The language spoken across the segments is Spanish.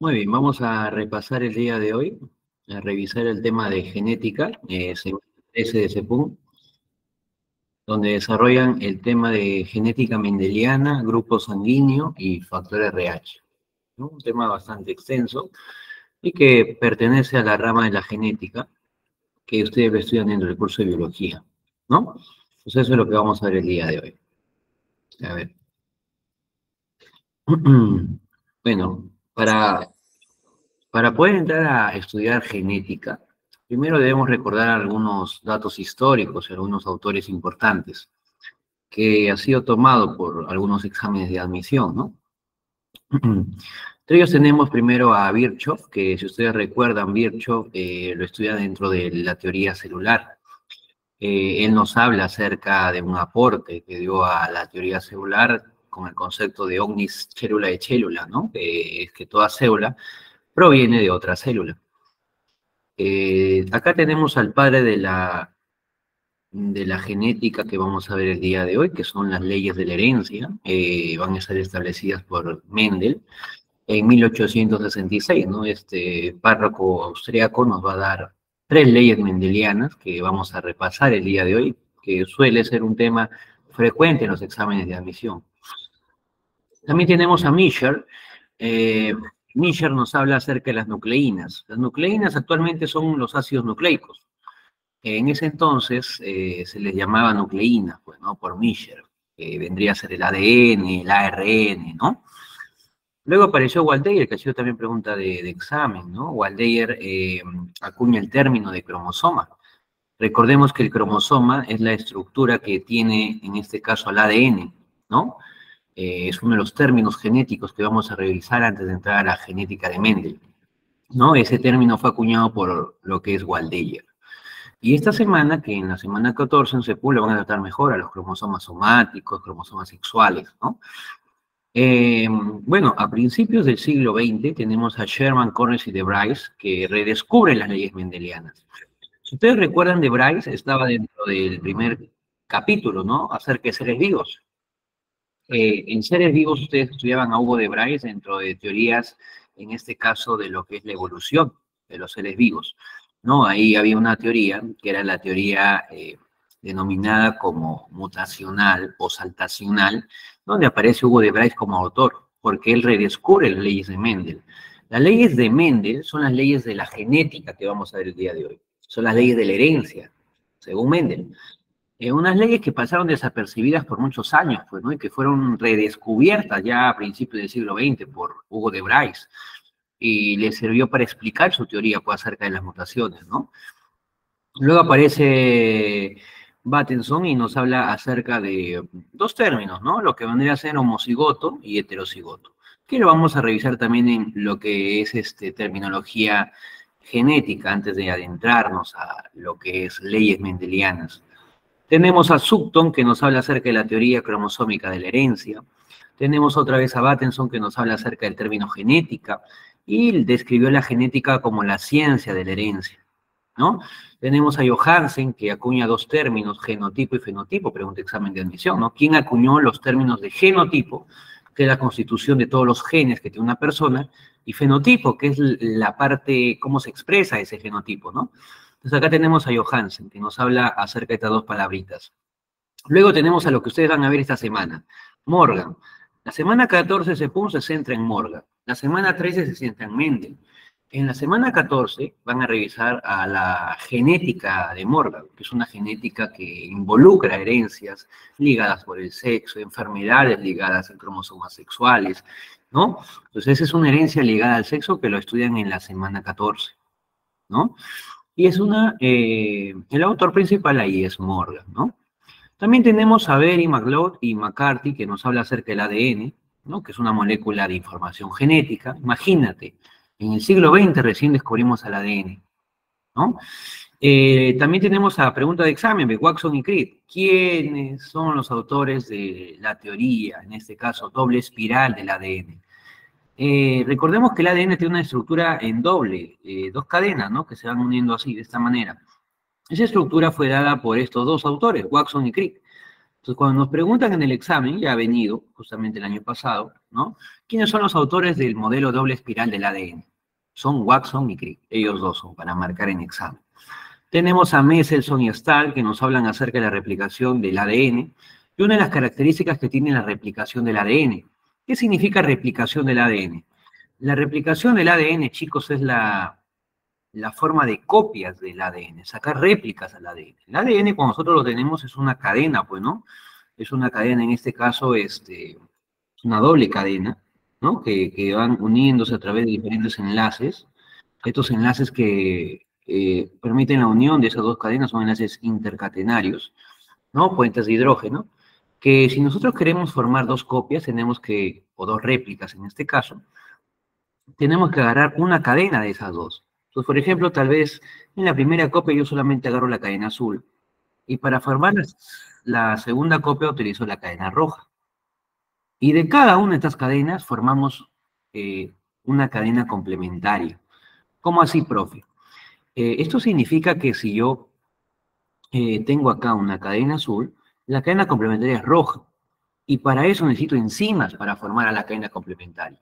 Muy bien, vamos a repasar el día de hoy, a revisar el tema de genética, eh, 13 de donde desarrollan el tema de genética mendeliana, grupo sanguíneo y factor RH. Un tema bastante extenso y que pertenece a la rama de la genética que ustedes estudian dentro del curso de biología, ¿no? Pues eso es lo que vamos a ver el día de hoy. A ver. Bueno, para, para poder entrar a estudiar genética, primero debemos recordar algunos datos históricos, algunos autores importantes, que ha sido tomado por algunos exámenes de admisión, ¿no? Entre ellos tenemos primero a Virchow, que si ustedes recuerdan, Virchow eh, lo estudia dentro de la teoría celular. Eh, él nos habla acerca de un aporte que dio a la teoría celular con el concepto de omnis célula de célula, ¿no? es que toda célula proviene de otra célula. Eh, acá tenemos al padre de la, de la genética que vamos a ver el día de hoy, que son las leyes de la herencia, eh, van a ser establecidas por Mendel en 1866, ¿no? Este párroco austriaco nos va a dar tres leyes mendelianas que vamos a repasar el día de hoy, que suele ser un tema frecuente en los exámenes de admisión. También tenemos a Mischer. Eh, Mischer nos habla acerca de las nucleínas. Las nucleínas actualmente son los ácidos nucleicos. En ese entonces eh, se les llamaba nucleínas, pues, ¿no? Por Mischer, que vendría a ser el ADN, el ARN, ¿no? Luego apareció Waldeyer, que ha sido también pregunta de, examen, ¿no? Waldeyer eh, acuña el término de cromosoma. Recordemos que el cromosoma es la estructura que tiene, en este caso, el ADN, ¿no? Eh, es uno de los términos genéticos que vamos a revisar antes de entrar a la genética de Mendel. ¿no? Ese término fue acuñado por lo que es Waldeyer. Y esta semana, que en la semana 14 en CEPUL van a tratar mejor a los cromosomas somáticos, cromosomas sexuales, ¿no? Eh, bueno, a principios del siglo XX tenemos a Sherman, Cornish y de Bryce que redescubren las leyes mendelianas. Si ustedes recuerdan, de Bryce estaba dentro del primer capítulo, ¿no? Acerca de seres vivos. Eh, en seres vivos ustedes estudiaban a Hugo de Bryce dentro de teorías, en este caso, de lo que es la evolución de los seres vivos. ¿no? Ahí había una teoría, que era la teoría eh, denominada como mutacional o saltacional, donde aparece Hugo de Bryce como autor, porque él redescubre las leyes de Mendel. Las leyes de Mendel son las leyes de la genética que vamos a ver el día de hoy. Son las leyes de la herencia, según Mendel. Eh, unas leyes que pasaron desapercibidas por muchos años, pues. Y que fueron redescubiertas ya a principios del siglo XX por Hugo de Bryce, y le sirvió para explicar su teoría pues, acerca de las mutaciones, ¿no? Luego aparece Battenson y nos habla acerca de dos términos, ¿no? Lo que vendría a ser homocigoto y heterocigoto, que lo vamos a revisar también en lo que es este, terminología genética antes de adentrarnos a lo que es leyes mendelianas. Tenemos a Sutton que nos habla acerca de la teoría cromosómica de la herencia. Tenemos otra vez a Battenson que nos habla acerca del término genética y describió la genética como la ciencia de la herencia. ¿no? Tenemos a Johansen que acuña dos términos, genotipo y fenotipo, pregunta examen de admisión, ¿no? ¿Quién acuñó los términos de genotipo, que es la constitución de todos los genes que tiene una persona, y fenotipo, que es la parte, cómo se expresa ese genotipo, ¿no? Entonces acá tenemos a Johansen, que nos habla acerca de estas dos palabritas. Luego tenemos a lo que ustedes van a ver esta semana, Morgan. La semana 14 se, se centra en Morgan. La semana 13 se centra en Mendel. En la semana 14 van a revisar a la genética de Morgan, que es una genética que involucra herencias ligadas por el sexo, enfermedades ligadas a cromosomas sexuales, ¿no? Entonces esa es una herencia ligada al sexo que lo estudian en la semana 14, ¿no? Y es una, eh, el autor principal ahí es Morgan, ¿no? También tenemos a Berry, McLeod y McCarthy que nos habla acerca del ADN, ¿no? Que es una molécula de información genética. Imagínate, en el siglo XX recién descubrimos el ADN, ¿no? Eh, también tenemos a pregunta de examen de Watson y Crick. ¿Quiénes son los autores de la teoría, en este caso, doble espiral del ADN? Eh, recordemos que el ADN tiene una estructura en doble, eh, dos cadenas, ¿no? Que se van uniendo así, de esta manera. Esa estructura fue dada por estos dos autores, Watson y Crick. Entonces, cuando nos preguntan en el examen, ya ha venido justamente el año pasado, ¿no? ¿Quiénes son los autores del modelo doble espiral del ADN? Son Watson y Crick, ellos dos son para marcar en examen. Tenemos a Messelson y Stahl que nos hablan acerca de la replicación del ADN y una de las características que tiene la replicación del ADN. ¿Qué significa replicación del ADN? La replicación del ADN, chicos, es la, la forma de copias del ADN, sacar réplicas al ADN. El ADN, cuando nosotros lo tenemos, es una cadena, pues, ¿no? Es una cadena, en este caso, este, una doble cadena, ¿no? Que, que van uniéndose a través de diferentes enlaces. Estos enlaces que permiten la unión de esas dos cadenas, son enlaces intercatenarios, ¿no? Puentes de hidrógeno, que si nosotros queremos formar dos copias, tenemos que, o dos réplicas en este caso, tenemos que agarrar una cadena de esas dos. Entonces, por ejemplo, tal vez en la primera copia yo solamente agarro la cadena azul, y para formar la segunda copia utilizo la cadena roja. Y de cada una de estas cadenas formamos eh, una cadena complementaria. ¿Cómo así, profe? Eh, esto significa que si yo eh, tengo acá una cadena azul, la cadena complementaria es roja. Y para eso necesito enzimas para formar a la cadena complementaria.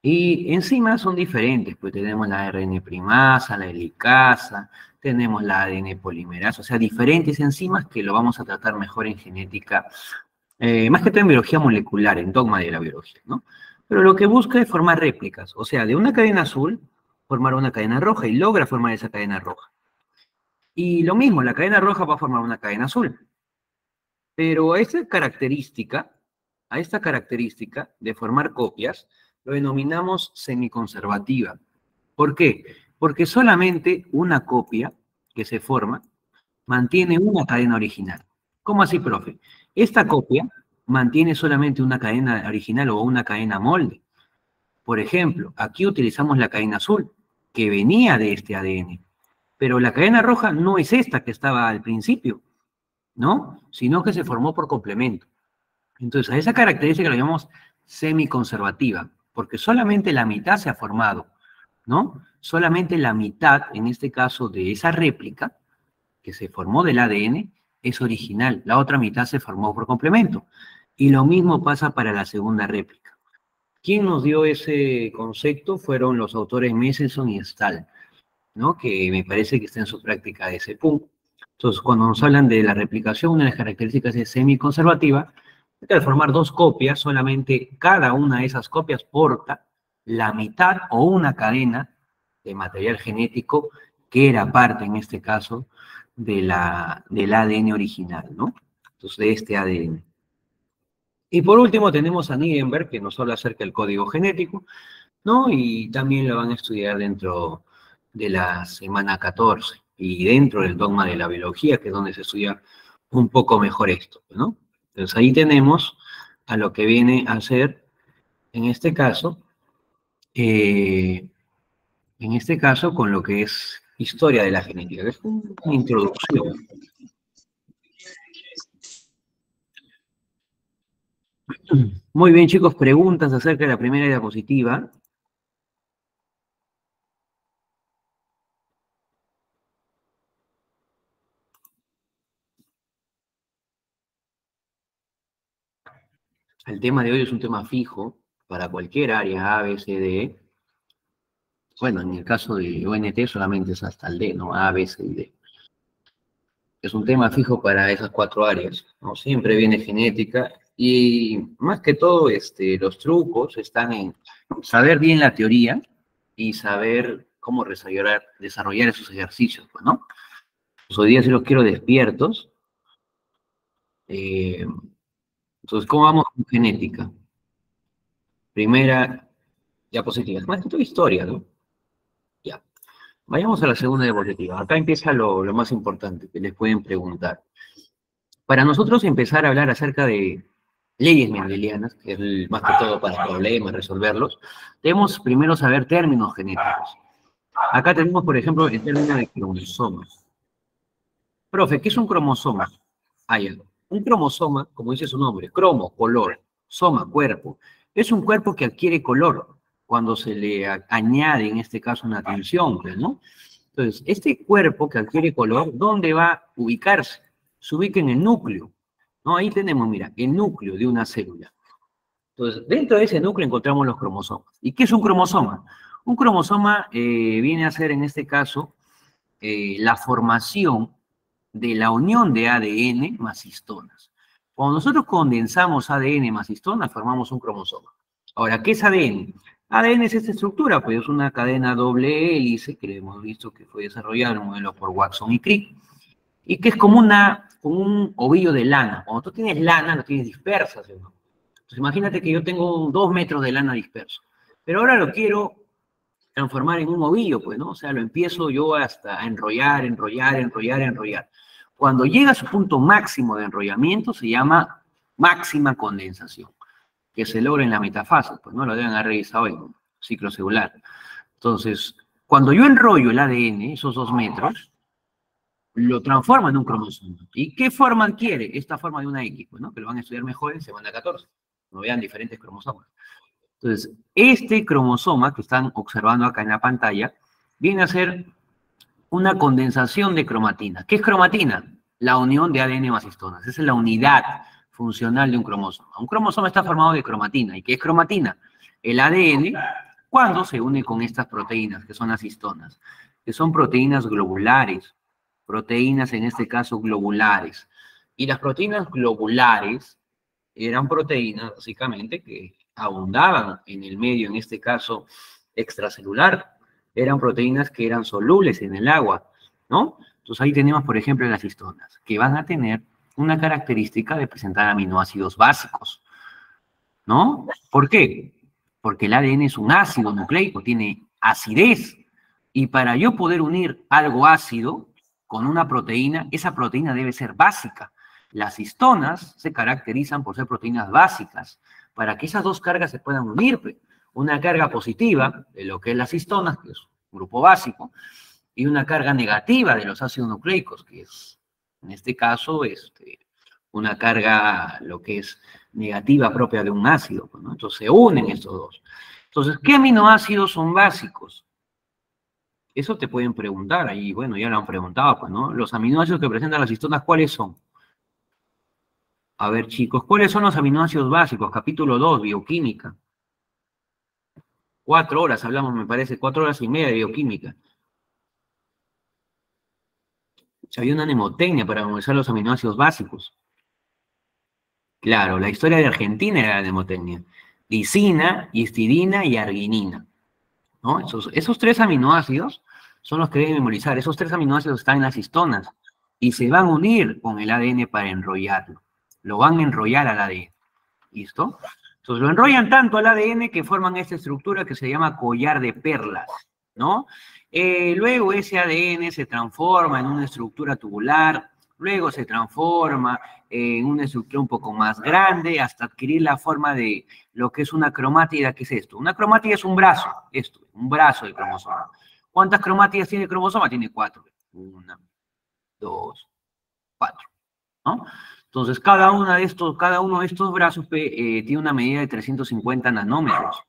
Y enzimas son diferentes, pues tenemos la RN primasa, la helicasa, tenemos la ADN polimerasa, o sea, diferentes enzimas que lo vamos a tratar mejor en genética, eh, más que todo en biología molecular, en dogma de la biología, ¿no? Pero lo que busca es formar réplicas, o sea, de una cadena azul formar una cadena roja y logra formar esa cadena roja. Y lo mismo, la cadena roja va a formar una cadena azul. Pero a esta característica, a esta característica de formar copias, lo denominamos semiconservativa. ¿Por qué? Porque solamente una copia que se forma mantiene una cadena original. ¿Cómo así, profe? Esta copia mantiene solamente una cadena original o una cadena molde. Por ejemplo, aquí utilizamos la cadena azul que venía de este ADN. Pero la cadena roja no es esta que estaba al principio, ¿no? Sino que se formó por complemento. Entonces, a esa característica la llamamos semiconservativa, porque solamente la mitad se ha formado, ¿no? Solamente la mitad, en este caso, de esa réplica que se formó del ADN es original, la otra mitad se formó por complemento. Y lo mismo pasa para la segunda réplica. ¿Quién nos dio ese concepto? Fueron los autores Messelson y Stahl, ¿no? que me parece que está en su práctica de ese punto. Entonces, cuando nos hablan de la replicación, una de las características es semiconservativa, al formar dos copias, solamente cada una de esas copias porta la mitad o una cadena de material genético que era parte, en este caso, de la, del ADN original, ¿no? Entonces, de este ADN. Y por último tenemos a Niedenberg, que nos habla acerca del código genético, ¿no? Y también lo van a estudiar dentro de la semana 14 y dentro del dogma de la biología, que es donde se estudia un poco mejor esto, ¿no? Entonces ahí tenemos a lo que viene a ser, en este caso, eh, en este caso con lo que es historia de la genética, que es una introducción. Muy bien, chicos, preguntas acerca de la primera diapositiva. El tema de hoy es un tema fijo para cualquier área A, B, C, D. Bueno, en el caso de ONT solamente es hasta el D, ¿no? A, B, C y D. Es un tema fijo para esas cuatro áreas, ¿no? Siempre viene genética y más que todo, este, los trucos están en saber bien la teoría y saber cómo desarrollar, desarrollar esos ejercicios, pues, ¿no? Pues hoy día sí los quiero despiertos. Eh, entonces, ¿cómo vamos con genética? Primera diapositiva. Más que todo historia, ¿no? Ya. Vayamos a la segunda diapositiva. Acá empieza lo, más importante que les pueden preguntar. Para nosotros empezar a hablar acerca de leyes mendelianas, que es más que todo para problemas, resolverlos, debemos primero saber términos genéticos. Acá tenemos, por ejemplo, el término de cromosomas. Profe, ¿qué es un cromosoma? Hay un cromosoma, como dice su nombre, cromo, color, soma, cuerpo. Es un cuerpo que adquiere color cuando se le añade, en este caso, una tensión, pues, ¿no? Entonces, este cuerpo que adquiere color, ¿dónde va a ubicarse? Se ubica en el núcleo, ¿no? Ahí tenemos, mira, el núcleo de una célula. Entonces, dentro de ese núcleo encontramos los cromosomas. ¿Y qué es un cromosoma? Un cromosoma eh, viene a ser, en este caso, eh, la formación de la unión de ADN más histonas. Cuando nosotros condensamos ADN más histonas, formamos un cromosoma. Ahora, ¿qué es ADN? ADN es esta estructura, pues es una cadena doble hélice que hemos visto que fue desarrollado en el modelo por Watson y Crick, y que es como, una, como un ovillo de lana. Cuando tú tienes lana, lo tienes dispersa. Entonces imagínate que yo tengo dos metros de lana disperso, pero ahora lo quiero transformar en un ovillo, pues, ¿no? O sea, lo empiezo yo hasta a enrollar, enrollar, enrollar, enrollar. Cuando llega a su punto máximo de enrollamiento, se llama máxima condensación, que se logra en la metafase, pues no lo deben haber revisado en ciclo celular. Entonces, cuando yo enrollo el ADN, esos dos metros, lo transforma en un cromosoma. ¿Y qué forma adquiere? Esta forma de una X, pues, ¿no? Que lo van a estudiar mejor en semana 14. No vean diferentes cromosomas. Entonces, este cromosoma que están observando acá en la pantalla viene a ser una condensación de cromatina. ¿Qué es cromatina? La unión de ADN más histonas. Esa es la unidad funcional de un cromosoma. Un cromosoma está formado de cromatina. ¿Y qué es cromatina? El ADN cuando se une con estas proteínas, que son las histonas, que son proteínas globulares, proteínas en este caso globulares. Y las proteínas globulares eran proteínas básicamente que abundaban en el medio, en este caso extracelular, eran proteínas que eran solubles en el agua, ¿no? Entonces ahí tenemos, por ejemplo, las histonas, que van a tener una característica de presentar aminoácidos básicos, ¿no? ¿Por qué? Porque el ADN es un ácido nucleico, tiene acidez, y para yo poder unir algo ácido con una proteína, esa proteína debe ser básica. Las histonas se caracterizan por ser proteínas básicas, para que esas dos cargas se puedan unir. Una carga positiva de lo que es las histonas, que es un grupo básico, y una carga negativa de los ácidos nucleicos, que es, en este caso, este, una carga, lo que es negativa propia de un ácido. Pues, Entonces se unen estos dos. Entonces, ¿qué aminoácidos son básicos? Eso te pueden preguntar, ahí, bueno, ya lo han preguntado, pues, ¿no? Los aminoácidos que presentan las histonas, ¿cuáles son? A ver, chicos, ¿cuáles son los aminoácidos básicos? Capítulo 2, bioquímica. Cuatro horas, hablamos, me parece, cuatro horas y media de bioquímica. había una mnemotecnia para memorizar los aminoácidos básicos. Claro, la historia de Argentina era la mnemotecnia. Lisina, histidina y arginina. ¿no? Esos, esos tres aminoácidos son los que deben memorizar. Esos tres aminoácidos están en las histonas y se van a unir con el ADN para enrollarlo. Lo van a enrollar al ADN. ¿Listo? Entonces lo enrollan tanto al ADN que forman esta estructura que se llama collar de perlas, ¿no? Eh, luego ese ADN se transforma en una estructura tubular, luego se transforma en una estructura un poco más grande hasta adquirir la forma de lo que es una cromátida. ¿Qué es esto? Una cromátida es un brazo, esto, un brazo de cromosoma. ¿Cuántas cromátidas tiene el cromosoma? Tiene cuatro. Una, dos, cuatro, ¿no? Entonces, cada, una de estos, cada uno de estos brazos eh, tiene una medida de 350 nanómetros.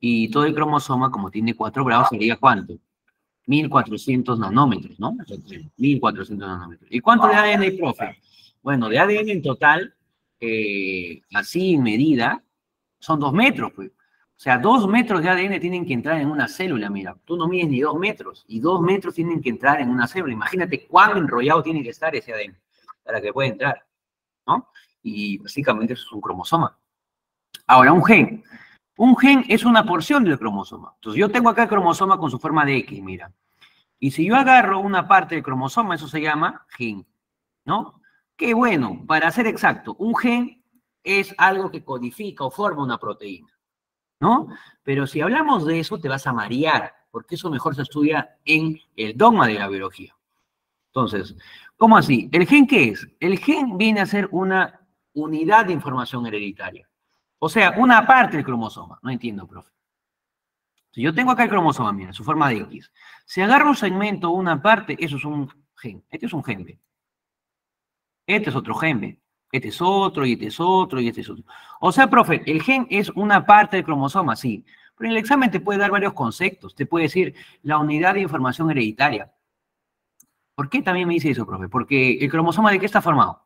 Y todo el cromosoma, como tiene cuatro brazos, sería ¿cuánto? 1400 nanómetros, ¿no? 1400 nanómetros. ¿Y cuánto de ADN, profe? Bueno, de ADN en total, eh, así en medida, son dos metros, pues. O sea, dos metros de ADN tienen que entrar en una célula, mira. Tú no mides ni dos metros, y dos metros tienen que entrar en una célula. Imagínate cuán enrollado tiene que estar ese ADN para que pueda entrar, ¿no? Y básicamente eso es un cromosoma. Ahora, un gen. Un gen es una porción del cromosoma. Entonces, yo tengo acá el cromosoma con su forma de X, mira. Y si yo agarro una parte del cromosoma, eso se llama gen, ¿no? Qué bueno, para ser exacto, un gen es algo que codifica o forma una proteína, ¿no? Pero si hablamos de eso, te vas a marear, porque eso mejor se estudia en el dogma de la biología. Entonces, ¿Cómo así? ¿El gen qué es? El gen viene a ser una unidad de información hereditaria. O sea, una parte del cromosoma. No entiendo, profe. Si yo tengo acá el cromosoma, mira, su forma de X. Si agarro un segmento una parte, eso es un gen. Este es un gen B. Este es otro gen B. Este es otro, y este es otro, y este es otro. O sea, profe, el gen es una parte del cromosoma, sí. Pero en el examen te puede dar varios conceptos. Te puede decir la unidad de información hereditaria. ¿Por qué también me dice eso, profe? Porque el cromosoma de qué está formado?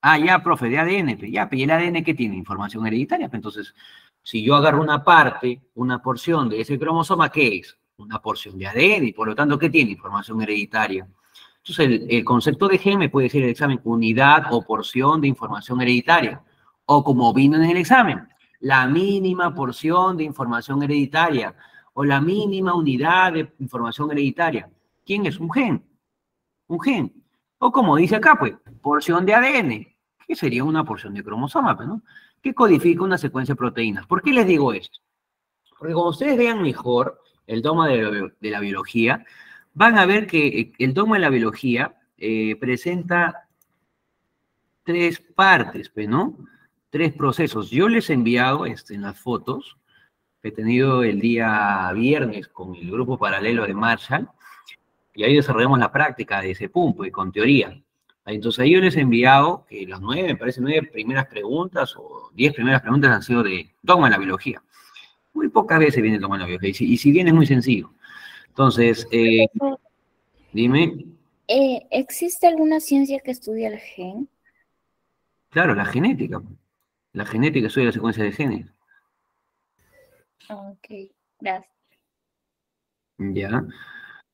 Ah, ya, profe, de ADN, ya, ¿y el ADN qué tiene? Información hereditaria. Entonces, si yo agarro una parte, una porción de ese cromosoma, ¿qué es? Una porción de ADN, y por lo tanto, ¿qué tiene? Información hereditaria. Entonces, el, concepto de gen me puede decir el examen unidad o porción de información hereditaria. O como vino en el examen, la mínima porción de información hereditaria o la mínima unidad de información hereditaria. ¿Quién es? Un gen. Un gen. O como dice acá, pues, porción de ADN, que sería una porción de cromosoma, pues, ¿no? Que codifica una secuencia de proteínas. ¿Por qué les digo esto? Porque como ustedes vean mejor el dogma de la biología, van a ver que eh, el dogma de la biología eh, presenta tres partes, pues, ¿no? Tres procesos. Yo les he enviado este, en las fotos que he tenido el día viernes con el grupo paralelo de Marshall, y ahí desarrollamos la práctica de ese punto y con teoría. Entonces ahí yo les he enviado que las nueve, me parece, nueve primeras preguntas o diez primeras preguntas han sido de dogma de la biología. Muy pocas veces viene el dogma de la biología, y si, y si bien es muy sencillo. Entonces, eh, dime. Eh, ¿Existe alguna ciencia que estudia el gen? Claro, la genética. La genética estudia la secuencia de genes. Ok, gracias. Ya.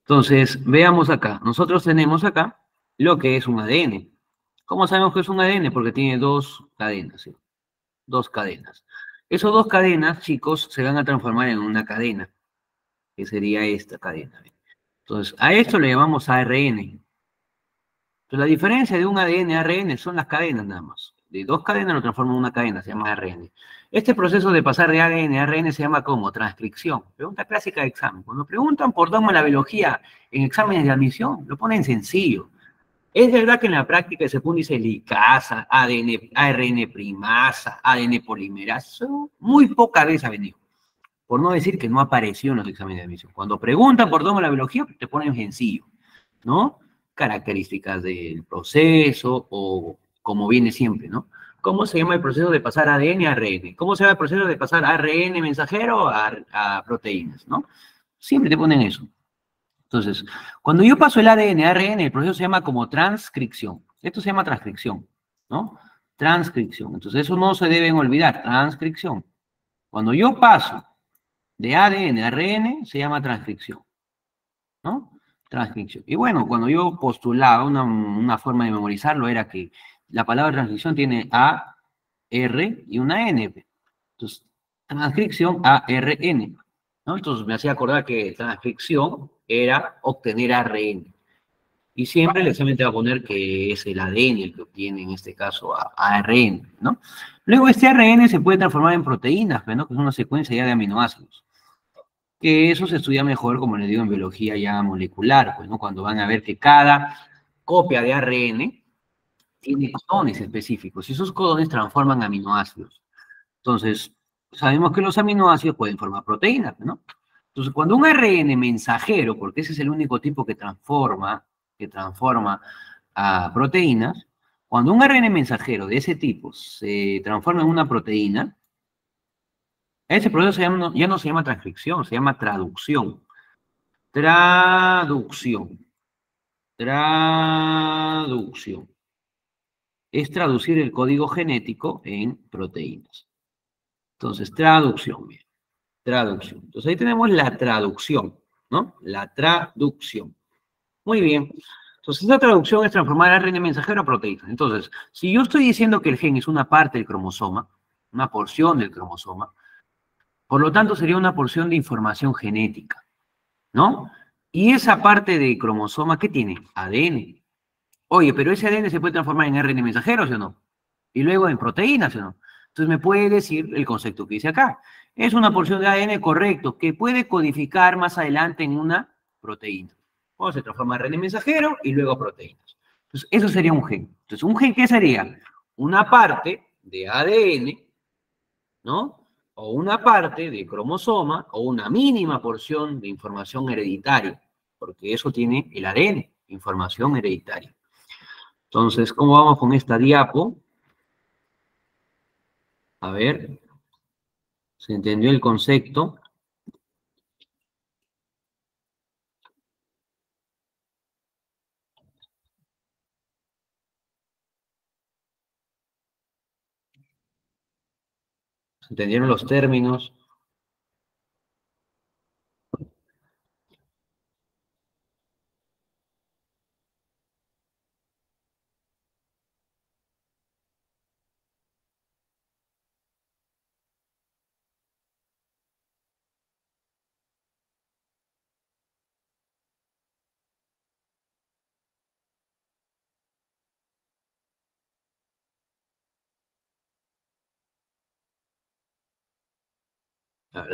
Entonces, veamos acá. Nosotros tenemos acá lo que es un ADN. ¿Cómo sabemos que es un ADN? Porque tiene dos cadenas, ¿sí? Dos cadenas. Esas dos cadenas, chicos, se van a transformar en una cadena que sería esta cadena. Entonces, a esto le llamamos ARN. Entonces, la diferencia de un ADN a ARN son las cadenas nada más. De dos cadenas lo transforma en una cadena, se llama ARN. Este proceso de pasar de ADN a ARN se llama como transcripción. Pregunta clásica de examen. Cuando preguntan por dogma la biología en exámenes de admisión, lo ponen sencillo. Es verdad que en la práctica se pone dice licasa, ADN, ARN primasa, ADN polimerasa, muy poca vez ha venido por no decir que no apareció en los exámenes de admisión. Cuando preguntan por dónde la biología, te ponen sencillo, ¿no? Características del proceso o como viene siempre, ¿no? ¿Cómo se llama el proceso de pasar ADN a ARN? ¿Cómo se llama el proceso de pasar ARN mensajero a, proteínas, ¿no? Siempre te ponen eso. Entonces, cuando yo paso el ADN a ARN, el proceso se llama como transcripción. Esto se llama transcripción, ¿no? Transcripción. Entonces, eso no se deben olvidar, transcripción. Cuando yo paso de ADN a ARN se llama transcripción. ¿No? Transcripción. Y bueno, cuando yo postulaba una, forma de memorizarlo era que la palabra transcripción tiene A, R y una N. Entonces, transcripción A, R, N. ¿no? Entonces me hacía acordar que transcripción era obtener ARN. Y siempre el examen te va a poner que es el ADN el que obtiene, en este caso, ARN, ¿no? Luego este ARN se puede transformar en proteínas, ¿no? Que es una secuencia ya de aminoácidos que eso se estudia mejor, como les digo, en biología ya molecular, pues, ¿no? Cuando van a ver que cada copia de ARN tiene codones específicos, y esos codones transforman aminoácidos. Entonces, sabemos que los aminoácidos pueden formar proteínas, ¿no? Entonces, cuando un ARN mensajero, porque ese es el único tipo que transforma, que transforma a proteínas, cuando un ARN mensajero de ese tipo se transforma en una proteína, ese proceso ya no, se llama transcripción, se llama traducción. Traducción. Traducción. Es traducir el código genético en proteínas. Entonces, traducción. Bien. Traducción. Entonces, ahí tenemos la traducción, ¿no? La traducción. Muy bien. Entonces, esa traducción es transformar ARN mensajero a proteínas. Entonces, si yo estoy diciendo que el gen es una parte del cromosoma, una porción del cromosoma, por lo tanto, sería una porción de información genética, ¿no? Y esa parte de cromosoma, ¿qué tiene? ADN. Oye, pero ese ADN se puede transformar en RN mensajero, ¿sí o no? Y luego en proteínas, ¿sí o no? Entonces me puede decir el concepto que dice acá. Es una porción de ADN correcto que puede codificar más adelante en una proteína. O se transforma en RN mensajero y luego proteínas. Entonces, eso sería un gen. Entonces, ¿un gen qué sería? Una parte de ADN, ¿no? o una parte de cromosoma o una mínima porción de información hereditaria, porque eso tiene el ADN, información hereditaria. Entonces, ¿cómo vamos con esta diapo? A ver, ¿se entendió el concepto? ¿Se entendieron los términos?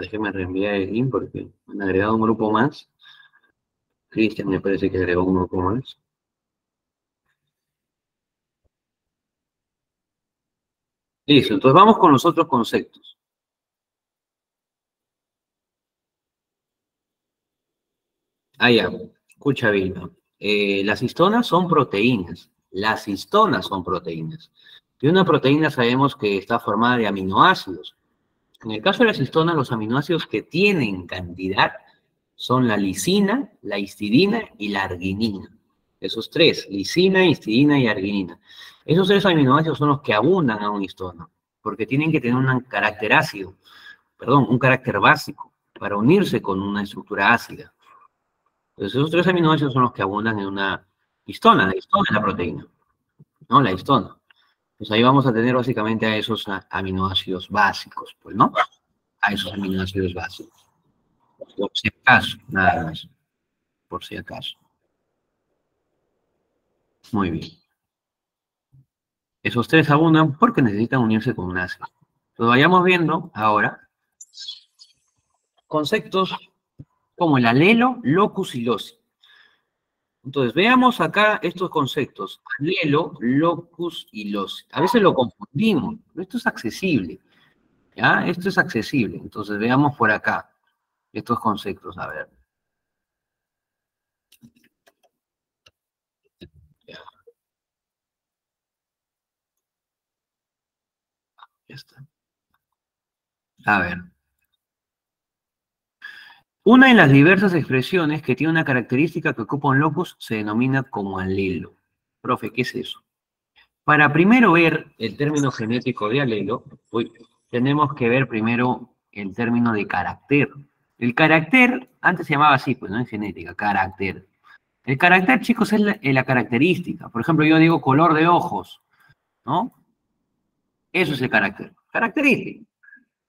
Déjeme reenviar el link porque me han agregado un grupo más. Cristian me parece que agregó un grupo más. Listo, entonces vamos con los otros conceptos. Ah, ya, escucha bien. Eh, las histonas son proteínas. Las histonas son proteínas. Y una proteína sabemos que está formada de aminoácidos. En el caso de las histonas, los aminoácidos que tienen cantidad son la lisina, la histidina y la arginina. Esos tres, lisina, histidina y arginina. Esos tres aminoácidos son los que abundan a un histona, porque tienen que tener un carácter ácido, perdón, un carácter básico, para unirse con una estructura ácida. Entonces, esos tres aminoácidos son los que abundan en una histona. La histona es la proteína, ¿no? La histona. Pues ahí vamos a tener básicamente a esos aminoácidos básicos, pues, ¿no? A esos aminoácidos básicos. Por si acaso, nada más. Por si acaso. Muy bien. Esos tres abundan porque necesitan unirse con un ácido. Entonces vayamos viendo ahora conceptos como el alelo, locus y loci. Entonces, veamos acá estos conceptos, alelo, locus y los. A veces lo confundimos, pero esto es accesible, ¿ya? Esto es accesible. Entonces, veamos por acá estos conceptos, a ver. Ya está. A ver. Una de las diversas expresiones que tiene una característica que ocupa un locus se denomina como alelo. Profe, ¿qué es eso? Para primero ver el término genético de alelo, tenemos que ver primero el término de carácter. El carácter, antes se llamaba así, pues no en genética, carácter. El carácter, chicos, es la, es la, característica. Por ejemplo, yo digo color de ojos, ¿no? Eso es el carácter. Característica.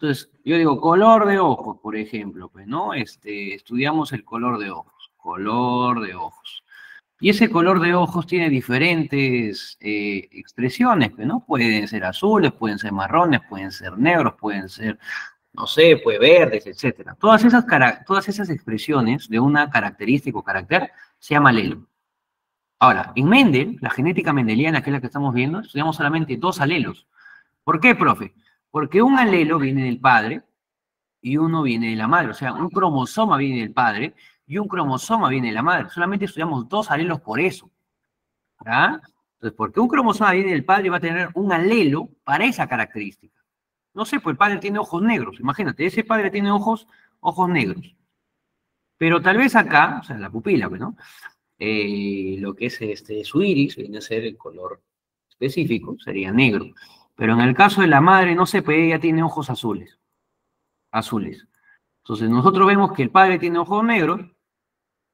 Entonces, yo digo color de ojos, por ejemplo, pues, ¿no? Este, estudiamos el color de ojos, color de ojos. Y ese color de ojos tiene diferentes eh, expresiones, pues, ¿no? Pueden ser azules, pueden ser marrones, pueden ser negros, pueden ser, no sé, pues verdes, etc. Todas esas, todas esas expresiones de una característica o carácter se llama alelo. Ahora, en Mendel, la genética mendeliana, que es la que estamos viendo, estudiamos solamente dos alelos. ¿Por qué, profe? Porque un alelo viene del padre y uno viene de la madre. O sea, un cromosoma viene del padre y un cromosoma viene de la madre. Solamente estudiamos dos alelos por eso. ¿Ya? Entonces, porque un cromosoma viene del padre va a tener un alelo para esa característica. No sé, pues el padre tiene ojos negros. Imagínate, ese padre tiene ojos, ojos negros. Pero tal vez acá, o sea, la pupila, pues, ¿no? Eh, lo que es este, su iris viene a ser el color específico, sería negro. Pero en el caso de la madre, no sé, pues ella tiene ojos azules. Azules. Entonces nosotros vemos que el padre tiene ojos negros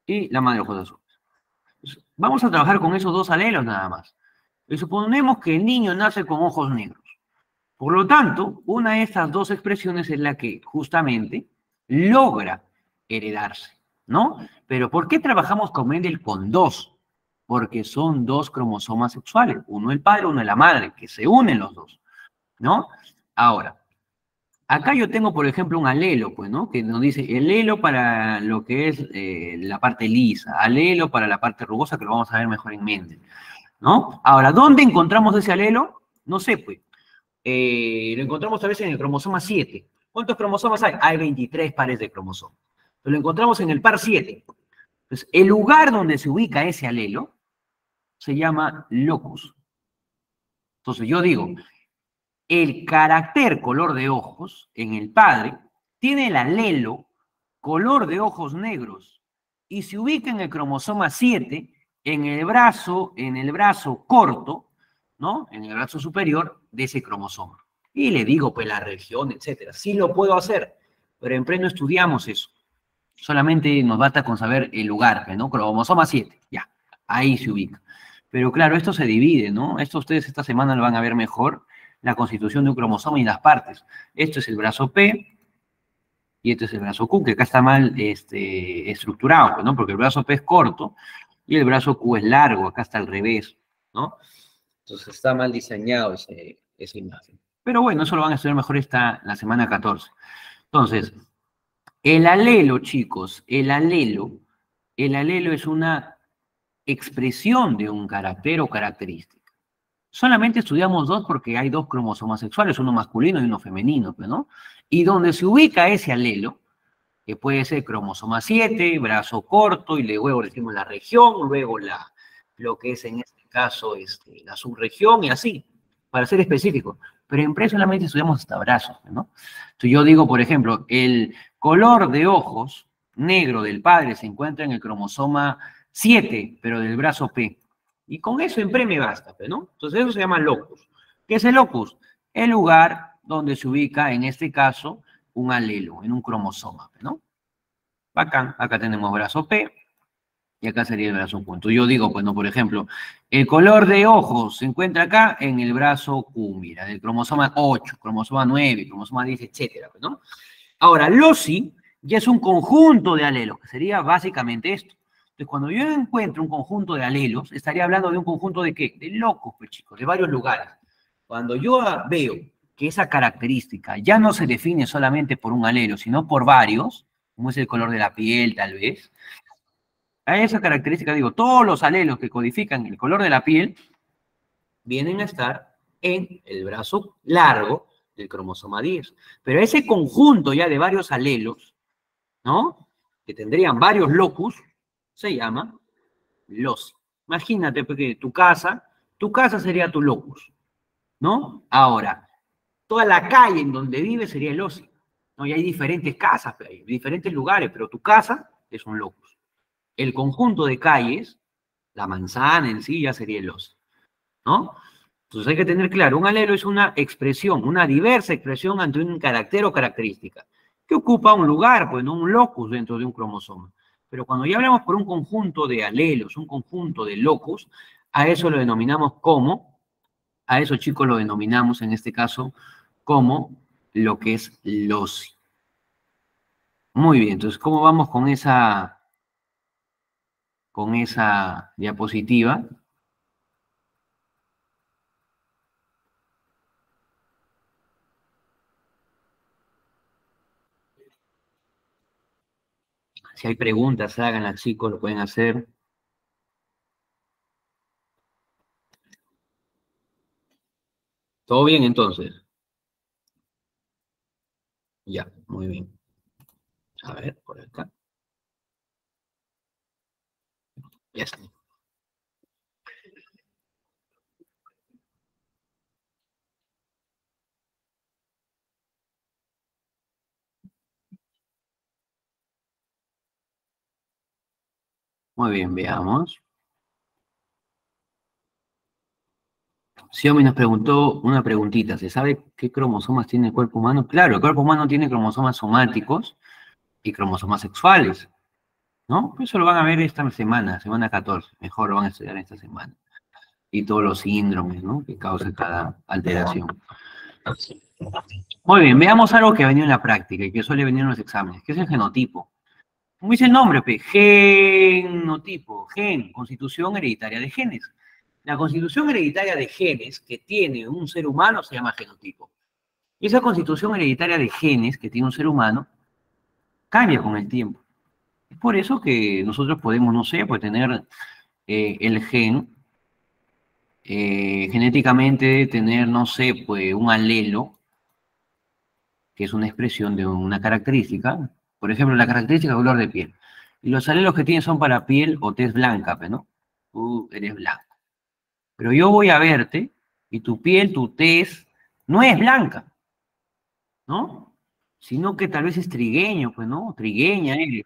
y la madre ojos azules. vamos a trabajar con esos dos alelos nada más. Y suponemos que el niño nace con ojos negros. Por lo tanto, una de estas dos expresiones es la que justamente logra heredarse, ¿no? Pero ¿por qué trabajamos con Mendel con dos? Porque son dos cromosomas sexuales, uno el padre, uno la madre, que se unen los dos, ¿no? Ahora, acá yo tengo, por ejemplo, un alelo, pues, ¿no? Que nos dice el alelo para lo que es eh, la parte lisa, alelo para la parte rugosa, que lo vamos a ver mejor en mente, ¿no? Ahora, ¿dónde encontramos ese alelo? No sé, pues. Eh, lo encontramos a veces en el cromosoma 7. ¿Cuántos cromosomas hay? Hay 23 pares de cromosomas. Lo encontramos en el par 7. Entonces, el lugar donde se ubica ese alelo se llama locus. Entonces yo digo, el carácter color de ojos en el padre tiene el alelo color de ojos negros y se ubica en el cromosoma 7 en el brazo, en el brazo corto, ¿no? En el brazo superior de ese cromosoma. y le digo, pues, la región, etcétera. Sí lo puedo hacer, pero en PRE no estudiamos eso. Solamente nos basta con saber el lugar, ¿no? Cromosoma 7, ya, ahí se ubica. Pero claro, esto se divide, ¿no? Esto ustedes esta semana lo van a ver mejor, la constitución de un cromosoma y las partes. Esto es el brazo P y este es el brazo Q, que acá está mal este, estructurado, ¿no? Porque el brazo P es corto y el brazo Q es largo, acá está al revés, ¿no? Entonces está mal diseñado ese, esa imagen. Pero bueno, eso lo van a estudiar mejor esta, la semana 14. Entonces, el alelo, chicos, el alelo, el alelo es una expresión de un carácter o característica. Solamente estudiamos dos porque hay dos cromosomas sexuales, uno masculino y uno femenino, ¿no? Y donde se ubica ese alelo, que puede ser cromosoma 7, brazo corto, y luego decimos la región, luego la, lo que es en este caso este, la subregión y así, para ser específico. Pero en pre solamente estudiamos hasta brazos, ¿no? Entonces yo digo, por ejemplo, el color de ojos negro del padre se encuentra en el cromosoma 7, pero del brazo P. Y con eso en pre basta, ¿no? Entonces eso se llama locus. ¿Qué es el locus? El lugar donde se ubica, en este caso, un alelo, en un cromosoma, ¿no? Bacán, acá tenemos brazo P, y acá sería el brazo punto. Yo digo, bueno, por ejemplo, el color de ojos se encuentra acá en el brazo Q, mira, del cromosoma 8, cromosoma 9, cromosoma 10, etcétera, ¿no? Ahora, LOSI ya es un conjunto de alelos, que sería básicamente esto. Entonces, cuando yo encuentro un conjunto de alelos, estaría hablando de un conjunto de qué? De locos, pues chicos, de varios lugares. Cuando yo veo que esa característica ya no se define solamente por un alelo, sino por varios, como es el color de la piel, tal vez, a esa característica, digo, todos los alelos que codifican el color de la piel vienen a estar en el brazo largo del cromosoma 10. Pero ese conjunto ya de varios alelos, ¿no? Que tendrían varios locus, se llama los. Imagínate pues, tu casa, tu casa sería tu locus, ¿no? Ahora, toda la calle en donde vive sería el osi. ¿no? Y hay diferentes casas, hay diferentes lugares, pero tu casa es un locus. El conjunto de calles, la manzana en sí ya sería el osi, ¿no? Entonces hay que tener claro, un alelo es una expresión, una diversa expresión ante un carácter o característica, que ocupa un lugar, pues no un locus dentro de un cromosoma. Pero cuando ya hablamos por un conjunto de alelos, un conjunto de locus, a eso lo denominamos como, a eso chicos lo denominamos en este caso como lo que es loci. Muy bien, entonces, ¿cómo vamos con esa, con esa diapositiva? Si hay preguntas, háganlas, chicos, lo pueden hacer. ¿Todo bien entonces? Ya, muy bien. A ver, por acá. Ya está. Muy bien, veamos. Xiaomi nos preguntó una preguntita. ¿Se sabe qué cromosomas tiene el cuerpo humano? Claro, el cuerpo humano tiene cromosomas somáticos y cromosomas sexuales. ¿No? Eso lo van a ver esta semana, semana 14. Mejor lo van a estudiar esta semana. Y todos los síndromes, ¿no? Que causan cada alteración. Muy bien, veamos algo que ha venido en la práctica y que suele venir en los exámenes, que es el genotipo. ¿Cómo dice el nombre? Genotipo, gen, constitución hereditaria de genes. La constitución hereditaria de genes que tiene un ser humano se llama genotipo. Y esa constitución hereditaria de genes que tiene un ser humano cambia con el tiempo. Es por eso que nosotros podemos, no sé, pues tener eh, el gen, eh, genéticamente tener, no sé, pues un alelo, que es una expresión de una característica, por ejemplo, la característica de color de piel. Y los alelos que tienen son para piel o tez blanca, pues, ¿no? Tú eres blanco. Pero yo voy a verte y tu piel, tu tez, no es blanca, ¿no? Sino que tal vez es trigueño, pues, ¿no? Trigueña eres.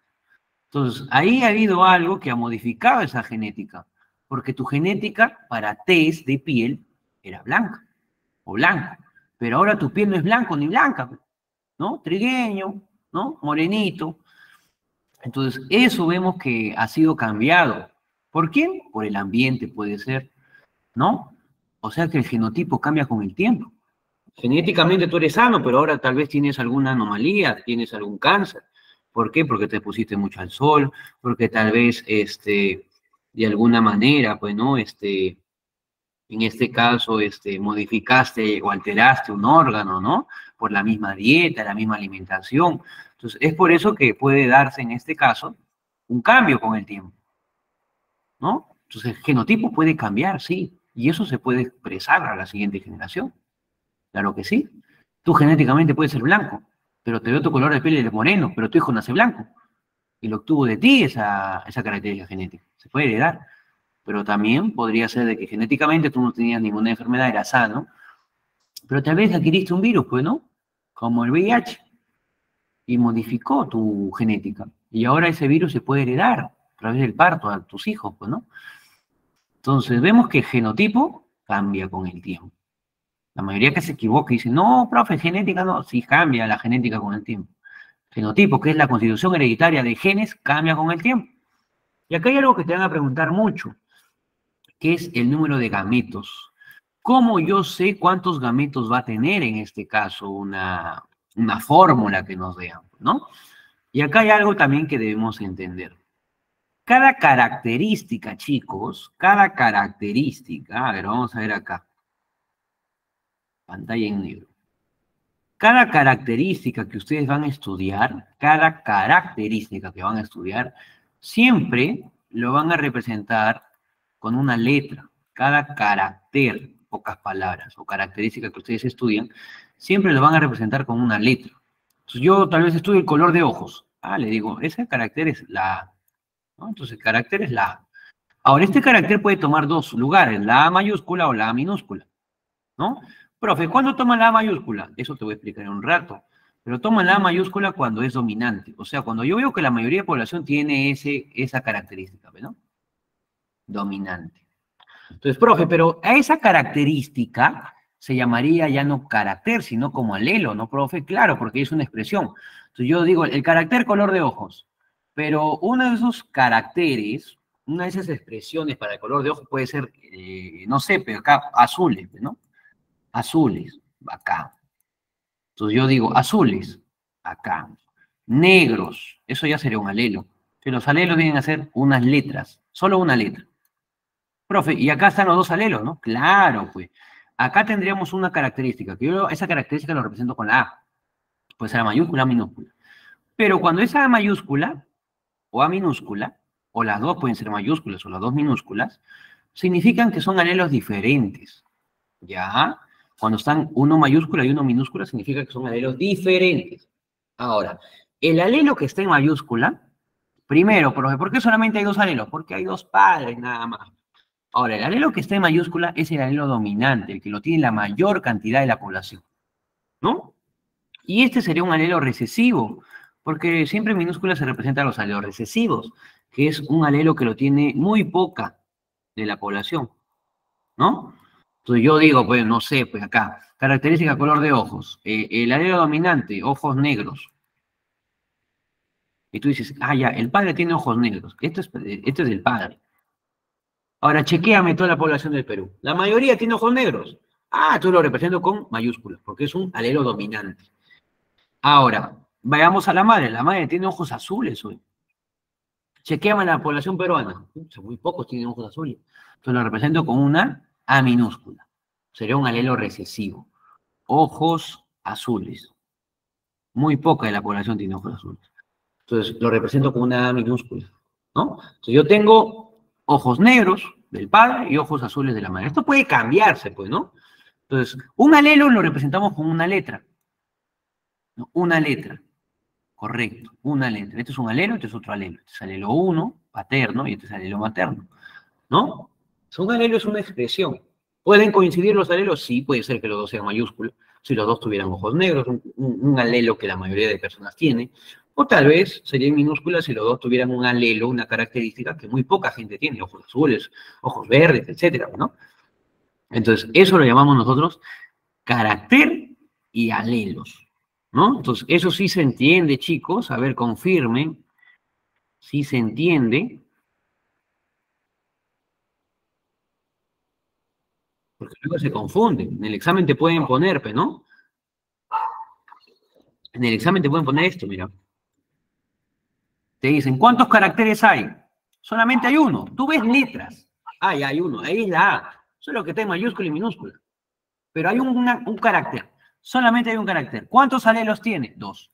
Entonces, ahí ha habido algo que ha modificado esa genética, porque tu genética para tez de piel era blanca o blanca. pero ahora tu piel no es blanco ni blanca, ¿no? Trigueño, ¿no? Morenito. Entonces, eso vemos que ha sido cambiado. ¿Por quién? Por el ambiente, puede ser, ¿no? O sea que el genotipo cambia con el tiempo. Genéticamente tú eres sano, pero ahora tal vez tienes alguna anomalía, tienes algún cáncer. ¿Por qué? Porque te pusiste mucho al sol, porque tal vez, este, de alguna manera, pues, ¿no? Este, en este caso, este, modificaste o alteraste un órgano, ¿no? Por la misma dieta, la misma alimentación. Entonces, es por eso que puede darse en este caso un cambio con el tiempo, ¿no? Entonces, el genotipo puede cambiar, sí, y eso se puede expresar a la siguiente generación. Claro que sí. Tú genéticamente puedes ser blanco, pero te veo tu color de piel de moreno, pero tu hijo nace blanco. Y lo obtuvo de ti esa, esa característica genética. Se puede heredar pero también podría ser de que genéticamente tú no tenías ninguna enfermedad, era sano, pero tal vez adquiriste un virus, pues, ¿no? Como el VIH, y modificó tu genética. Y ahora ese virus se puede heredar a través del parto a tus hijos, pues, ¿no? Entonces, vemos que el genotipo cambia con el tiempo. La mayoría que se equivoca y dice, no, profe, genética no, sí cambia la genética con el tiempo. Genotipo, que es la constitución hereditaria de genes, cambia con el tiempo. Y acá hay algo que te van a preguntar mucho que es el número de gametos. ¿Cómo yo sé cuántos gametos va a tener en este caso una, una fórmula que nos vean, ¿no? Y acá hay algo también que debemos entender. Cada característica, chicos, cada característica, a ver, vamos a ver acá. Pantalla en negro. Cada característica que ustedes van a estudiar, cada característica que van a estudiar, siempre lo van a representar con una letra. Cada carácter, pocas palabras o característica que ustedes estudian, siempre lo van a representar con una letra. Entonces yo tal vez estudio el color de ojos. Ah, le digo, ese carácter es la A. Entonces el carácter es la A. Ahora, este carácter puede tomar dos lugares, la A mayúscula o la A minúscula. ¿No? Profe, ¿cuándo toma la A mayúscula? Eso te voy a explicar en un rato. Pero toma la A mayúscula cuando es dominante. O sea, cuando yo veo que la mayoría de población tiene ese, esa característica, ¿no? dominante. Entonces, profe, pero a esa característica se llamaría ya no carácter, sino como alelo, ¿no, profe? Claro, porque es una expresión. Entonces yo digo, el carácter color de ojos, pero uno de esos caracteres, una de esas expresiones para el color de ojos puede ser, eh, no sé, pero acá azules, ¿no? Azules, acá. Entonces yo digo azules, acá. Negros, eso ya sería un alelo. Que los alelos vienen a ser unas letras, solo una letra. Profe, y acá están los dos alelos, ¿no? Claro, pues. Acá tendríamos una característica, que yo esa característica lo represento con la A. Puede ser A mayúscula, A minúscula. Pero cuando es A mayúscula o A minúscula, o las dos pueden ser mayúsculas o las dos minúsculas, significan que son alelos diferentes. ¿Ya? Cuando están uno mayúscula y uno minúscula, significa que son alelos diferentes. Ahora, el alelo que está en mayúscula, primero, profe, ¿por qué solamente hay dos alelos? Porque hay dos padres nada más. Ahora, el alelo que está en mayúscula es el alelo dominante, el que lo tiene la mayor cantidad de la población, ¿no? Y este sería un alelo recesivo, porque siempre en minúscula se representan los alelos recesivos, que es un alelo que lo tiene muy poca de la población, ¿no? Entonces yo digo, pues no sé, pues acá, característica color de ojos, eh, el alelo dominante, ojos negros. Y tú dices, ah, ya, el padre tiene ojos negros, esto es, esto es del padre. Ahora, chequeame toda la población del Perú. La mayoría tiene ojos negros. Ah, tú lo represento con mayúsculas, porque es un alelo dominante. Ahora, vayamos a la madre. La madre tiene ojos azules hoy. Chequeame la población peruana. Muy pocos tienen ojos azules. Entonces lo represento con una A minúscula. Sería un alelo recesivo. Ojos azules. Muy poca de la población tiene ojos azules. Entonces lo represento con una A minúscula. ¿no? Entonces yo tengo ojos negros del padre y ojos azules de la madre. Esto puede cambiarse, pues, ¿no? Entonces, un alelo lo representamos con una letra. Una letra. Correcto, una letra. Este es un alelo, este es otro alelo. Este es alelo 1, paterno, y este es alelo materno. ¿No? Un alelo es una expresión. ¿Pueden coincidir los alelos? Sí, puede ser que los dos sean mayúsculos. Si los dos tuvieran ojos negros, un alelo que la mayoría de personas tiene. O tal vez serían minúsculas si los dos tuvieran un alelo, una característica que muy poca gente tiene, ojos azules, ojos verdes, etcétera, ¿no? Entonces, eso lo llamamos nosotros carácter y alelos, ¿no? Entonces, eso sí se entiende, chicos. A ver, confirmen. Sí se entiende. Porque luego se confunden. En el examen te pueden poner, ¿no? En el examen te pueden poner esto, mira. Te dicen, ¿cuántos caracteres hay? Solamente hay uno. Tú ves letras. Ya hay uno. Ahí es la A. Solo que está en mayúscula y minúscula. Pero hay un, un carácter. Solamente hay un carácter. ¿Cuántos alelos tiene? Dos.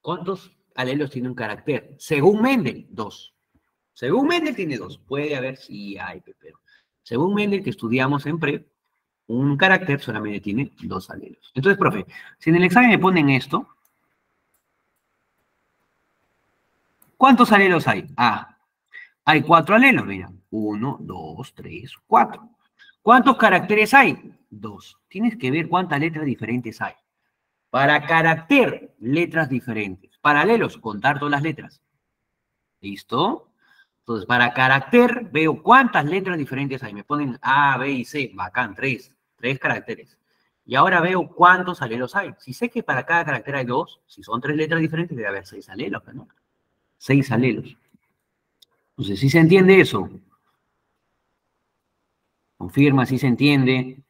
¿Cuántos alelos tiene un carácter? Según Mendel, dos. Según Mendel tiene dos. Puede haber, sí hay, pero según Mendel, que estudiamos en PRE, un carácter solamente tiene dos alelos. Entonces, profe, si en el examen me ponen esto, ¿cuántos alelos hay? Ah, hay cuatro alelos, mira. Uno, dos, tres, cuatro. ¿Cuántos caracteres hay? Dos. Tienes que ver cuántas letras diferentes hay. Para carácter, letras diferentes. Paralelos, contar todas las letras. ¿Listo? Entonces, para carácter, veo cuántas letras diferentes hay. Me ponen A, B y C. Bacán, tres. Tres caracteres. Y ahora veo cuántos alelos hay. Si sé que para cada carácter hay dos, si son tres letras diferentes, debe haber seis alelos, ¿no? Seis alelos. Entonces, si se entiende eso, confirma si se entiende,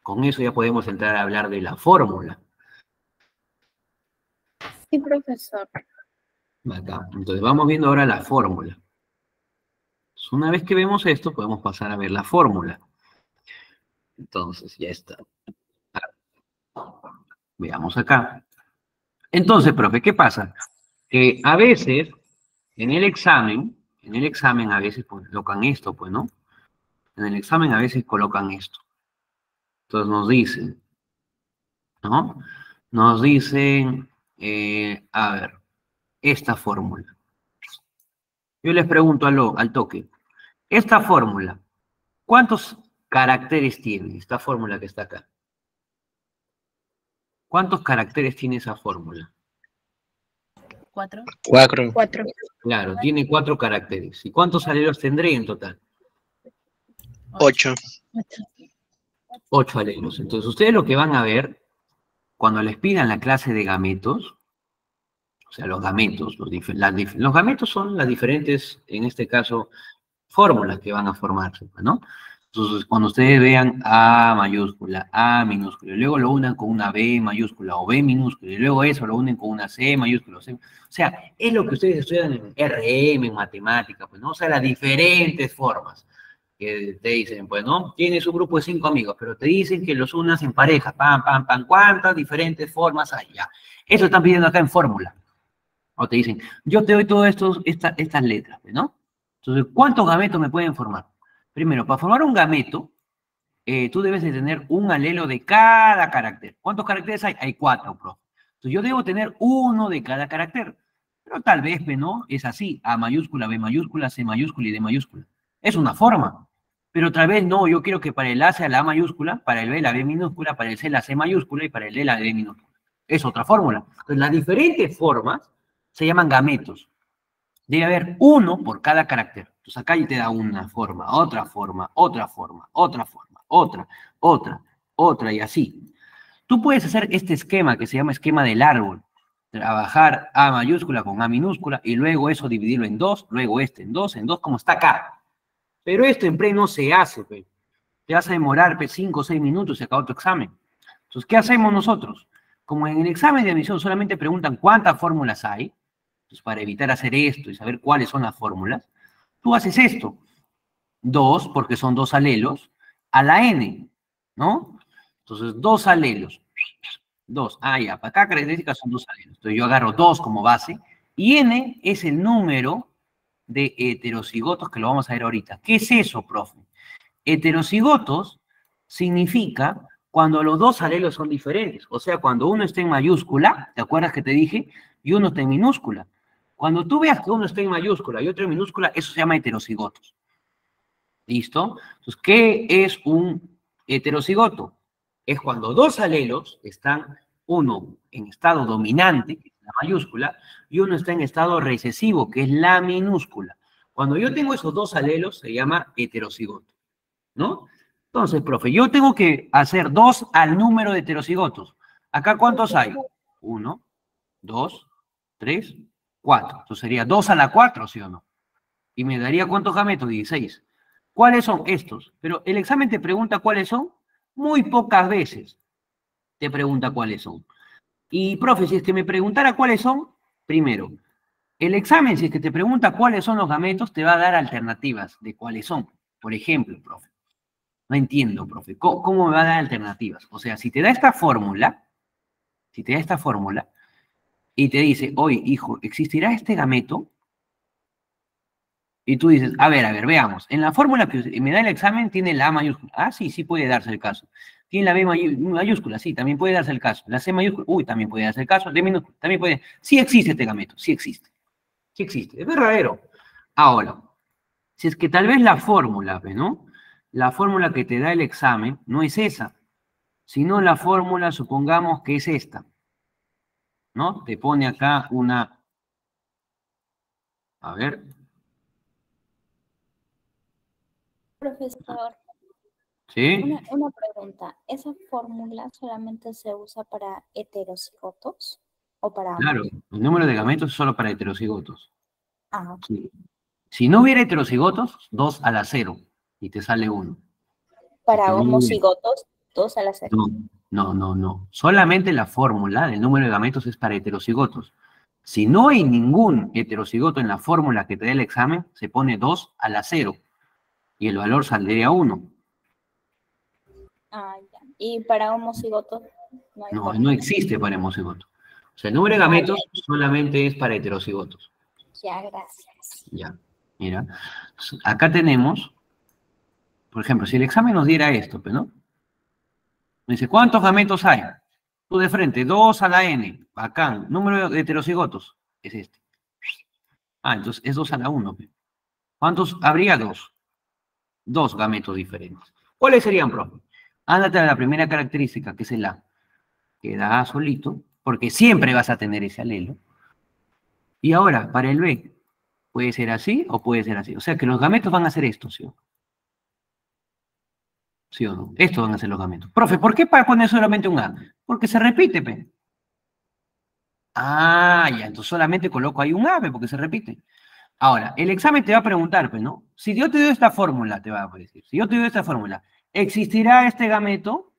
con eso ya podemos entrar a hablar de la fórmula. Sí, profesor. Entonces, vamos viendo ahora la fórmula. una vez que vemos esto, podemos pasar a ver la fórmula. Entonces, ya está. Veamos acá. Entonces, profe, ¿qué pasa? Que a veces, en el examen, en el examen a veces colocan esto, pues, ¿no? En el examen a veces colocan esto. Entonces nos dicen, ¿no? Nos dicen, eh, a ver, esta fórmula. Yo les pregunto al, al toque, esta fórmula, ¿cuántos caracteres tiene esta fórmula que está acá? ¿Cuántos caracteres tiene esa fórmula? Cuatro. Cuatro. Cuatro. Claro, tiene cuatro caracteres. ¿Y cuántos alelos tendré en total? Ocho. Ocho alelos. Entonces, ustedes lo que van a ver, cuando les pidan la clase de gametos, o sea, los gametos, los, los gametos son las diferentes, en este caso, fórmulas que van a formarse, ¿no? Entonces, cuando ustedes vean A mayúscula, A minúscula, y luego lo unan con una B mayúscula o B minúscula, y luego eso lo unen con una C mayúscula. O, sea, es lo que ustedes estudian en RM, en matemática, pues, ¿no? O sea, las diferentes formas que te dicen, pues, ¿no? Tienes un grupo de cinco amigos, pero te dicen que los unas en pareja, pam, pam, pam, ¿cuántas diferentes formas hay? Ya. Eso están pidiendo acá en fórmula. O te dicen, yo te doy todas estas letras, pues, ¿no? Entonces, ¿cuántos gametos me pueden formar? Primero, para formar un gameto, eh, tú debes de tener un alelo de cada carácter. ¿Cuántos caracteres hay? Hay cuatro, profe. Entonces yo debo tener uno de cada carácter. Pero tal vez, ¿no? Es así, A mayúscula, B mayúscula, C mayúscula y D mayúscula. Es una forma. Pero otra vez no, yo quiero que para el A sea la A mayúscula, para el B la B minúscula, para el C la C mayúscula y para el D la D minúscula. Es otra fórmula. Entonces las diferentes formas se llaman gametos. Debe haber uno por cada carácter. Entonces acá te da una forma, otra forma, otra forma, otra forma, otra, otra, otra y así. Tú puedes hacer este esquema que se llama esquema del árbol. Trabajar A mayúscula con A minúscula y luego eso dividirlo en dos, luego este en dos, en dos, como está acá. Pero esto en pre no se hace, Te vas a demorar cinco o seis minutos y se acabó tu examen. Entonces, ¿qué hacemos nosotros? Como en el examen de admisión solamente preguntan cuántas fórmulas hay, pues para evitar hacer esto y saber cuáles son las fórmulas, tú haces esto. Dos, porque son dos alelos, a la n, ¿no? Entonces, dos alelos. Dos. Ah, ya, para cada característica son dos alelos. Entonces, yo agarro dos como base y n es el número de heterocigotos que lo vamos a ver ahorita. ¿Qué es eso, profe? Heterocigotos significa cuando los dos alelos son diferentes. O sea, cuando uno está en mayúscula, ¿te acuerdas que te dije? Y uno está en minúscula. Cuando tú veas que uno está en mayúscula y otro en minúscula, eso se llama heterocigotos. ¿Listo? Entonces, ¿qué es un heterocigoto? Es cuando dos alelos están, uno en estado dominante, que es la mayúscula, y uno está en estado recesivo, que es la minúscula. Cuando yo tengo esos dos alelos, se llama heterocigoto, ¿no? Entonces, profe, yo tengo que hacer 2 al número de heterocigotos. ¿Acá cuántos hay? 1, 2, 3, 4. Entonces sería 2 a la 4, ¿sí o no? Y me daría cuántos gametos? 16. ¿Cuáles son estos? Pero el examen te pregunta cuáles son muy pocas veces. Te pregunta cuáles son. Y, profe, si es que me preguntara cuáles son, primero, el examen, si es que te pregunta cuáles son los gametos, te va a dar alternativas de cuáles son. Por ejemplo, profe. No entiendo, profe. ¿Cómo, cómo me va a dar alternativas? O sea, si te da esta fórmula, si te da esta fórmula, y te dice, oye, hijo, ¿existirá este gameto? Y tú dices, a ver, a ver, veamos. En la fórmula que me da el examen tiene la A mayúscula. Ah, sí, sí puede darse el caso. Tiene la B mayúscula, sí, también puede darse el caso. La C mayúscula, uy, también puede darse el caso. D minúscula, también puede. Sí existe este gameto, sí existe. Sí existe, es verdadero. Ahora, si es que tal vez la fórmula, ¿no? La fórmula que te da el examen no es esa, sino la fórmula, supongamos que es esta. ¿No? Te pone acá una... A ver, Profesor, ¿Sí? una, una pregunta. ¿Esa fórmula solamente se usa para heterocigotos o para? Claro, el número de gametos es solo para heterocigotos. Ah. Sí. Si no hubiera heterocigotos, 2 a la 0 y te sale 1. para homocigotos, dos a la cero. No, no, no, no. Solamente la fórmula del número de gametos es para heterocigotos. Si no hay ningún heterocigoto en la fórmula que te dé el examen, se pone 2 a la 0 y el valor saldría 1. Ah, ya. Y para homocigotos no hay No, no existe para homocigoto. O sea, el número de gametos solamente es para heterocigotos. Ya, gracias. Ya, mira. Acá tenemos, por ejemplo, si el examen nos diera esto, pues, ¿no? Me dice, ¿cuántos gametos hay? Tú de frente, 2 a la n, bacán. Número de heterocigotos, es este. Ah, entonces es 2 a la 1. ¿Cuántos habría? Dos. Dos gametos diferentes. ¿Cuáles serían, profe? Ándate a la primera característica, que es el A. Queda A solito, porque siempre vas a tener ese alelo. Y ahora, para el B, puede ser así o puede ser así. O sea que los gametos van a ser estos, ¿sí? ¿Sí o no? Estos van a ser los gametos. Profe, ¿por qué para poner solamente un A? Porque se repite, pe. Ah, ya, entonces solamente coloco ahí un A, pe, porque se repite. Ahora, el examen te va a preguntar, pues, ¿no? Si yo te doy esta fórmula, te va a decir, si yo te doy esta fórmula, ¿existirá este gameto?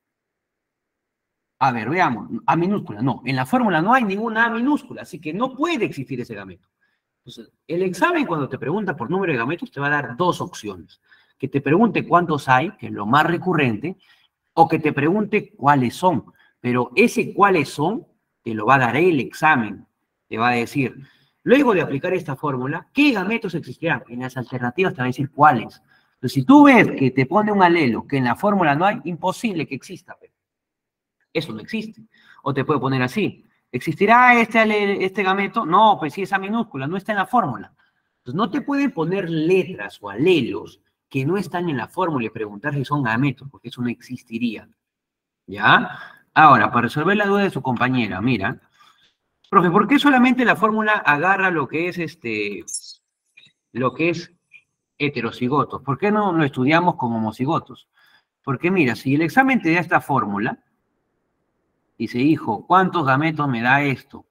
A ver, veamos, A minúscula, no, en la fórmula no hay ninguna A minúscula, así que no puede existir ese gameto. Entonces, el examen cuando te pregunta por número de gametos te va a dar dos opciones. Que te pregunte cuántos hay, que es lo más recurrente, o que te pregunte cuáles son. Pero ese cuáles son te lo va a dar el examen. Te va a decir, luego de aplicar esta fórmula, ¿qué gametos existirán? En las alternativas te va a decir cuáles. Entonces, si tú ves que te pone un alelo que en la fórmula no hay, imposible que exista. Eso no existe. O te puede poner así. ¿Existirá este, este gameto? No, pues sí, esa minúscula, no está en la fórmula. Entonces, no te pueden poner letras o alelos que no están en la fórmula y preguntar si son gametos, porque eso no existiría. ¿Ya? Ahora, para resolver la duda de su compañera, mira, profe, ¿por qué solamente la fórmula agarra lo que es este, lo que es heterocigotos? ¿Por qué no lo estudiamos como homocigotos? Porque mira, si el examen te da esta fórmula, dice, hijo, ¿cuántos gametos me da esto?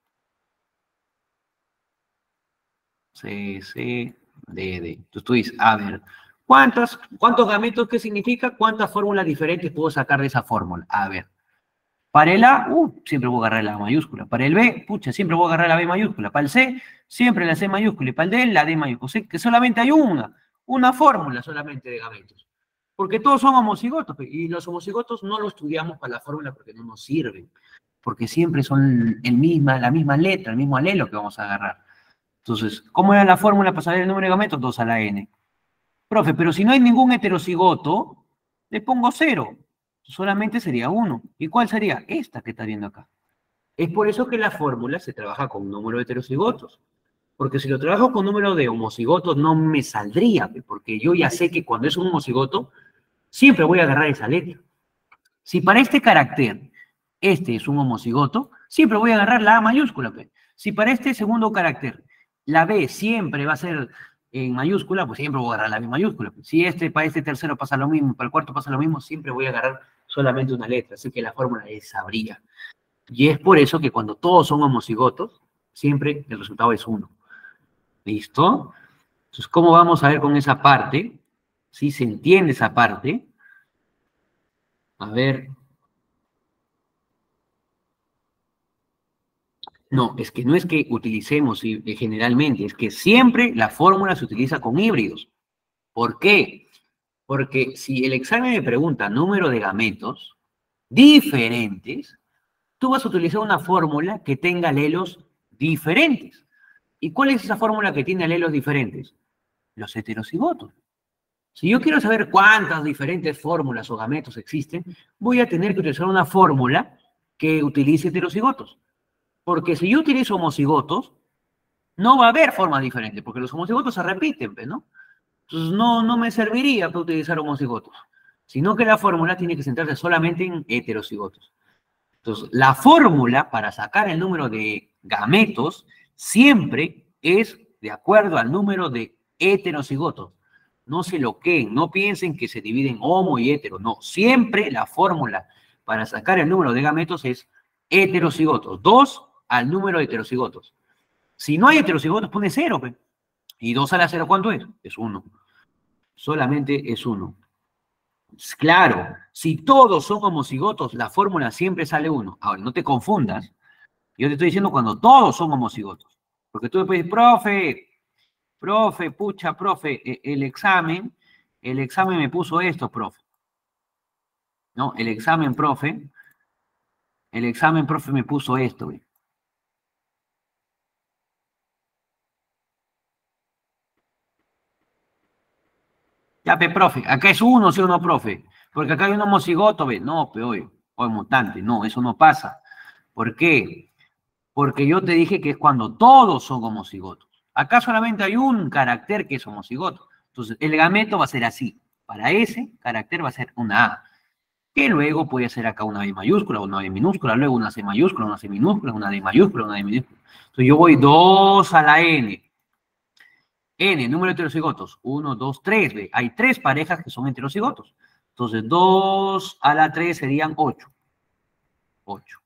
C, C, D, D. Entonces tú dices, a ver, ¿cuántas, ¿cuántos gametos qué significa? ¿Cuántas fórmulas diferentes puedo sacar de esa fórmula? A ver. Para el A, uh, siempre voy a agarrar la mayúscula. Para el B, pucha, siempre voy a agarrar la B mayúscula. Para el C, siempre la C mayúscula. Y para el D, la D mayúscula. Que solamente hay una, una fórmula solamente de gametos. Porque todos son homocigotos. Y los homocigotos no los estudiamos para la fórmula porque no nos sirven. Porque siempre son el misma, la misma letra, el mismo alelo que vamos a agarrar. Entonces, ¿cómo era la fórmula para saber el número de gametos? 2 a la n. Profe, pero si no hay ningún heterocigoto, le pongo cero. Solamente sería uno. ¿Y cuál sería? Esta que está viendo acá. Es por eso que la fórmula se trabaja con número de heterocigotos. Porque si lo trabajo con número de homocigotos no me saldría, porque yo ya sé que cuando es un homocigoto, siempre voy a agarrar esa letra. Si para este carácter este es un homocigoto, siempre voy a agarrar la A mayúscula. Si para este segundo carácter la B siempre va a ser en mayúscula, pues siempre voy a agarrar la misma mayúscula. Si este para este tercero pasa lo mismo, para el cuarto pasa lo mismo, siempre voy a agarrar solamente una letra. Así que la fórmula es sabría. Y es por eso que cuando todos son homocigotos, siempre el resultado es uno. ¿Listo? Entonces, ¿cómo vamos a ver con esa parte? Si se entiende esa parte. A ver. No, es que no es que utilicemos generalmente, es que siempre la fórmula se utiliza con híbridos. ¿Por qué? Porque si el examen me pregunta número de gametos diferentes, tú vas a utilizar una fórmula que tenga alelos diferentes. ¿Y cuál es esa fórmula que tiene alelos diferentes? Los heterocigotos. Si yo quiero saber cuántas diferentes fórmulas o gametos existen, voy a tener que utilizar una fórmula que utilice heterocigotos. Porque si yo utilizo homocigotos, no va a haber formas diferentes, porque los homocigotos se repiten, ¿no? Entonces no, no me serviría para utilizar homocigotos, sino que la fórmula tiene que centrarse solamente en heterocigotos. Entonces, la fórmula para sacar el número de gametos siempre es de acuerdo al número de heterocigotos. No se lo queden, no piensen que se dividen homo y hetero, no. Siempre la fórmula para sacar el número de gametos es heterocigotos. Dos al número de heterocigotos. Si no hay heterocigotos, pone cero. ¿Y dos a la cero cuánto es? Es uno. Solamente es uno. Claro, si todos son homocigotos, la fórmula siempre sale uno. Ahora, no te confundas. Yo te estoy diciendo cuando todos son homocigotos. Porque tú después profe, profe, pucha, profe, e, el examen, el examen me puso esto, profe. No, el examen, profe, el examen, profe, me puso esto. Ya, pe, profe, acá es uno, ¿sí o no, profe? Porque acá hay un homocigoto, ve. No, pe, hoy, hoy mutante, no, eso no pasa. ¿Por qué? Porque yo te dije que es cuando todos son homocigotos. Acá solamente hay un carácter que es homocigoto. Entonces, el gameto va a ser así. Para ese carácter va a ser una A. Que luego puede ser acá una B mayúscula, una B minúscula, luego una C mayúscula, una C minúscula, una D mayúscula, una D minúscula. Entonces yo voy 2 a la N. N, número de heterocigotos. 1, 2, 3. Ve, hay tres parejas que son heterocigotos. Entonces, 2 a la 3 serían 8. 8.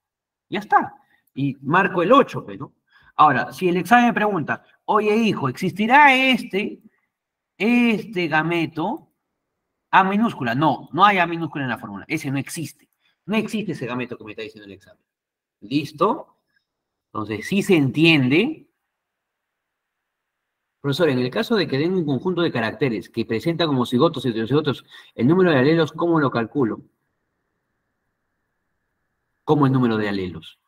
Ya está. Y marco el 8, ¿no? Ahora, si el examen me pregunta, oye hijo, ¿existirá este, este gameto A minúscula? No, no hay A minúscula en la fórmula. Ese no existe. No existe ese gameto que me está diciendo el examen. ¿Listo? Entonces, si se entiende, Profesor, en el caso de que den un conjunto de caracteres que presentan como cigotos y heterocigotos, el número de alelos, ¿cómo lo calculo? ¿Cómo el número de alelos?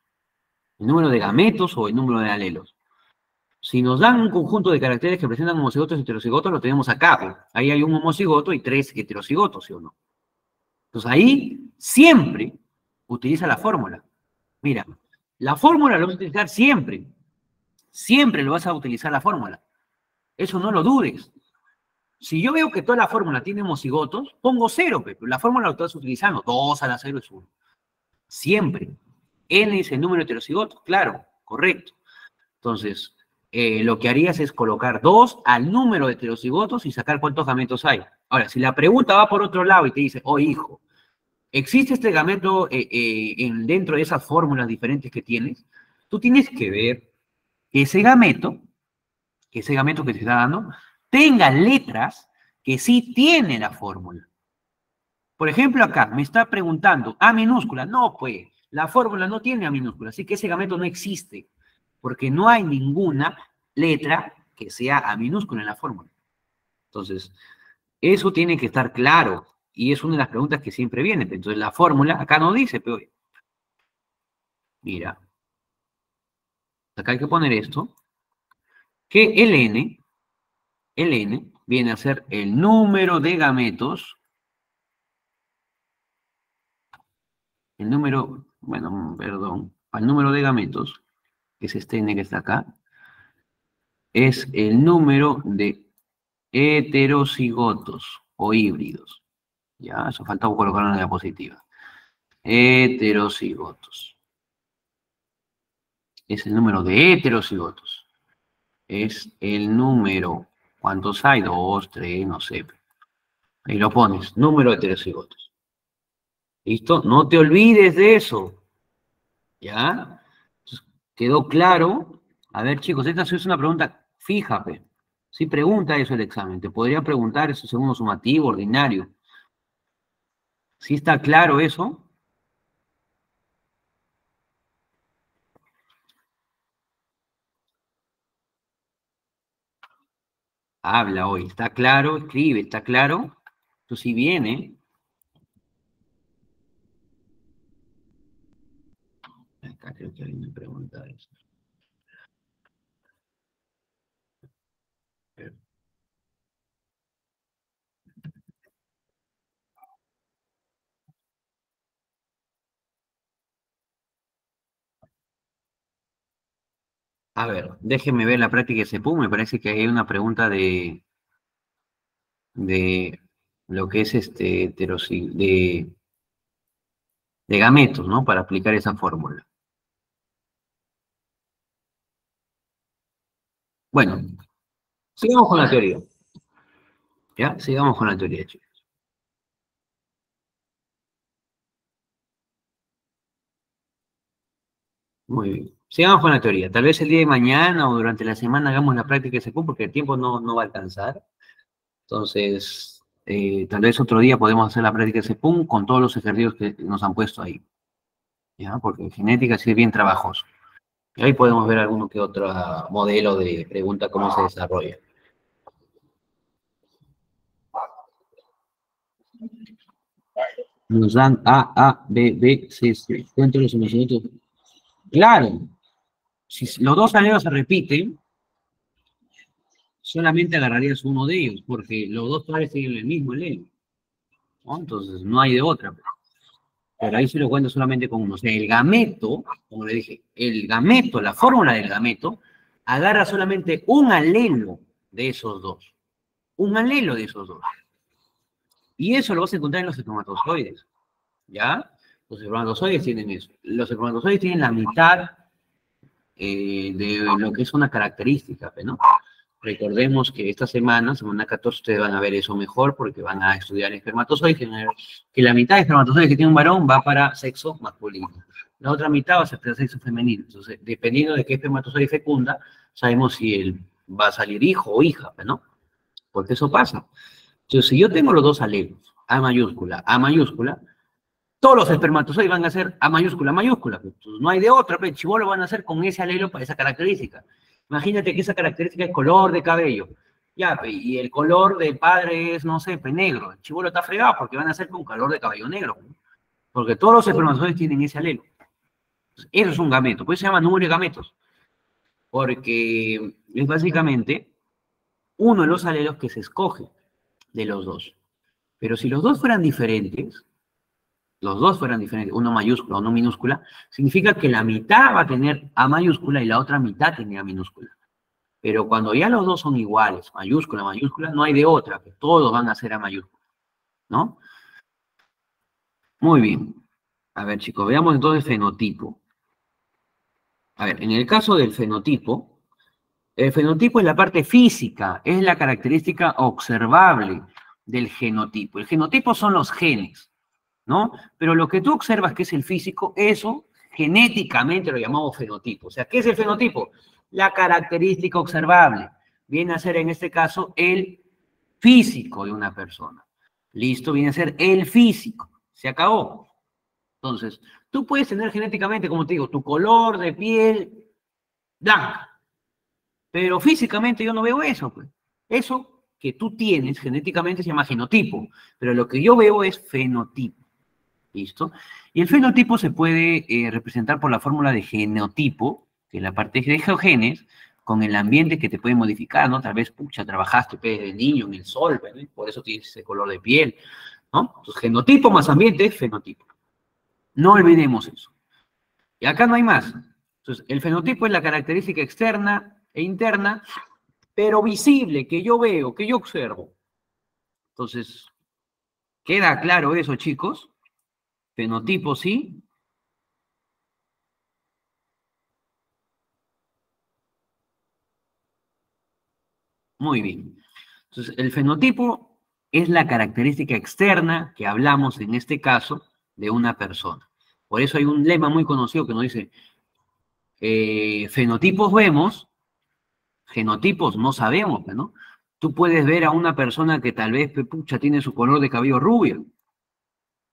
¿El número de gametos o el número de alelos? Si nos dan un conjunto de caracteres que presentan homocigotos y heterocigotos, lo tenemos acá. Ahí hay un homocigoto y tres heterocigotos, ¿sí o no? Entonces ahí siempre utiliza la fórmula. Mira, la fórmula la vas a utilizar siempre. Siempre lo vas a utilizar la fórmula. Eso no lo dudes. Si yo veo que toda la fórmula tiene homocigotos, pongo cero, pero la fórmula lo estás utilizando. 2 a la 0 es 1. Siempre. N es el número de heterocigotos, claro, correcto. Entonces, eh, lo que harías es colocar 2 al número de heterocigotos y sacar cuántos gametos hay. Ahora, si la pregunta va por otro lado y te dice, oh hijo, ¿existe este gameto eh, eh, dentro de esas fórmulas diferentes que tienes? Tú tienes que ver que ese gameto ese gameto que te está dando tenga letras que sí tiene la fórmula. Por ejemplo, acá me está preguntando A minúscula. No, pues, la fórmula no tiene A minúscula, así que ese gameto no existe, porque no hay ninguna letra que sea A minúscula en la fórmula. Entonces, eso tiene que estar claro, y es una de las preguntas que siempre viene. Entonces, la fórmula, acá no dice, pero mira, acá hay que poner esto, que el n, el n viene a ser el número de gametos, el número, bueno, perdón, el número de gametos, que es este n que está acá, es el número de heterocigotos o híbridos. Ya, eso falta colocar una diapositiva. Heterocigotos. Es el número de heterocigotos es el número ¿Cuántos hay? Dos, tres, no sé. Ahí lo pones, número de heterocigotos. ¿Listo? No te olvides de eso. ¿Ya? ¿Quedó claro? A ver, chicos, esta es una pregunta fíjate. Si pregunta eso el examen, te podría preguntar eso segundo sumativo, ordinario. ¿Sí está claro eso? Habla hoy, ¿está claro? Escribe, ¿está claro? Tú si viene. Acá creo que alguien me pregunta eso. A ver, déjenme ver la práctica de CEPU. Me parece que hay una pregunta de, de lo que es este de, de gametos, ¿no? Para aplicar esa fórmula. Bueno, sigamos con la teoría. ¿Ya? Sigamos con la teoría, chicos. Muy bien. Sigamos con la teoría. Tal vez el día de mañana o durante la semana hagamos la práctica de SECU porque el tiempo no, no va a alcanzar. Entonces, eh, tal vez otro día podemos hacer la práctica de SEPUM con todos los ejercicios que nos han puesto ahí. ¿Ya? Porque genética sí es bien trabajoso. Y ahí podemos ver alguno que otro modelo de pregunta cómo se desarrolla. Nos dan A, A, B, B, C, C. ¿Cuántos los minutos? Claro, si los dos alelos se repiten, solamente agarrarías uno de ellos, porque los dos pares tienen el mismo alelo. Entonces, no hay de otra. Pero ahí se lo cuento solamente con uno. O sea, el gameto, como le dije, el gameto, la fórmula del gameto, agarra solamente un alelo de esos dos. Un alelo de esos dos. Y eso lo vas a encontrar en los espermatozoides. ¿Ya? Los espermatozoides tienen eso. Los espermatozoides tienen la mitad eh, de lo que es una característica, ¿no? Recordemos que esta semana, semana 14, ustedes van a ver eso mejor porque van a estudiar espermatozoides, que la mitad de espermatozoides que tiene un varón va para sexo masculino. La otra mitad va a ser para sexo femenino. Entonces, dependiendo de qué espermatozoide fecunda, sabemos si él va a salir hijo o hija, ¿no? Porque eso pasa. Entonces, si yo tengo los dos alelos, A mayúscula, A mayúscula, todos los espermatozoides van a ser A mayúscula, mayúscula. no hay de otra, pero chivolo van a ser con ese alelo para esa característica. Imagínate que esa característica es color de cabello. Ya, y el color del padre es, no sé, pues negro. El chivolo está fregado porque van a ser con color de cabello negro. Porque todos los espermatozoides tienen ese alelo. eso es un gameto. Pues se llama número de gametos. Porque es básicamente uno de los alelos que se escoge de los dos. Pero si los dos fueran diferentes, los dos fueran diferentes, uno mayúscula, uno minúscula, significa que la mitad va a tener A mayúscula y la otra mitad tiene A minúscula. Pero cuando ya los dos son iguales, mayúscula, mayúscula, no hay de otra, que todos van a ser A mayúscula, ¿no? Muy bien. A ver, chicos, veamos entonces fenotipo. A ver, en el caso del fenotipo, el fenotipo es la parte física, es la característica observable del genotipo. El genotipo son los genes. Pero lo que tú observas que es el físico, eso genéticamente lo llamamos fenotipo. O sea, ¿qué es el fenotipo? La característica observable. Viene a ser en este caso el físico de una persona. Listo, viene a ser el físico. Se acabó. Entonces, tú puedes tener genéticamente, como te digo, tu color de piel blanca. Pero físicamente yo no veo eso, pues. Eso que tú tienes genéticamente se llama genotipo, pero lo que yo veo es fenotipo. ¿Listo? Y el fenotipo se puede eh, representar por la fórmula de genotipo, que es la parte de geogenes, con el ambiente que te puede modificar, ¿no? Tal vez, pucha, trabajaste pues, de niño en el sol, por eso tienes ese color de piel, ¿no? Entonces, genotipo más ambiente es fenotipo. No olvidemos eso. Y acá no hay más. Entonces, el fenotipo es la característica externa e interna, pero visible, que yo veo, que yo observo. Entonces, ¿queda claro eso, chicos? Fenotipo, ¿sí? Muy bien. Entonces, el fenotipo es la característica externa que hablamos en este caso de una persona. Por eso hay un lema muy conocido que nos dice, eh, fenotipos vemos, genotipos no sabemos, ¿no? Tú puedes ver a una persona que tal vez, pucha, tiene su color de cabello rubio,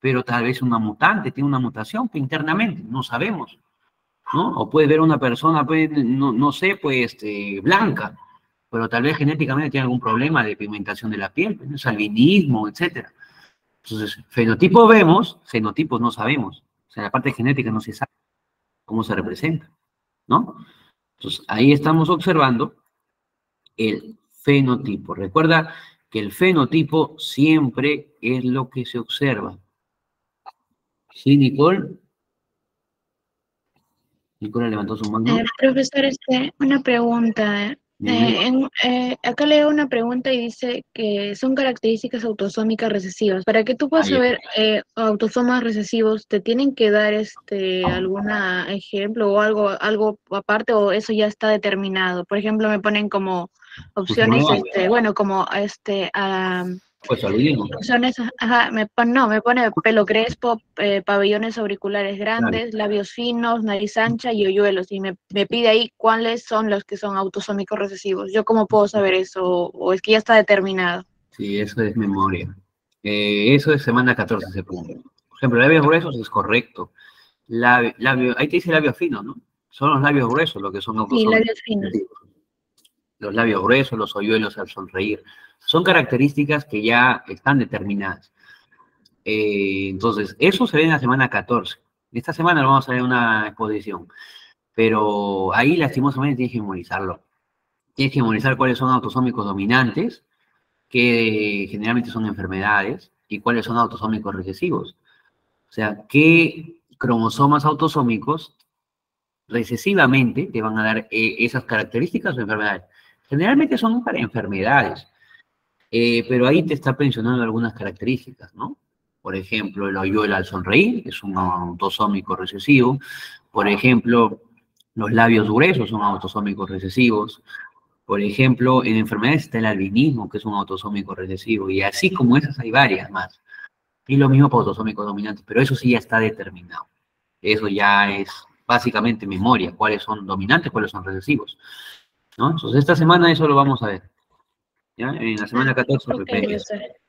pero tal vez una mutante, tiene una mutación que internamente no sabemos, ¿no? O puedes ver una persona, pues, no, no sé, pues, este, blanca, pero tal vez genéticamente tiene algún problema de pigmentación de la piel, pues, albinismo, etc. Entonces, fenotipo vemos, genotipos no sabemos. O sea, la parte genética no se sabe cómo se representa, ¿no? Entonces, ahí estamos observando el fenotipo. Recuerda que el fenotipo siempre es lo que se observa. ¿Sí, Nicole? Nicole levantó su mano. Eh, profesor, este, una pregunta. Eh, eh, acá leo una pregunta y dice que son características autosómicas recesivas. Para que tú puedas saber eh, autosomas recesivos, ¿te tienen que dar este algún ejemplo o algo, algo aparte o eso ya está determinado? Por ejemplo, me ponen como pues opciones, este, bueno, como este, pues albinismo. Son esas, ajá, me, no, me pone pelo crespo, eh, pabellones auriculares grandes, labios finos, nariz ancha y hoyuelos. Y me, pide ahí cuáles son los que son autosómicos recesivos. ¿Yo cómo puedo saber eso? ¿O es que ya está determinado? Sí, eso es memoria. Eh, eso es semana 14 se Por ejemplo, labios gruesos es correcto. Labio, ahí te dice labios finos, ¿no? Son los labios gruesos los que son autosómicos. Sí, labios finos. Los labios gruesos, los hoyuelos al sonreír. Son características que ya están determinadas. Eh, entonces, eso se ve en la semana 14. Esta semana lo vamos a ver una exposición. Pero ahí, lastimosamente, tienes que memorizarlo. Tienes que memorizar cuáles son autosómicos dominantes, que generalmente son enfermedades, y cuáles son autosómicos recesivos. O sea, qué cromosomas autosómicos recesivamente te van a dar eh, esas características o enfermedades. Generalmente son para enfermedades. Eh, pero ahí te está pensionando algunas características, ¿no? Por ejemplo, el hoyuelo al sonreír, que es un autosómico recesivo. Por ejemplo, los labios gruesos son autosómicos recesivos. Por ejemplo, en enfermedades está el albinismo, que es un autosómico recesivo. Y así como esas hay varias más. Y lo mismo para autosómicos dominantes, pero eso sí ya está determinado. Eso ya es básicamente memoria, cuáles son dominantes, cuáles son recesivos. ¿No? Entonces, esta semana eso lo vamos a ver. En la semana 14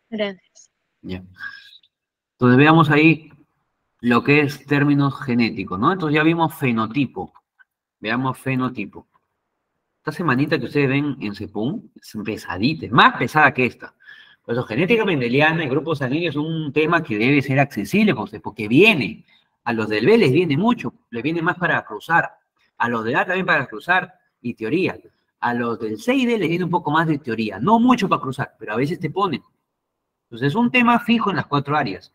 Gracias. Ya. Entonces veamos ahí lo que es términos genéticos, ¿no? Entonces ya vimos fenotipo. Veamos fenotipo. Esta semanita que ustedes ven en CEPUM es pesadita, es más pesada que esta. Por eso genética mendeliana y grupos sanguíneos es un tema que debe ser accesible porque viene. A los del B les viene mucho, les viene más para cruzar. A los de A también para cruzar y teoría a los del 6D les viene un poco más de teoría, no mucho para cruzar, pero a veces te ponen. Entonces es un tema fijo en las cuatro áreas.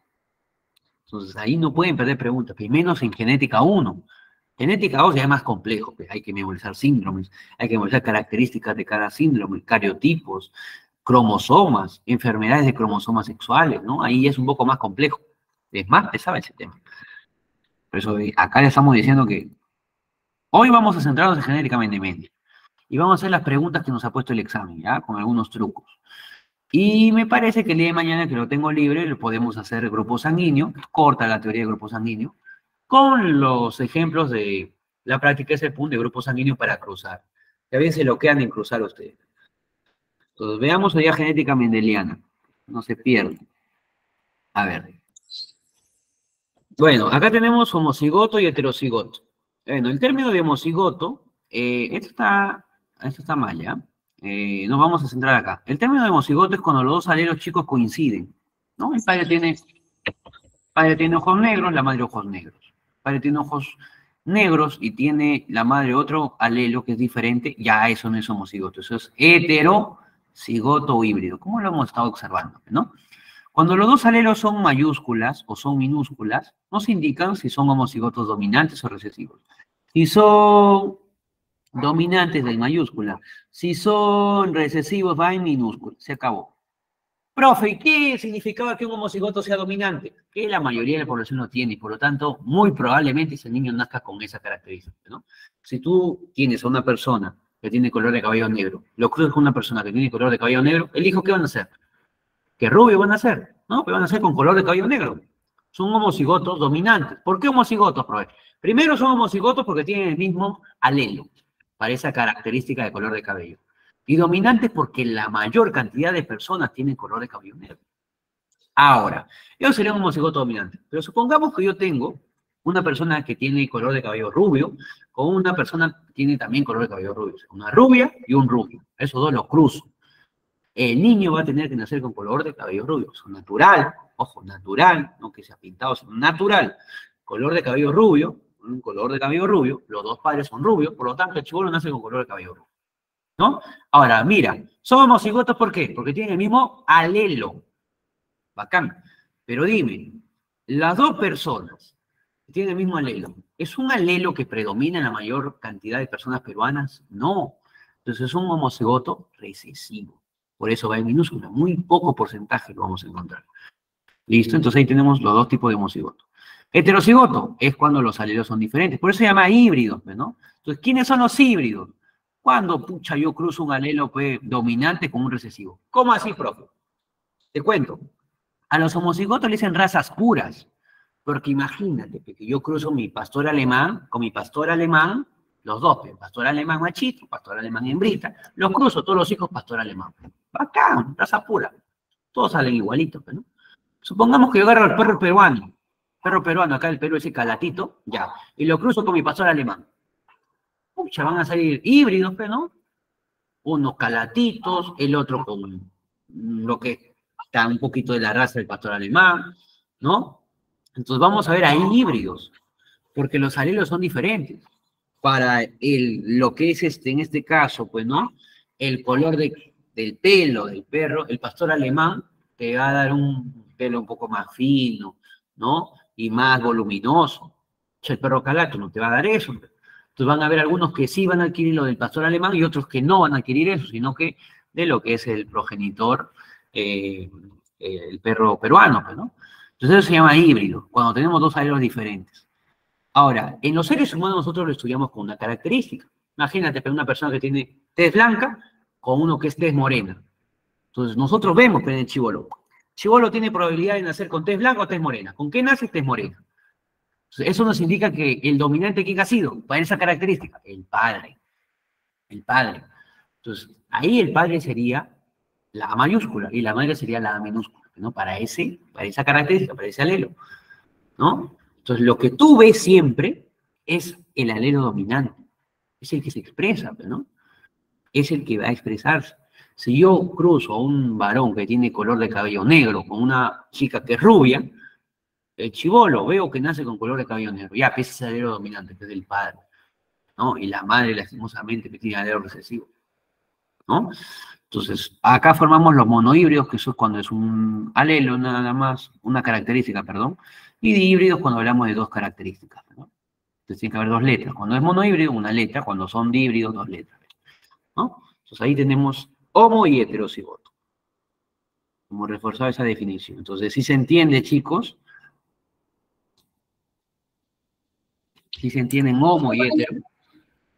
Entonces ahí no pueden perder preguntas, y menos en genética 1. Genética 2 ya es más complejo, pues hay que memorizar síndromes, hay que memorizar características de cada síndrome, cariotipos, cromosomas, enfermedades de cromosomas sexuales, ¿no? Ahí es un poco más complejo. Es más pesado ese tema. Por eso eh, acá le estamos diciendo que hoy vamos a centrarnos en genéticamente media y vamos a hacer las preguntas que nos ha puesto el examen, ¿ya? Con algunos trucos. Y me parece que el día de mañana que lo tengo libre, lo podemos hacer grupo sanguíneo, corta la teoría de grupo sanguíneo, con los ejemplos de la práctica ese punto de grupo sanguíneo para cruzar. Ya bien se lo quedan en cruzar ustedes. Entonces, veamos allá genética mendeliana. No se pierda. A ver. Bueno, acá tenemos homocigoto y heterocigoto. Bueno, el término de homocigoto, eh, esto está esto está mal, ¿ya? Eh, nos vamos a centrar acá. El término de homocigoto es cuando los dos alelos chicos coinciden, ¿no? El padre tiene, padre tiene ojos negros, la madre ojos negros. El padre tiene ojos negros y tiene la madre otro alelo que es diferente, ya eso no es homocigoto, eso es heterocigoto híbrido, como lo hemos estado observando, ¿no? Cuando los dos alelos son mayúsculas o son minúsculas, nos indican si son homocigotos dominantes o recesivos. Si son dominantes de mayúscula. Si son recesivos, va en minúscula. Se acabó. Profe, ¿qué significaba que un homocigoto sea dominante? Que la mayoría de la población lo tiene y por lo tanto, muy probablemente ese niño nazca con esa característica, ¿no? Si tú tienes a una persona que tiene color de cabello negro, lo cruzas con una persona que tiene color de cabello negro, el hijo, ¿qué van a hacer? ¿Qué rubio van a hacer? ¿No? Pues van a ser con color de cabello negro. Son homocigotos dominantes. ¿Por qué homocigotos, profe? Primero son homocigotos porque tienen el mismo alelo, esa característica de color de cabello. Y dominantes porque la mayor cantidad de personas tienen color de cabello negro. Ahora, ellos serían homocigotos dominantes. Pero supongamos que yo tengo una persona que tiene color de cabello rubio con una persona que tiene también color de cabello rubio. Una rubia y un rubio. Esos dos los cruzo. El niño va a tener que nacer con color de cabello rubio. Natural, ojo, natural, no que sea pintado, sino natural. Color de cabello rubio, un color de cabello rubio, los dos padres son rubios, por lo tanto el chivolo nace con color de cabello rubio. ¿No? Ahora, mira, son homocigotos ¿por qué? Porque tienen el mismo alelo. Bacán. Pero dime, las dos personas tienen el mismo alelo, ¿es un alelo que predomina en la mayor cantidad de personas peruanas? No. Entonces es un homocigoto recesivo. Por eso va en minúscula. Muy poco porcentaje lo vamos a encontrar. ¿Listo? Entonces ahí tenemos los dos tipos de homocigoto. Heterocigoto es cuando los alelos son diferentes. Por eso se llama híbridos, ¿no? Entonces, ¿quiénes son los híbridos? Cuando, pucha, yo cruzo un alelo pues, dominante con un recesivo. ¿Cómo así, profe? Te cuento. A los homocigotos le dicen razas puras. Porque imagínate que yo cruzo mi pastor alemán con mi pastor alemán, los dos, pues, pastor alemán machito, pastor alemán hembrita, los cruzo todos los hijos pastor alemán. Bacán, raza pura. Todos salen igualitos, ¿no? Supongamos que yo agarro al perro peruano perro peruano, acá el Perú ese calatito, ya, y lo cruzo con mi pastor alemán. Pucha, van a salir híbridos, pero no. Unos calatitos, el otro con lo que está un poquito de la raza del pastor alemán, ¿no? Entonces vamos a ver ahí híbridos, porque los alelos son diferentes. Para el, lo que es este, en este caso, pues, ¿no? El color de, del pelo del perro, el pastor alemán te va a dar un pelo un poco más fino, ¿no? Y más voluminoso. El perro calato no te va a dar eso. Entonces van a haber algunos que sí van a adquirir lo del pastor alemán y otros que no van a adquirir eso, sino que de lo que es el progenitor, eh, el perro peruano, pues, ¿no? Entonces eso se llama híbrido, cuando tenemos dos alelos diferentes. Ahora, en los seres humanos nosotros lo estudiamos con una característica. Imagínate, pero una persona que tiene tez blanca con uno que es tez morena. Entonces nosotros vemos en el chivolo, Chivolo tiene probabilidad de nacer con tez blanca o tez morena. ¿Con qué nace tez morena? Eso nos indica que el dominante, ¿quién ha sido? Para esa característica, el padre. El padre. Entonces, ahí el padre sería la mayúscula y la madre sería la minúscula, ¿no? Para, ese, para esa característica, para ese alelo, ¿no? Entonces, lo que tú ves siempre es el alelo dominante. Es el que se expresa, ¿no? Es el que va a expresarse. Si yo cruzo a un varón que tiene color de cabello negro con una chica que es rubia, el chivolo veo que nace con color de cabello negro. Ya, pues ese alero dominante, que es el padre. ¿no? Y la madre, lastimosamente, que tiene alero recesivo. ¿no? Entonces, acá formamos los monohíbridos, que eso es cuando es un alelo nada más, una característica, perdón, y híbridos cuando hablamos de dos características. Entonces tiene que haber dos letras. Cuando es monohíbrido, una letra. Cuando son híbridos, dos letras. ¿no? Entonces ahí tenemos homo y heterocigoto. Hemos reforzado esa definición. Entonces, si se entiende, chicos, si se entienden homo y hetero.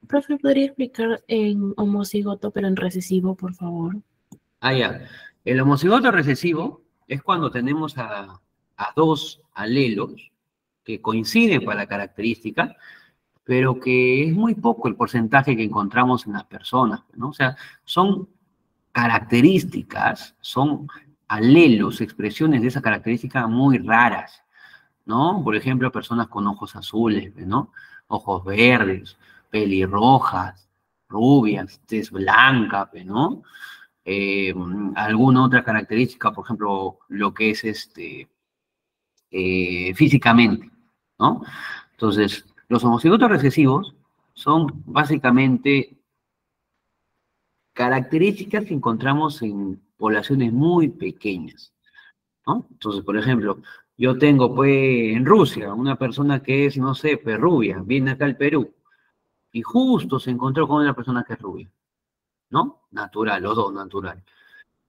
Profe, ¿podría explicar en homocigoto, pero en recesivo, por favor? Ah, ya. El homocigoto recesivo es cuando tenemos a, a dos alelos que coinciden para la característica, pero que es muy poco el porcentaje que encontramos en las personas, ¿no? O sea, son características, son alelos, expresiones de esa característica muy raras, ¿no? Por ejemplo, personas con ojos azules, ¿no? Ojos verdes, pelirrojas, rubias, tez blanca, ¿no? Eh, alguna otra característica, por ejemplo, lo que es este eh, físicamente, ¿no? Entonces, los homocigotos recesivos son básicamente características que encontramos en poblaciones muy pequeñas. ¿no? Entonces, por ejemplo, yo tengo pues en Rusia una persona que es, no sé, perrubia, viene acá al Perú, y justo se encontró con una persona que es rubia. ¿No? Natural, los dos natural.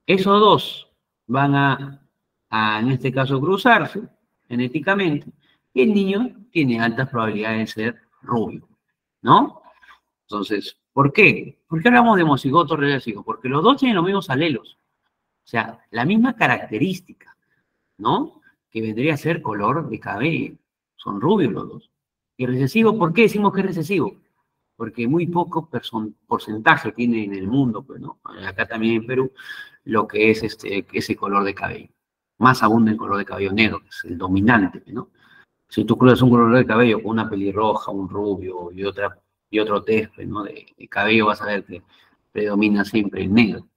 Esos dos van a, en este caso, cruzarse genéticamente, y el niño tiene altas probabilidades de ser rubio. ¿No? Entonces, ¿Por qué? ¿Por qué hablamos de homocigoto recesivo? Porque los dos tienen los mismos alelos. O sea, la misma característica, ¿no? Que vendría a ser color de cabello. Son rubios los dos. Y recesivo, ¿por qué decimos que es recesivo? Porque muy poco porcentaje tiene en el mundo, pues, ¿no? Acá también en Perú, lo que es este, ese color de cabello. Más aún el color de cabello negro, que es el dominante, ¿no? Si tú cruzas un color de cabello con una pelirroja, un rubio y otra y otro test ¿no? de, cabello, vas a ver que predomina siempre el negro,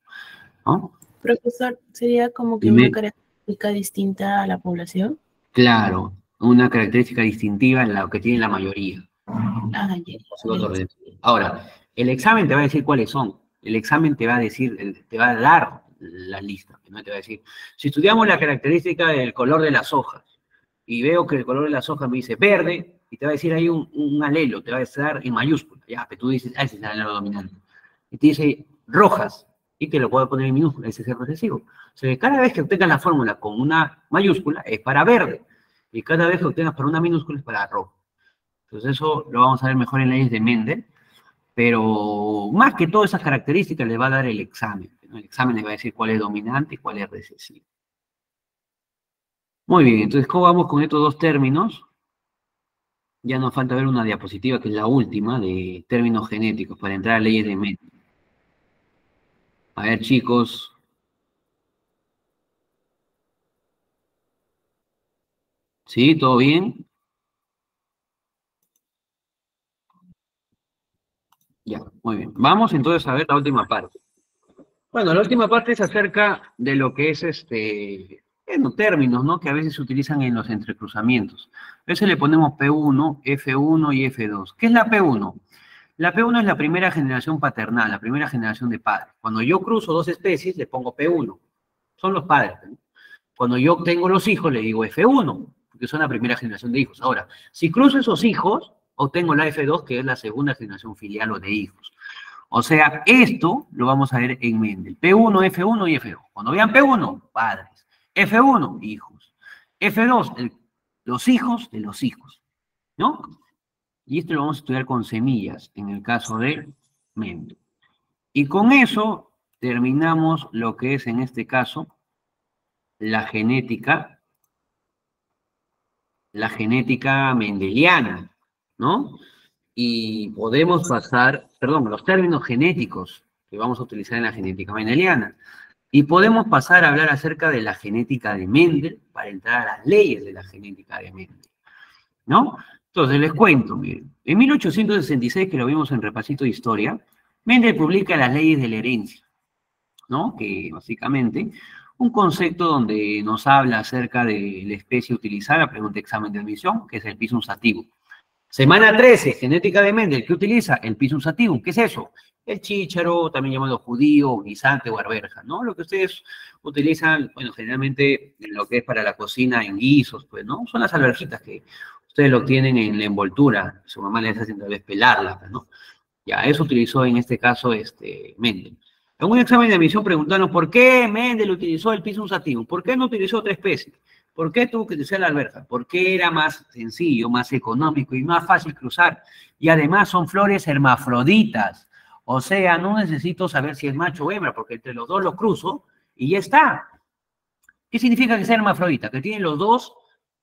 ¿no? Profesor, ¿sería como que una característica distinta a la población? Claro, una característica distintiva en la que tiene la mayoría. Ah, Ahora, el examen te va a decir cuáles son. El examen te va a decir, te va a dar la lista. ¿no? Te va a decir, si estudiamos la característica del color de las hojas y veo que el color de las hojas me dice verde, y te va a decir ahí un, alelo, te va a estar en mayúscula, ya, pero tú dices, ah, ese es el alelo dominante. Y te dice rojas, y te lo puedo poner en minúscula, ese es el recesivo. O sea, cada vez que obtengas la fórmula con una mayúscula es para verde, y cada vez que obtengas para una minúscula es para rojo. Entonces eso lo vamos a ver mejor en leyes de Mendel, pero más que todas esas características le va a dar el examen. El examen le va a decir cuál es dominante y cuál es recesivo. Muy bien, entonces, ¿cómo vamos con estos dos términos? Ya nos falta ver una diapositiva que es la última de términos genéticos para entrar a leyes de Mendel. A ver, chicos. ¿Sí? ¿Todo bien? Ya, muy bien. Vamos entonces a ver la última parte. Bueno, la última parte es acerca de lo que es este bueno, términos, ¿no? Que a veces se utilizan en los entrecruzamientos. A veces le ponemos P1, F1 y F2. ¿Qué es la P1? La P1 es la primera generación paternal, la primera generación de padres. Cuando yo cruzo dos especies, le pongo P1. Son los padres. Cuando yo tengo los hijos, le digo F1, porque son la primera generación de hijos. Ahora, si cruzo esos hijos, obtengo la F2, que es la segunda generación filial o de hijos. O sea, esto lo vamos a ver en Mendel. P1, F1 y F2. Cuando vean P1, padres. F1, hijos. F2, los hijos de los hijos. ¿No? Y esto lo vamos a estudiar con semillas, en el caso de Mendel. Y con eso terminamos lo que es en este caso la genética, la genética mendeliana, ¿no? Y podemos pasar, perdón, los términos genéticos que vamos a utilizar en la genética mendeliana. Y podemos pasar a hablar acerca de la genética de Mendel para entrar a las leyes de la genética de Mendel. ¿No? Entonces, les cuento, miren. En 1866, que lo vimos en Repasito de Historia, Mendel publica las leyes de la herencia, ¿no? Que básicamente un concepto donde nos habla acerca de la especie utilizada, pregunta examen de admisión, que es el pisum sativum. Semana 13, genética de Mendel, ¿qué utiliza? El pisum sativum, ¿qué es eso? el chícharo, también llamado judío, guisante o arberja, ¿no? Lo que ustedes utilizan, bueno, generalmente en lo que es para la cocina en guisos, pues, ¿no? Son las alberjitas que ustedes lo tienen en la envoltura, su mamá les hace tal vez pelarla, ¿no? Ya, eso utilizó en este caso este Mendel. En un examen de admisión preguntaron por qué Mendel utilizó el pisum sativum, por qué no utilizó otra especie, por qué tuvo que utilizar la alberja, por qué era más sencillo, más económico y más fácil cruzar. Y además son flores hermafroditas, o sea, no necesito saber si es macho o hembra, porque entre los dos los cruzo y ya está. ¿Qué significa que sea hermafrodita? Que tienen los dos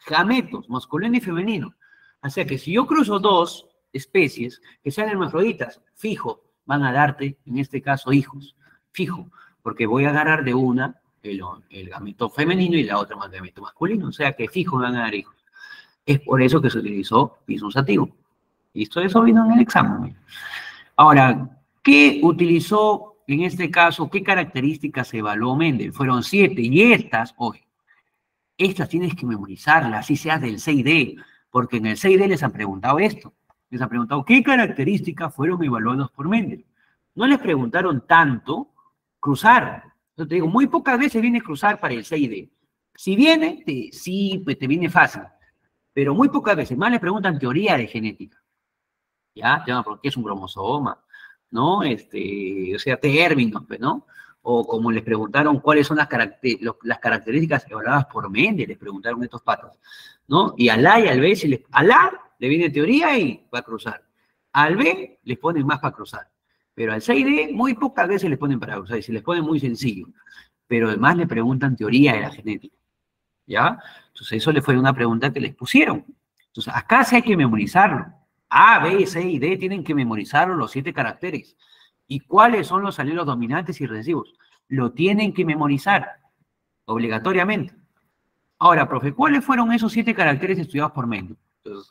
gametos, masculino y femenino. O sea que si yo cruzo dos especies que sean hermafroditas, fijo, van a darte, en este caso, hijos. Fijo, porque voy a agarrar de una el, gameto femenino y la otra más gameto masculino. O sea que fijo van a dar hijos. Es por eso que se utilizó. Y esto eso vino en el examen. Ahora, ¿Qué utilizó en este caso? ¿Qué características evaluó Mendel? Fueron siete y estas, hoy, estas tienes que memorizarlas, así seas del 6D, porque en el 6D les han preguntado esto. Les han preguntado qué características fueron evaluadas por Mendel. No les preguntaron tanto cruzar. Yo te digo, muy pocas veces viene cruzar para el 6D. Si viene, sí, pues te viene fácil. Pero muy pocas veces. Más les preguntan teoría de genética. ¿Ya? ¿Ya? ¿Por es un cromosoma? ¿no? Este, o sea, términos, pues, ¿no? O como les preguntaron cuáles son las, las características evaluadas por Mendel, les preguntaron estos patos, ¿no? Y al A y al B, si les, al A le viene teoría y va a cruzar. Al B les ponen más para cruzar. Pero al 6D muy pocas veces les ponen parábolas, o sea, se les pone muy sencillo. Pero además le preguntan teoría de la genética. ¿Ya? Entonces eso le fue una pregunta que les pusieron. Entonces acá sí hay que memorizarlo. A, B, C y D tienen que memorizarlo los siete caracteres. ¿Y cuáles son los alelos dominantes y recesivos? Lo tienen que memorizar obligatoriamente. Ahora, profe, ¿cuáles fueron esos siete caracteres estudiados por Mendel?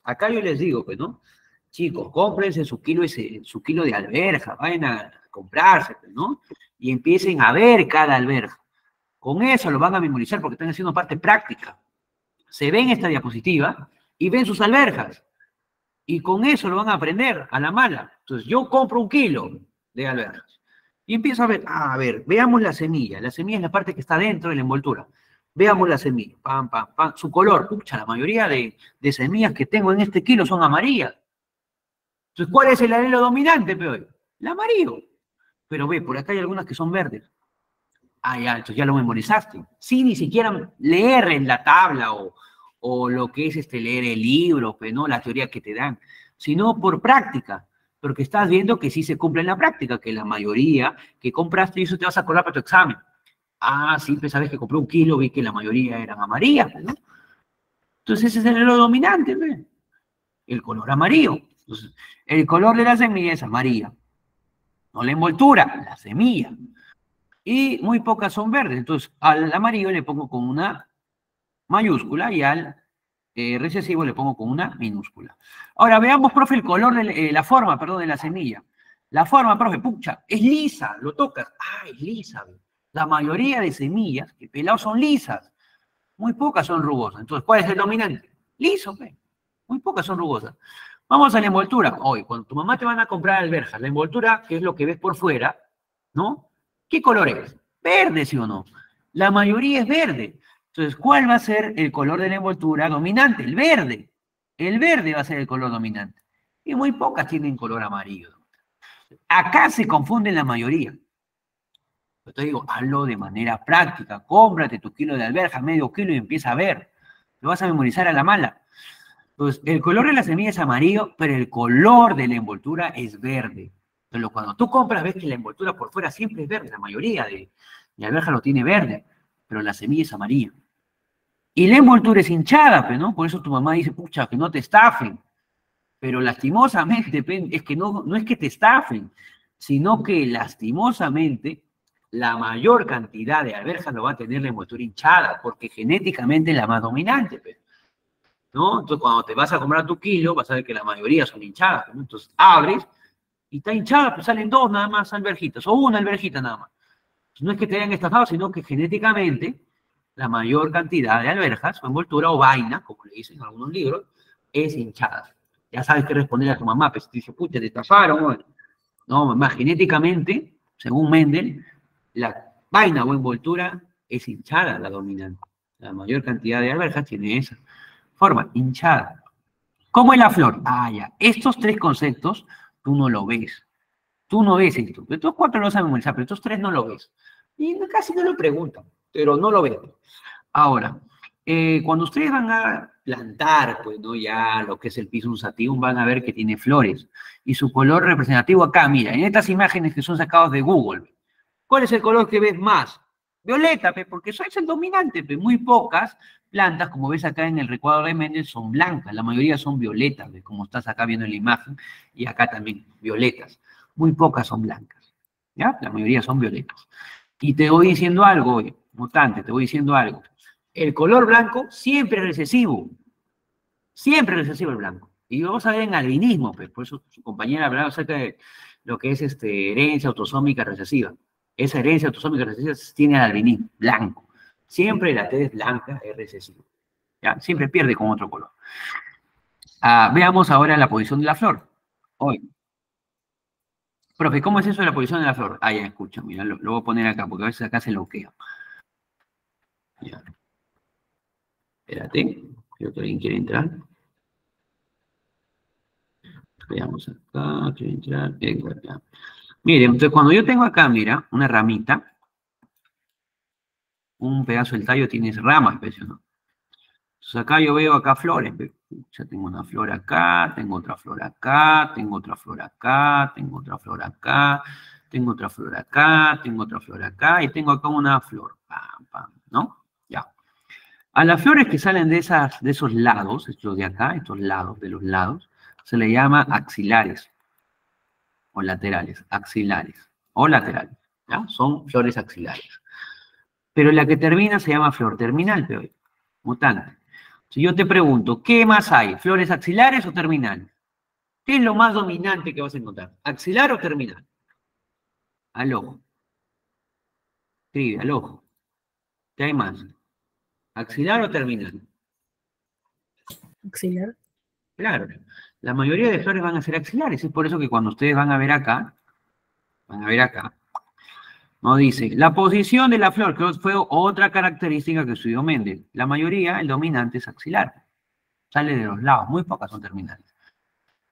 Acá yo les digo, pues, ¿no? Chicos, cómprense su kilo, su kilo de alberja, vayan a comprarse, pues, ¿no? Y empiecen a ver cada alberja. Con eso lo van a memorizar porque están haciendo parte práctica. Se ven esta diapositiva y ven sus alberjas. Y con eso lo van a aprender a la mala. Entonces, yo compro un kilo de alberjas. Y empiezo a ver, ah, a ver, veamos la semilla. La semilla es la parte que está dentro de la envoltura. Veamos la semilla, pam, pam, pam, su color. Pucha, la mayoría de, semillas que tengo en este kilo son amarillas. Entonces, ¿cuál es el alelo dominante, peor? El amarillo. Pero ve, por acá hay algunas que son verdes. Ah, ya, entonces ya lo memorizaste. Sí, ni siquiera leer en la tabla o, o lo que es este leer el libro, pues, ¿no? La teoría que te dan, sino por práctica, porque estás viendo que sí se cumple en la práctica, que la mayoría que compraste y eso te vas a acordar para tu examen. Ah, sí, pues sabes que compré un kilo, vi que la mayoría eran amarillas, ¿no? Entonces ese es el dominante, ¿ve? El color amarillo. Entonces, el color de la semilla es amarilla. No la envoltura, la semilla. Y muy pocas son verdes. Entonces, al amarillo le pongo con una mayúscula y al eh, recesivo le pongo con una minúscula. Ahora veamos, profe, el color, de eh, la forma, perdón, de la semilla. La forma, profe, pucha, es lisa, lo tocas. Ah, es lisa. La mayoría de semillas que pelados son lisas. Muy pocas son rugosas. Entonces, ¿cuál es el dominante? Liso, Muy pocas son rugosas. Vamos a la envoltura. Hoy, cuando tu mamá te van a comprar alberjas, la envoltura, que es lo que ves por fuera, ¿no? ¿Qué color es? Verde, ¿sí o no? La mayoría es verde. Entonces, ¿cuál va a ser el color de la envoltura dominante? El verde. El verde va a ser el color dominante. Y muy pocas tienen color amarillo. Acá se confunden la mayoría. Yo te digo, hazlo de manera práctica. Cómprate tu kilo de alberja, medio kilo y empieza a ver. Lo vas a memorizar a la mala. Entonces, el color de la semilla es amarillo, pero el color de la envoltura es verde. Pero cuando tú compras, ves que la envoltura por fuera siempre es verde. La mayoría de, la alberja lo tiene verde, pero la semilla es amarilla. Y la envoltura es hinchada, pues, ¿no? Por eso tu mamá dice, pucha, que no te estafen. Pero lastimosamente, es que no, no es que te estafen, sino que lastimosamente la mayor cantidad de alberjas lo va a tener la envoltura hinchada, porque genéticamente es la más dominante. Pues, ¿no? Entonces, cuando te vas a comprar tu kilo, vas a ver que la mayoría son hinchadas. Entonces, abres y está hinchada, pues salen dos nada más alberjitas, o una alberjita nada más. No es que te hayan estafado, sino que genéticamente la mayor cantidad de alberjas o envoltura o vaina, como le dicen en algunos libros, es hinchada. Ya sabes qué responder a tu mamá, pues te dice, pucha, te estafaron. No, mamá, genéticamente, según Mendel, la vaina o envoltura es hinchada, la dominante. La mayor cantidad de alberjas tiene esa forma, hinchada. ¿Cómo es la flor? Ah, ya. Estos tres conceptos tú no lo ves. Tú no ves esto. Estos cuatro vas a memorizar, pero estos tres no lo ves. Y casi no lo preguntan, pero no lo ven. Ahora, eh, cuando ustedes van a plantar, pues, ¿no? Ya lo que es el piso sativum, van a ver que tiene flores. Y su color representativo acá, mira, en estas imágenes que son sacadas de Google, ¿Cuál es el color que ves más? Violeta, porque eso es el dominante. Muy pocas plantas, como ves acá en el recuadro de Mendel, son blancas. La mayoría son violetas, como estás acá viendo en la imagen. Y acá también violetas. Muy pocas son blancas. ¿Ya? La mayoría son violetas. Y te voy diciendo algo, mutante, te voy diciendo algo. El color blanco siempre es recesivo. Siempre es recesivo el blanco. Y vamos a ver en albinismo, pues, por eso su compañera hablaba acerca de lo que es este, herencia autosómica recesiva esa herencia autosómica recesiva tiene al albinismo blanco. Siempre la T es blanca, es recesivo. ¿Ya? Siempre pierde con otro color. Ah, veamos ahora la posición de la flor. Hoy. Profe, ¿cómo es eso de la posición de la flor? Ah, ya, escucha, mira, lo, voy a poner acá, porque a veces acá se bloquea. Ya. Espérate, creo que alguien quiere entrar. Veamos acá, quiere entrar. Miren, entonces cuando yo tengo acá, mira, una ramita, un pedazo del tallo tiene ramas, ¿no? Entonces acá yo veo acá flores. Ya tengo una flor acá, tengo otra flor acá, tengo otra flor acá, tengo otra flor acá, tengo otra flor acá, tengo otra flor acá y tengo acá una flor. Pam, pam, ¿no? Ya. A las flores que salen de, esas, de esos lados, estos de acá, estos lados, de los lados, se le llama axilares o laterales, axilares o laterales. ¿ya? Son flores axilares. Pero la que termina se llama flor terminal, pero mutante. Si yo te pregunto, ¿qué más hay? ¿Flores axilares o terminales? ¿Qué es lo más dominante que vas a encontrar? ¿Axilar o terminal? Al ojo. Sí, al ojo. ¿Qué hay más? ¿Axilar o terminal? Auxiliar. Claro. La mayoría de flores van a ser axilares. Es por eso que cuando ustedes van a ver acá, van a ver acá, no dice, la posición de la flor, que fue otra característica que estudió Mendel. La mayoría, el dominante es axilar. Sale de los lados, muy pocas son terminales.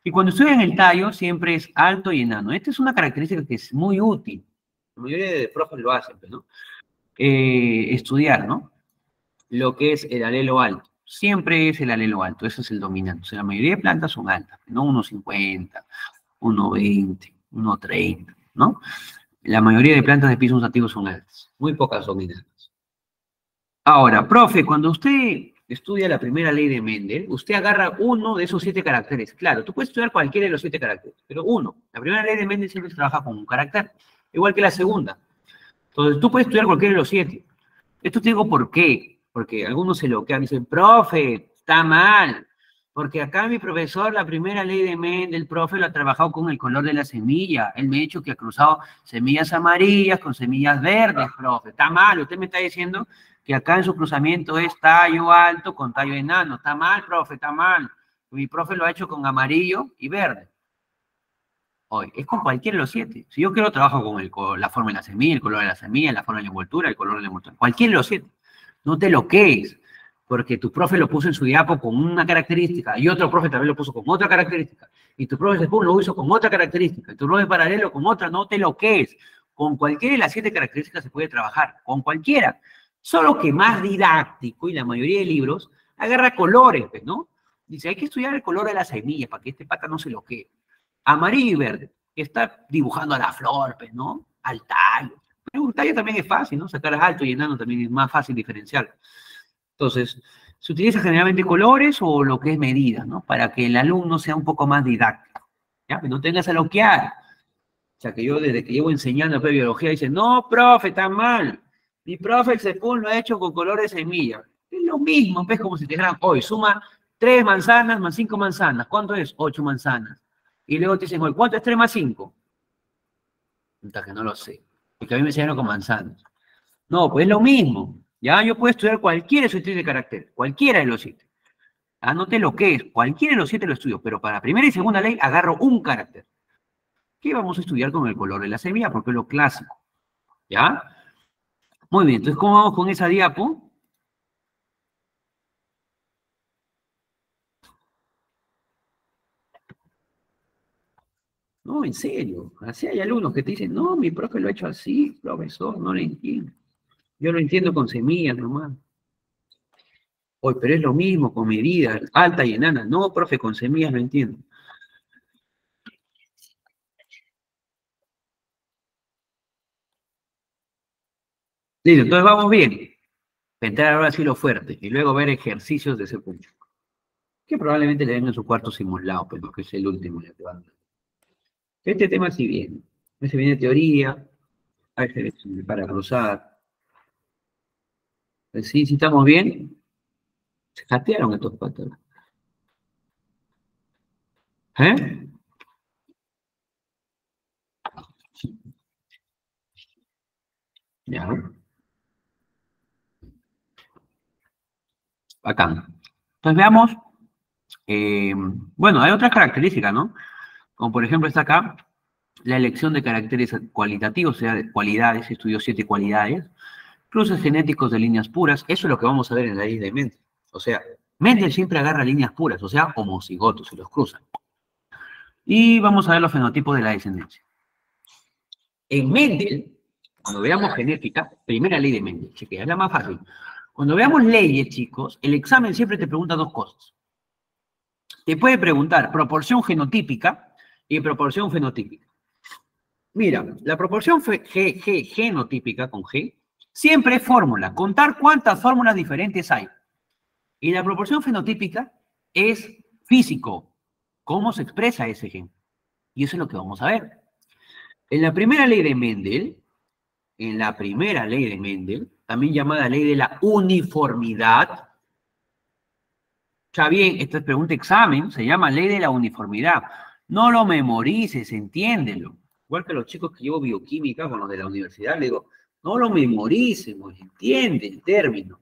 Y cuando estudian el tallo, siempre es alto y enano. Esta es una característica que es muy útil. La mayoría de profes lo hacen, pues. Eh, estudiar, ¿no? Lo que es el alelo alto. Siempre es el alelo alto, ese es el dominante. O sea, la mayoría de plantas son altas, no 1,50, 1,20, 1,30, ¿no? La mayoría de plantas de pisos nativos son altas, muy pocas dominantes. Ahora, profe, cuando usted estudia la primera ley de Mendel, usted agarra uno de esos siete caracteres. Claro, tú puedes estudiar cualquiera de los siete caracteres, pero uno. La primera ley de Mendel siempre trabaja con un carácter, igual que la segunda. Entonces, tú puedes estudiar cualquiera de los siete. Esto te digo por qué. Porque algunos se lo quedan y dicen, profe, está mal. Porque acá mi profesor, la primera ley de Mendel, profe, lo ha trabajado con el color de la semilla. Él me ha dicho que ha cruzado semillas amarillas con semillas verdes, profe. Está mal. Usted me está diciendo que acá en su cruzamiento es tallo alto con tallo enano. Está mal, profe, está mal. Mi profe lo ha hecho con amarillo y verde. Hoy, es con cualquiera de los siete. Si yo quiero, trabajo con el, la forma de la semilla, el color de la semilla, la forma de la envoltura, el color de la envoltura. Cualquiera de los siete. No te lo quedes, porque tu profe lo puso en su diapo con una característica y otro profe también lo puso con otra característica y tu profe después lo hizo con otra característica y tu profe paralelo con otra. No te lo quedes. Con cualquiera de las siete características se puede trabajar, con cualquiera. Solo que más didáctico y la mayoría de libros agarra colores, pues, ¿no? Dice, hay que estudiar el color de la semilla para que este pata no se lo quede. Amarillo y verde, está dibujando a la flor, pues, ¿no? Al tallo. El tallo también es fácil, ¿no? Sacar alto y enano también es más fácil diferenciar. Entonces, se utiliza generalmente colores o lo que es medida, ¿no? Para que el alumno sea un poco más didáctico, ¿ya? Que no tengas a loquear. O sea, que yo desde que llevo enseñando biología, dice, no, profe, está mal. Mi profe el Sepul lo ha hecho con colores de semilla. Es lo mismo, ves como si te dijeran, hoy suma tres manzanas más cinco manzanas. ¿Cuánto es? Ocho manzanas. Y luego te dicen, ¿cuánto es tres más cinco? Hasta que no lo sé. Porque a mí me enseñaron con manzanas. No, pues es lo mismo. Ya, yo puedo estudiar cualquiera de esos siete de carácter, cualquiera de los siete. Anote lo que es, cualquiera de los siete lo estudio, pero para primera y segunda ley agarro un carácter. ¿Qué vamos a estudiar con el color de la semilla? Porque es lo clásico. ¿Ya? Muy bien, entonces, ¿cómo vamos con esa diapo? No, en serio. Así hay alumnos que te dicen, no, mi profe lo ha hecho así, profesor, no lo entiendo. Yo lo entiendo con semillas nomás. Hoy, pero es lo mismo, con medidas, alta y enana. No, profe, con semillas lo entiendo. Listo, entonces vamos bien. Entrar ahora sí lo fuerte y luego ver ejercicios de ese punto. Que probablemente le den en su cuarto simulado, pero que es el último. Van. Este tema sí viene. Ese viene teoría, a veces para cruzar. Sí, sí estamos bien. Se jatearon estos patos. ¿Eh? Ya. Bacán. Entonces veamos, eh, bueno, hay otras características, ¿no? Como por ejemplo está acá, la elección de caracteres cualitativos, o sea, de cualidades, estudió siete cualidades, cruces genéticos de líneas puras, eso es lo que vamos a ver en la ley de Mendel. O sea, Mendel siempre agarra líneas puras, o sea, homocigotos, se los cruzan. Y vamos a ver los fenotipos de la descendencia. En Mendel, cuando veamos genética, primera ley de Mendel, chequea, es la más fácil. Cuando veamos leyes, chicos, el examen siempre te pregunta dos cosas. Te puede preguntar proporción genotípica y proporción fenotípica. Mira, la proporción G, G, genotípica con G siempre es fórmula, contar cuántas fórmulas diferentes hay. Y la proporción fenotípica es físico, cómo se expresa ese gen. Y eso es lo que vamos a ver. En la primera ley de Mendel, en la primera ley de Mendel, también llamada ley de la uniformidad, ya bien, esta es pregunta examen, se llama ley de la uniformidad. No lo memorices, entiéndelo. Igual que los chicos que llevo bioquímica con los de la universidad, le digo, no lo memoricemos, entiende el término.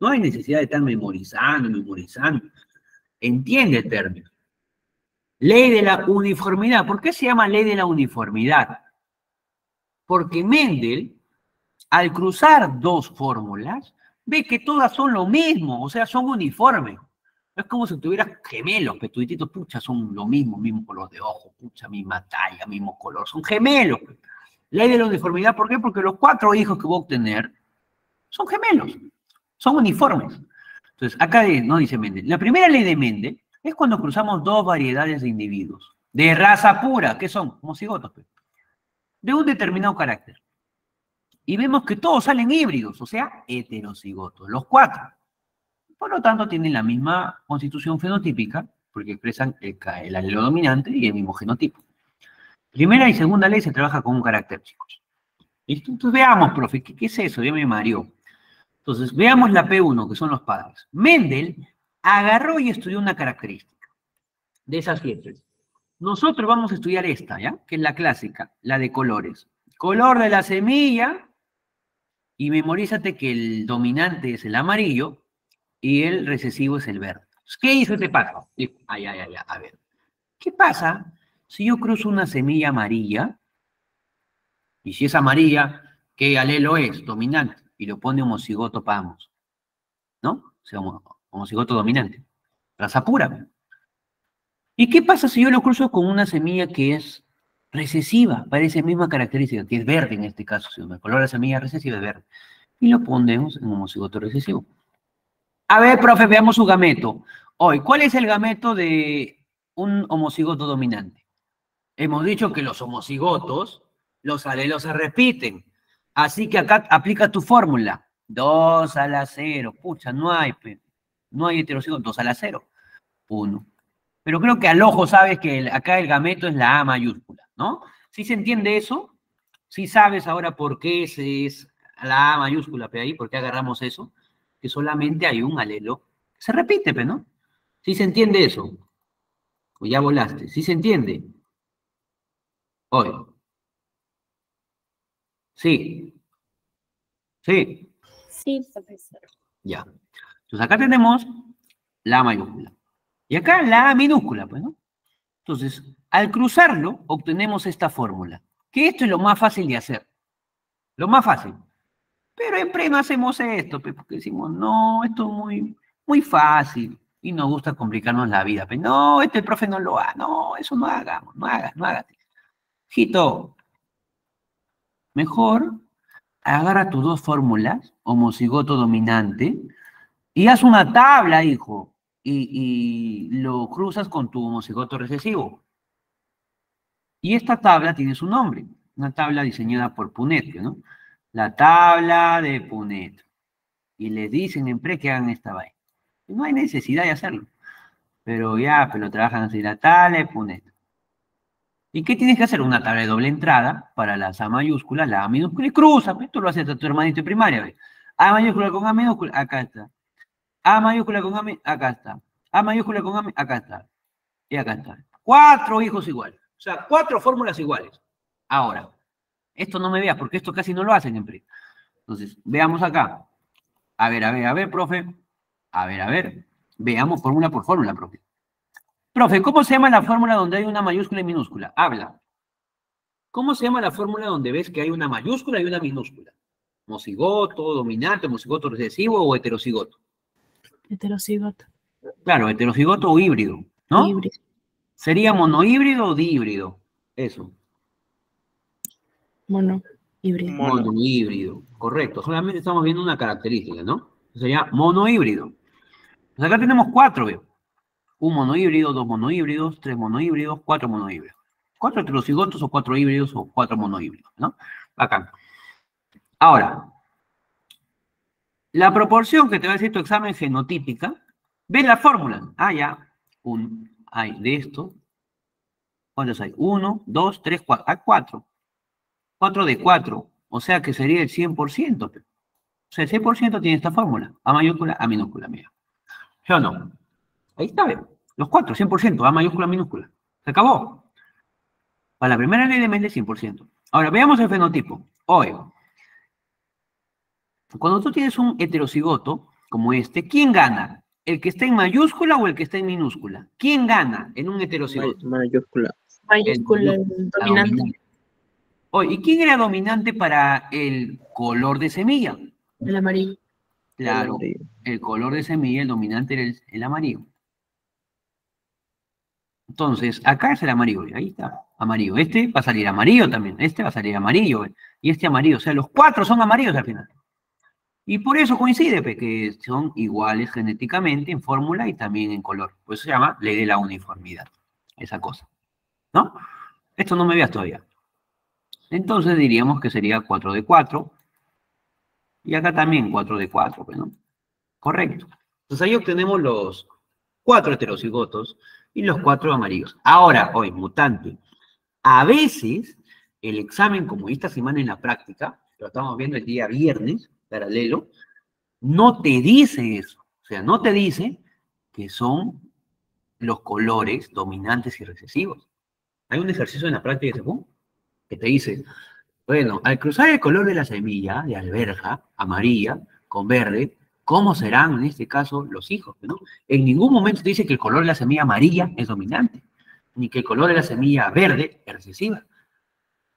No hay necesidad de estar memorizando, memorizando. Entiende el término. Ley de la uniformidad. ¿Por qué se llama ley de la uniformidad? Porque Mendel, al cruzar dos fórmulas, ve que todas son lo mismo, o sea, son uniformes. Es como si tuvieras gemelos, petuititos, pucha, son lo mismo, mismo color de ojo, pucha, misma talla, mismo color, son gemelos. Ley de la uniformidad, ¿por qué? Porque los cuatro hijos que voy a obtener son gemelos, son uniformes. Entonces, acá no dice Mendel. La primera ley de Mendel es cuando cruzamos dos variedades de individuos, de raza pura, que son homocigotos, pues, de un determinado carácter. Y vemos que todos salen híbridos, o sea, heterocigotos, los cuatro. Por lo tanto, tienen la misma constitución fenotípica, porque expresan el, el alelo dominante y el mismo genotipo. Primera y segunda ley se trabaja con un carácter, chicos. Entonces veamos, profe, ¿qué, es eso? Ya me. Entonces, veamos la P1, que son los padres. Mendel agarró y estudió una característica de esas siete. Nosotros vamos a estudiar esta, ¿ya? Que es la clásica, la de colores. Color de la semilla, y memorízate que el dominante es el amarillo y el recesivo es el verde. ¿Qué hizo este pájaro? Ay, ay, ay, a ver. ¿Qué pasa si yo cruzo una semilla amarilla? Y si es amarilla, ¿qué alelo es? Dominante. Y lo pone homocigoto pamos. ¿No? O sea, homocigoto dominante. Raza pura. ¿Y qué pasa si yo lo cruzo con una semilla que es recesiva, para esa misma característica, que es verde en este caso, si me color la semilla recesiva es verde, y lo ponemos en homocigoto recesivo. A ver, profe, veamos su gameto. Hoy, ¿cuál es el gameto de un homocigoto dominante? Hemos dicho que los homocigotos, los alelos se repiten. Así que acá aplica tu fórmula. 2 a la 0. Pucha, no hay, no hay heterocigoto. 2 a la 0. 1. Pero creo que al ojo sabes que acá el gameto es la A mayúscula. ¿no? ¿Sí se entiende eso? ¿Sí sabes ahora por qué ese es la A mayúscula, ahí? ¿Por qué agarramos eso? Que solamente hay un alelo. Se repite, pe, ¿no? ¿Sí se entiende eso? O ya volaste. ¿Sí se entiende? Hoy. Sí. Sí. Sí, profesor. Ya. Entonces acá tenemos la mayúscula. Y acá la minúscula, pues, ¿no? Entonces, al cruzarlo, obtenemos esta fórmula, que esto es lo más fácil de hacer. Lo más fácil. Pero en pre no hacemos esto, porque decimos, no, esto es muy, muy fácil y nos gusta complicarnos la vida. No, este profe no lo haga, no, eso no hagamos, no hagas, no hagas. Hito, mejor agarra tus dos fórmulas, homocigoto dominante, y haz una tabla, hijo, y, y lo cruzas con tu homocigoto recesivo. Y esta tabla tiene su nombre, una tabla diseñada por Punet, ¿no? La tabla de Punet. Y le dicen en pre que hagan esta vaina. no hay necesidad de hacerlo. Pero ya, pero trabajan así, la tabla de Punet. ¿Y qué tienes que hacer? Una tabla de doble entrada para las A mayúsculas, la A minúscula y cruza. Esto lo haces a tu hermanito de primaria. ¿ves? A mayúscula con A minúscula, acá está. A mayúscula con A, acá está. A mayúscula con A, acá está. Y acá está. Cuatro hijos iguales. O sea, cuatro fórmulas iguales. Ahora, esto no me veas porque esto casi no lo hacen en PRI. Entonces, veamos acá. A ver, a ver, a ver, profe. A ver, a ver. Veamos fórmula por fórmula, profe. Profe, ¿cómo se llama la fórmula donde hay una mayúscula y minúscula? Habla. ¿Cómo se llama la fórmula donde ves que hay una mayúscula y una minúscula? ¿Mocigoto, dominante, mocigoto recesivo o heterocigoto? Heterocigoto. Claro, heterocigoto o híbrido, ¿no? Híbrido. ¿Sería monohíbrido o dihíbrido? Eso. Mono híbrido. Monohíbrido, correcto. Solamente estamos viendo una característica, ¿no? Sería monohíbrido. Pues acá tenemos cuatro, veo. Un monohíbrido, dos monohíbridos, tres monohíbridos, cuatro monohíbridos. Cuatro heterocigotos o cuatro híbridos o cuatro monohíbridos, ¿no? Acá. Ahora, la proporción que te va a decir tu examen genotípica, ve la fórmula. Ah, ya. Un, hay de esto. ¿Cuántos hay? Uno, dos, tres, cuatro. Hay cuatro. Cuatro de cuatro. O sea que sería el 100%. O sea, el 100% tiene esta fórmula. A mayúscula, A minúscula, mía. ¿Sí o no? Ahí está, ¿ve? Los cuatro, 100%. A mayúscula, A minúscula. Se acabó. Para la primera ley de Mendel, 100%. Ahora, veamos el fenotipo. Hoy, cuando tú tienes un heterocigoto como este, ¿quién gana? ¿El que está en mayúscula o el que está en minúscula? ¿Quién gana en un heterocigoto? Mayúscula. Mayúscula, dominante. Oye, ¿y quién era dominante para el color de semilla? El amarillo. Claro, el color de semilla, el dominante era el, el amarillo. Entonces, acá es el amarillo, ahí está, amarillo. Este va a salir amarillo también, este va a salir amarillo, y este amarillo. O sea, los cuatro son amarillos al final. Y por eso coincide, que son iguales genéticamente en fórmula y también en color. Pues se llama ley de la uniformidad, esa cosa. ¿No? Esto no me veas todavía. Entonces diríamos que sería 4 de 4. Y acá también 4 de 4, pues, ¿no? Correcto. Entonces ahí obtenemos los cuatro heterocigotos y los cuatro amarillos. Ahora, hoy, mutante. A veces, el examen, como esta semana en la práctica, lo estamos viendo el día viernes, paralelo, no te dice eso. O sea, no te dice que son los colores dominantes y recesivos. Hay un ejercicio en la práctica según que te dice, bueno, al cruzar el color de la semilla, de alberja, amarilla, con verde, ¿cómo serán en este caso los hijos? ¿no? En ningún momento te dice que el color de la semilla amarilla es dominante, ni que el color de la semilla verde es recesiva.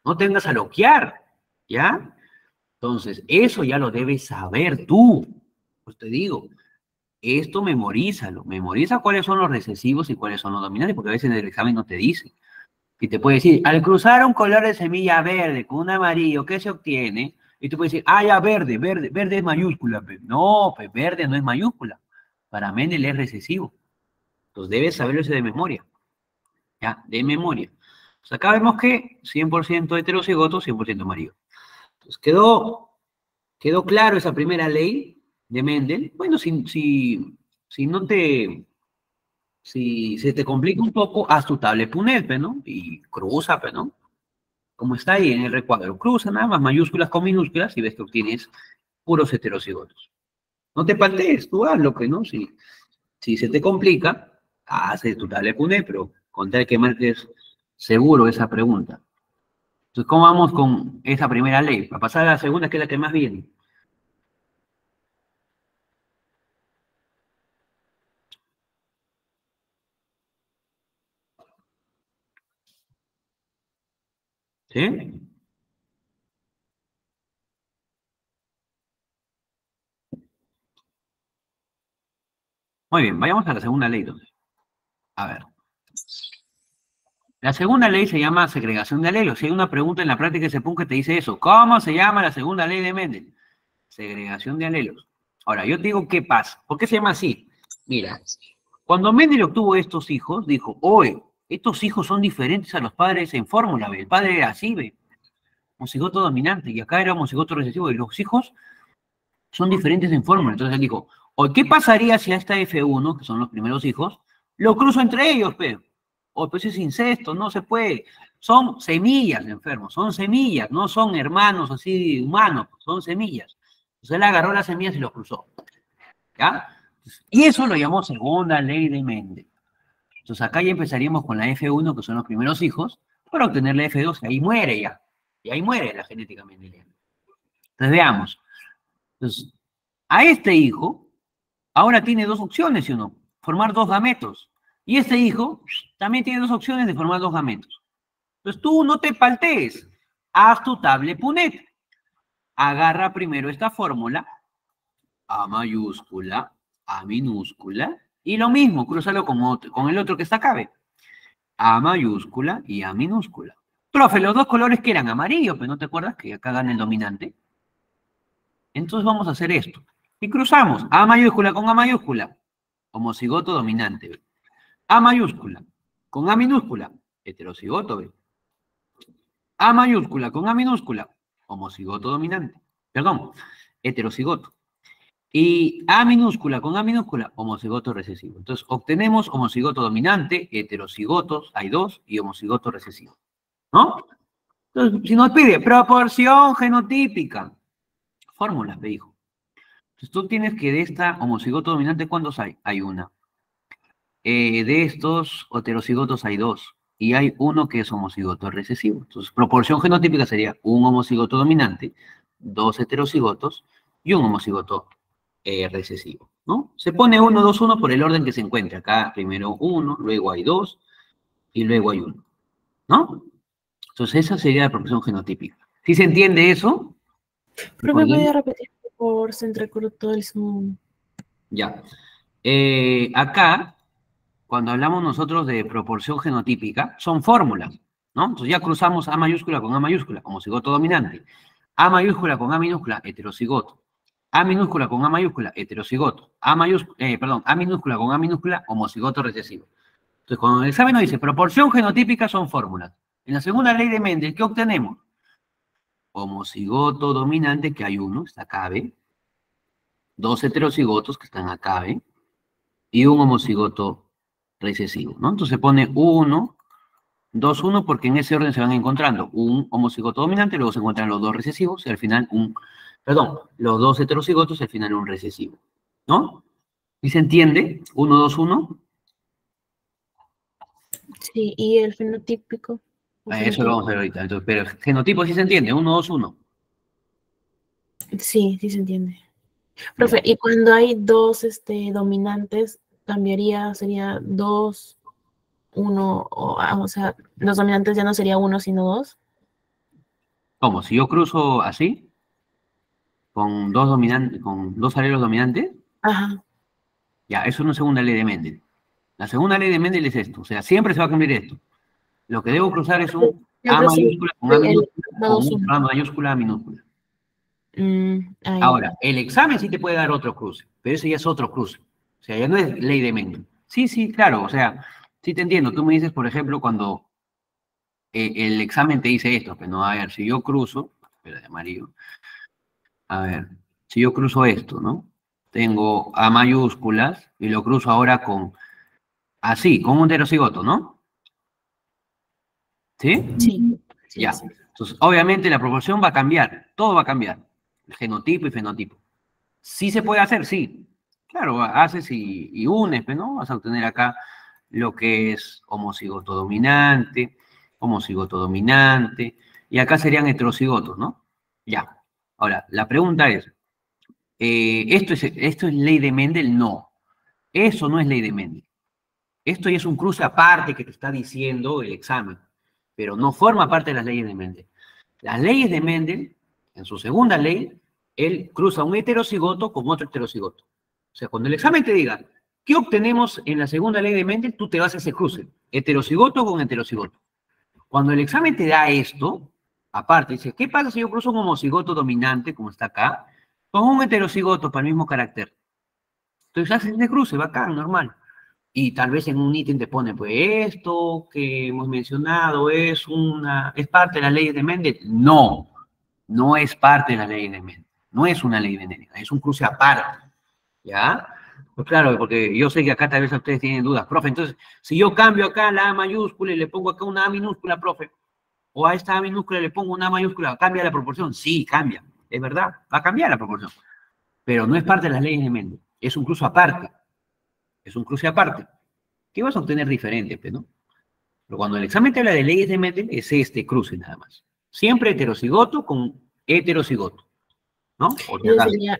No tengas a loquear, ¿ya? Entonces, eso ya lo debes saber tú. Pues te digo, esto memorízalo. Memoriza cuáles son los recesivos y cuáles son los dominantes, porque a veces en el examen no te dice. Y te puede decir, al cruzar un color de semilla verde con un amarillo, ¿qué se obtiene? Y tú puedes decir, ah, ya, verde, verde, verde es mayúscula. No, pues verde no es mayúscula. Para Mendel es recesivo. Entonces debes saberlo de memoria. ¿Ya? De memoria. Entonces acá vemos que 100% heterocigoto, 100% amarillo. Pues quedó, quedó claro esa primera ley de Mendel. Bueno, si, si, si no te, si se te complica un poco, haz tu tablet Punet, ¿no? Y cruza, ¿no? Como está ahí en el recuadro, cruza nada más mayúsculas con minúsculas y ves que obtienes puros heterocigotos. No te paltees, tú hazlo, ¿no? Si, si se te complica, haz tu tablet Punet, pero con tal que marques seguro esa pregunta. Entonces, ¿cómo vamos con esa primera ley? Para pasar a la segunda, que es la que más viene. ¿Sí? Muy bien, vayamos a la segunda ley entonces. A ver. La segunda ley se llama segregación de alelos. Si hay una pregunta en la práctica de SEPUN que te dice eso, ¿cómo se llama la segunda ley de Mendel? Segregación de alelos. Ahora, yo te digo, ¿qué pasa? ¿Por qué se llama así? Mira, cuando Mendel obtuvo estos hijos, dijo, oye, estos hijos son diferentes a los padres en fórmula, El padre era así, ¿ve? Homocigoto dominante, y acá era homocigoto recesivo, y los hijos son diferentes en fórmula. Entonces él dijo, oye, ¿qué pasaría si a esta F1, que son los primeros hijos, lo cruzo entre ellos, pero? O pues es incesto, no se puede. Son semillas, enfermos, son semillas, no son hermanos así humanos, son semillas. Entonces él agarró las semillas y los cruzó. ¿Ya? Y eso lo llamó segunda ley de Mendel. Entonces acá ya empezaríamos con la F1, que son los primeros hijos, para obtener la F2, y ahí muere ya. Y ahí muere la genética mendeliana. Entonces veamos. Entonces, a este hijo, ahora tiene dos opciones, ¿sí o no? Formar dos gametos. Y este hijo también tiene dos opciones de formar dos gametos. Entonces tú no te paltees, haz tu table Punet. Agarra primero esta fórmula, A mayúscula, A minúscula, y lo mismo, cruzalo con, el otro que está acá, A mayúscula y A minúscula. Profe, los dos colores que eran amarillos, pero no te acuerdas que acá gana el dominante. Entonces vamos a hacer esto. Y cruzamos A mayúscula con A mayúscula, homocigoto dominante. A mayúscula con A minúscula, heterocigoto. ¿ve? A mayúscula con A minúscula, homocigoto dominante. Perdón, heterocigoto. Y A minúscula con A minúscula, homocigoto recesivo. Entonces, obtenemos homocigoto dominante, heterocigotos, hay dos, y homocigoto recesivo. ¿No? Entonces, si nos pide proporción genotípica, fórmulas, me dijo. Entonces, tú tienes que de esta homocigoto dominante, ¿cuántos hay? Hay una. Eh, de estos heterocigotos hay dos. Y hay uno que es homocigoto recesivo. Entonces, proporción genotípica sería un homocigoto dominante, dos heterocigotos y un homocigoto eh, recesivo, ¿no? Se pone 1, 2, 1 por el orden que se encuentre. Acá primero 1, luego hay 2 y luego hay 1, ¿no? Entonces esa sería la proporción genotípica. ¿Sí se entiende eso? Profe, Oye. ¿puede repetir por se entrecortó el Zoom? Ya. Eh, acá, cuando hablamos nosotros de proporción genotípica, son fórmulas, ¿no? Entonces ya cruzamos A mayúscula con A mayúscula, homocigoto dominante. A mayúscula con A minúscula, heterocigoto. A minúscula con A mayúscula, heterocigoto. A mayúscula, eh, perdón, A minúscula con A minúscula, homocigoto recesivo. Entonces, cuando el examen nos dice proporción genotípica son fórmulas. En la segunda ley de Mendel, ¿qué obtenemos? Homocigoto dominante, que hay uno, está acá, ¿ve? Dos heterocigotos que están acá, ¿ve? Y un homocigoto recesivo, ¿no? Entonces pone 1, 2, 1, porque en ese orden se van encontrando un homocigoto dominante, luego se encuentran los dos recesivos y al final un, perdón, los dos heterocigotos al final un recesivo, ¿no? ¿Y se entiende? 1, 2, 1. Sí, y el fenotípico. eso lo vamos a ver ahorita. Entonces, pero genotipo sí se entiende, 1, 2, 1. Sí, sí se entiende. Profe, y cuando hay dos este, dominantes, cambiaría, sería dos, uno, o, ah, o sea, los dominantes ya no sería uno, sino dos. ¿Cómo? Si yo cruzo así, con dos dominantes, con dos alelos dominantes, Ajá. Ya, eso es una segunda ley de Mendel. La segunda ley de Mendel es esto, o sea, siempre se va a cumplir esto. Lo que debo cruzar es un A sí, mayúscula con A minúscula, la con un. A mayúscula, A minúscula. Mm. Ahora, el examen sí te puede dar otro cruce, pero eso ya es otro cruce. O sea, ya no es ley de Mendel. Sí, sí, claro, o sea, sí te entiendo. Tú me dices, por ejemplo, cuando eh, el examen te dice esto, que no, a ver, si yo cruzo, espera, de amarillo, a ver, si yo cruzo esto, ¿no? Tengo A mayúsculas y lo cruzo ahora con, así, con un heterocigoto, ¿no? ¿Sí? Sí. Ya. Entonces, obviamente la proporción va a cambiar, todo va a cambiar, el genotipo y fenotipo. ¿Sí se puede hacer? Sí. Claro, haces y, y unes, pero ¿no? Vas a obtener acá lo que es homocigoto dominante, homocigoto dominante, y acá serían heterocigotos, ¿no? Ya. Ahora, la pregunta es, eh, ¿esto, es, ¿esto es ley de Mendel? No. Eso no es ley de Mendel. Esto ya es un cruce aparte que te está diciendo el examen pero no forma parte de las leyes de Mendel. Las leyes de Mendel, en su segunda ley, él cruza un heterocigoto con otro heterocigoto. O sea, cuando el examen te diga, ¿qué obtenemos en la segunda ley de Mendel? Tú te vas a ese cruce, heterocigoto con heterocigoto. Cuando el examen te da esto, aparte, dice, ¿qué pasa si yo cruzo un homocigoto dominante, como está acá, con un heterocigoto para el mismo carácter? Entonces haces ese cruce, bacán, normal y tal vez en un ítem te pone, pues esto que hemos mencionado es una, es parte de las leyes de Mendel. No, no es parte de la ley de Mendel. No es una ley de Mendel, es un cruce aparte. ¿Ya? Pues claro, porque yo sé que acá tal vez ustedes tienen dudas, profe. Entonces, si yo cambio acá la A mayúscula y le pongo acá una A minúscula, profe, o a esta minúscula le pongo una mayúscula, ¿cambia la proporción? Sí, cambia. Es verdad, va a cambiar la proporción. Pero no es parte de las leyes de Mendel. Es un cruce aparte es un cruce aparte. ¿Qué vas a obtener diferente, pues, no? Pero cuando el examen te habla de leyes de Mendel, es este cruce nada más. Siempre heterocigoto con heterocigoto. ¿No? Sería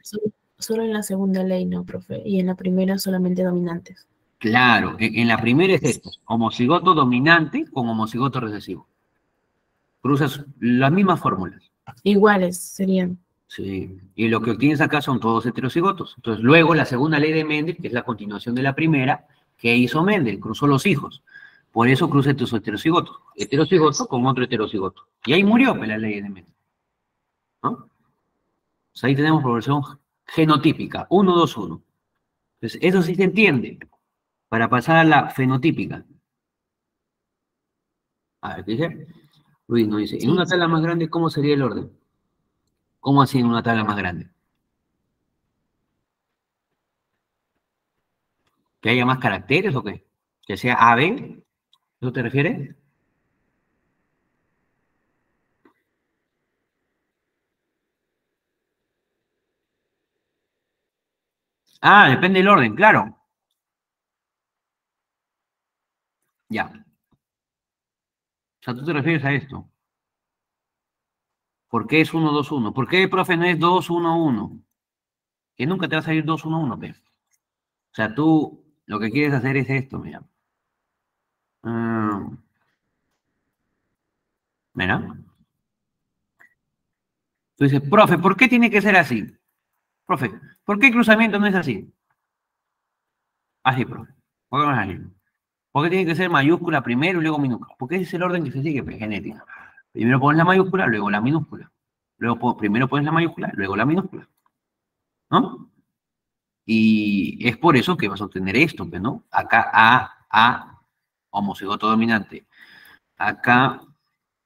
solo en la segunda ley, ¿no, profe? Y en la primera solamente dominantes. Claro, en, en la primera es esto, homocigoto dominante con homocigoto recesivo. Cruzas las mismas fórmulas. Iguales serían. Sí, y lo que obtienes acá son todos heterocigotos. Entonces, luego la segunda ley de Mendel, que es la continuación de la primera, ¿qué hizo Mendel? Cruzó los hijos. Por eso cruza tus heterocigotos. Heterocigoto con otro heterocigoto. Y ahí murió pues, la ley de Mendel. ¿No? Pues ahí tenemos proporción genotípica, 1, 2, 1. Entonces, eso sí se entiende. Para pasar a la fenotípica. A ver, ¿qué dice? Luis nos dice, en una tabla más grande, ¿cómo sería el orden? ¿Cómo así en una tabla más grande? ¿Que haya más caracteres o qué? ¿Que sea AB? ¿Eso te refieres? Ah, depende del orden, claro. Ya. O sea, tú te refieres a esto. ¿Por qué es 1, 2, 1? ¿Por qué, profe, no es 2, 1, 1? Que nunca te va a salir 2, 1, 1, pe. O sea, tú lo que quieres hacer es esto, mira. Uh, mira. Tú dices, profe, ¿por qué tiene que ser así? Profe, ¿por qué el cruzamiento no es así? Así, profe. ¿Por qué no es así? ¿Por qué tiene que ser mayúscula primero y luego minúscula? Porque ese es el orden que se sigue, pues, genética. Primero pones la mayúscula, luego la minúscula. Luego primero pones la mayúscula, luego la minúscula. ¿No? Y es por eso que vas a obtener esto, pues, ¿no? Acá A, A, homocigoto dominante. Acá,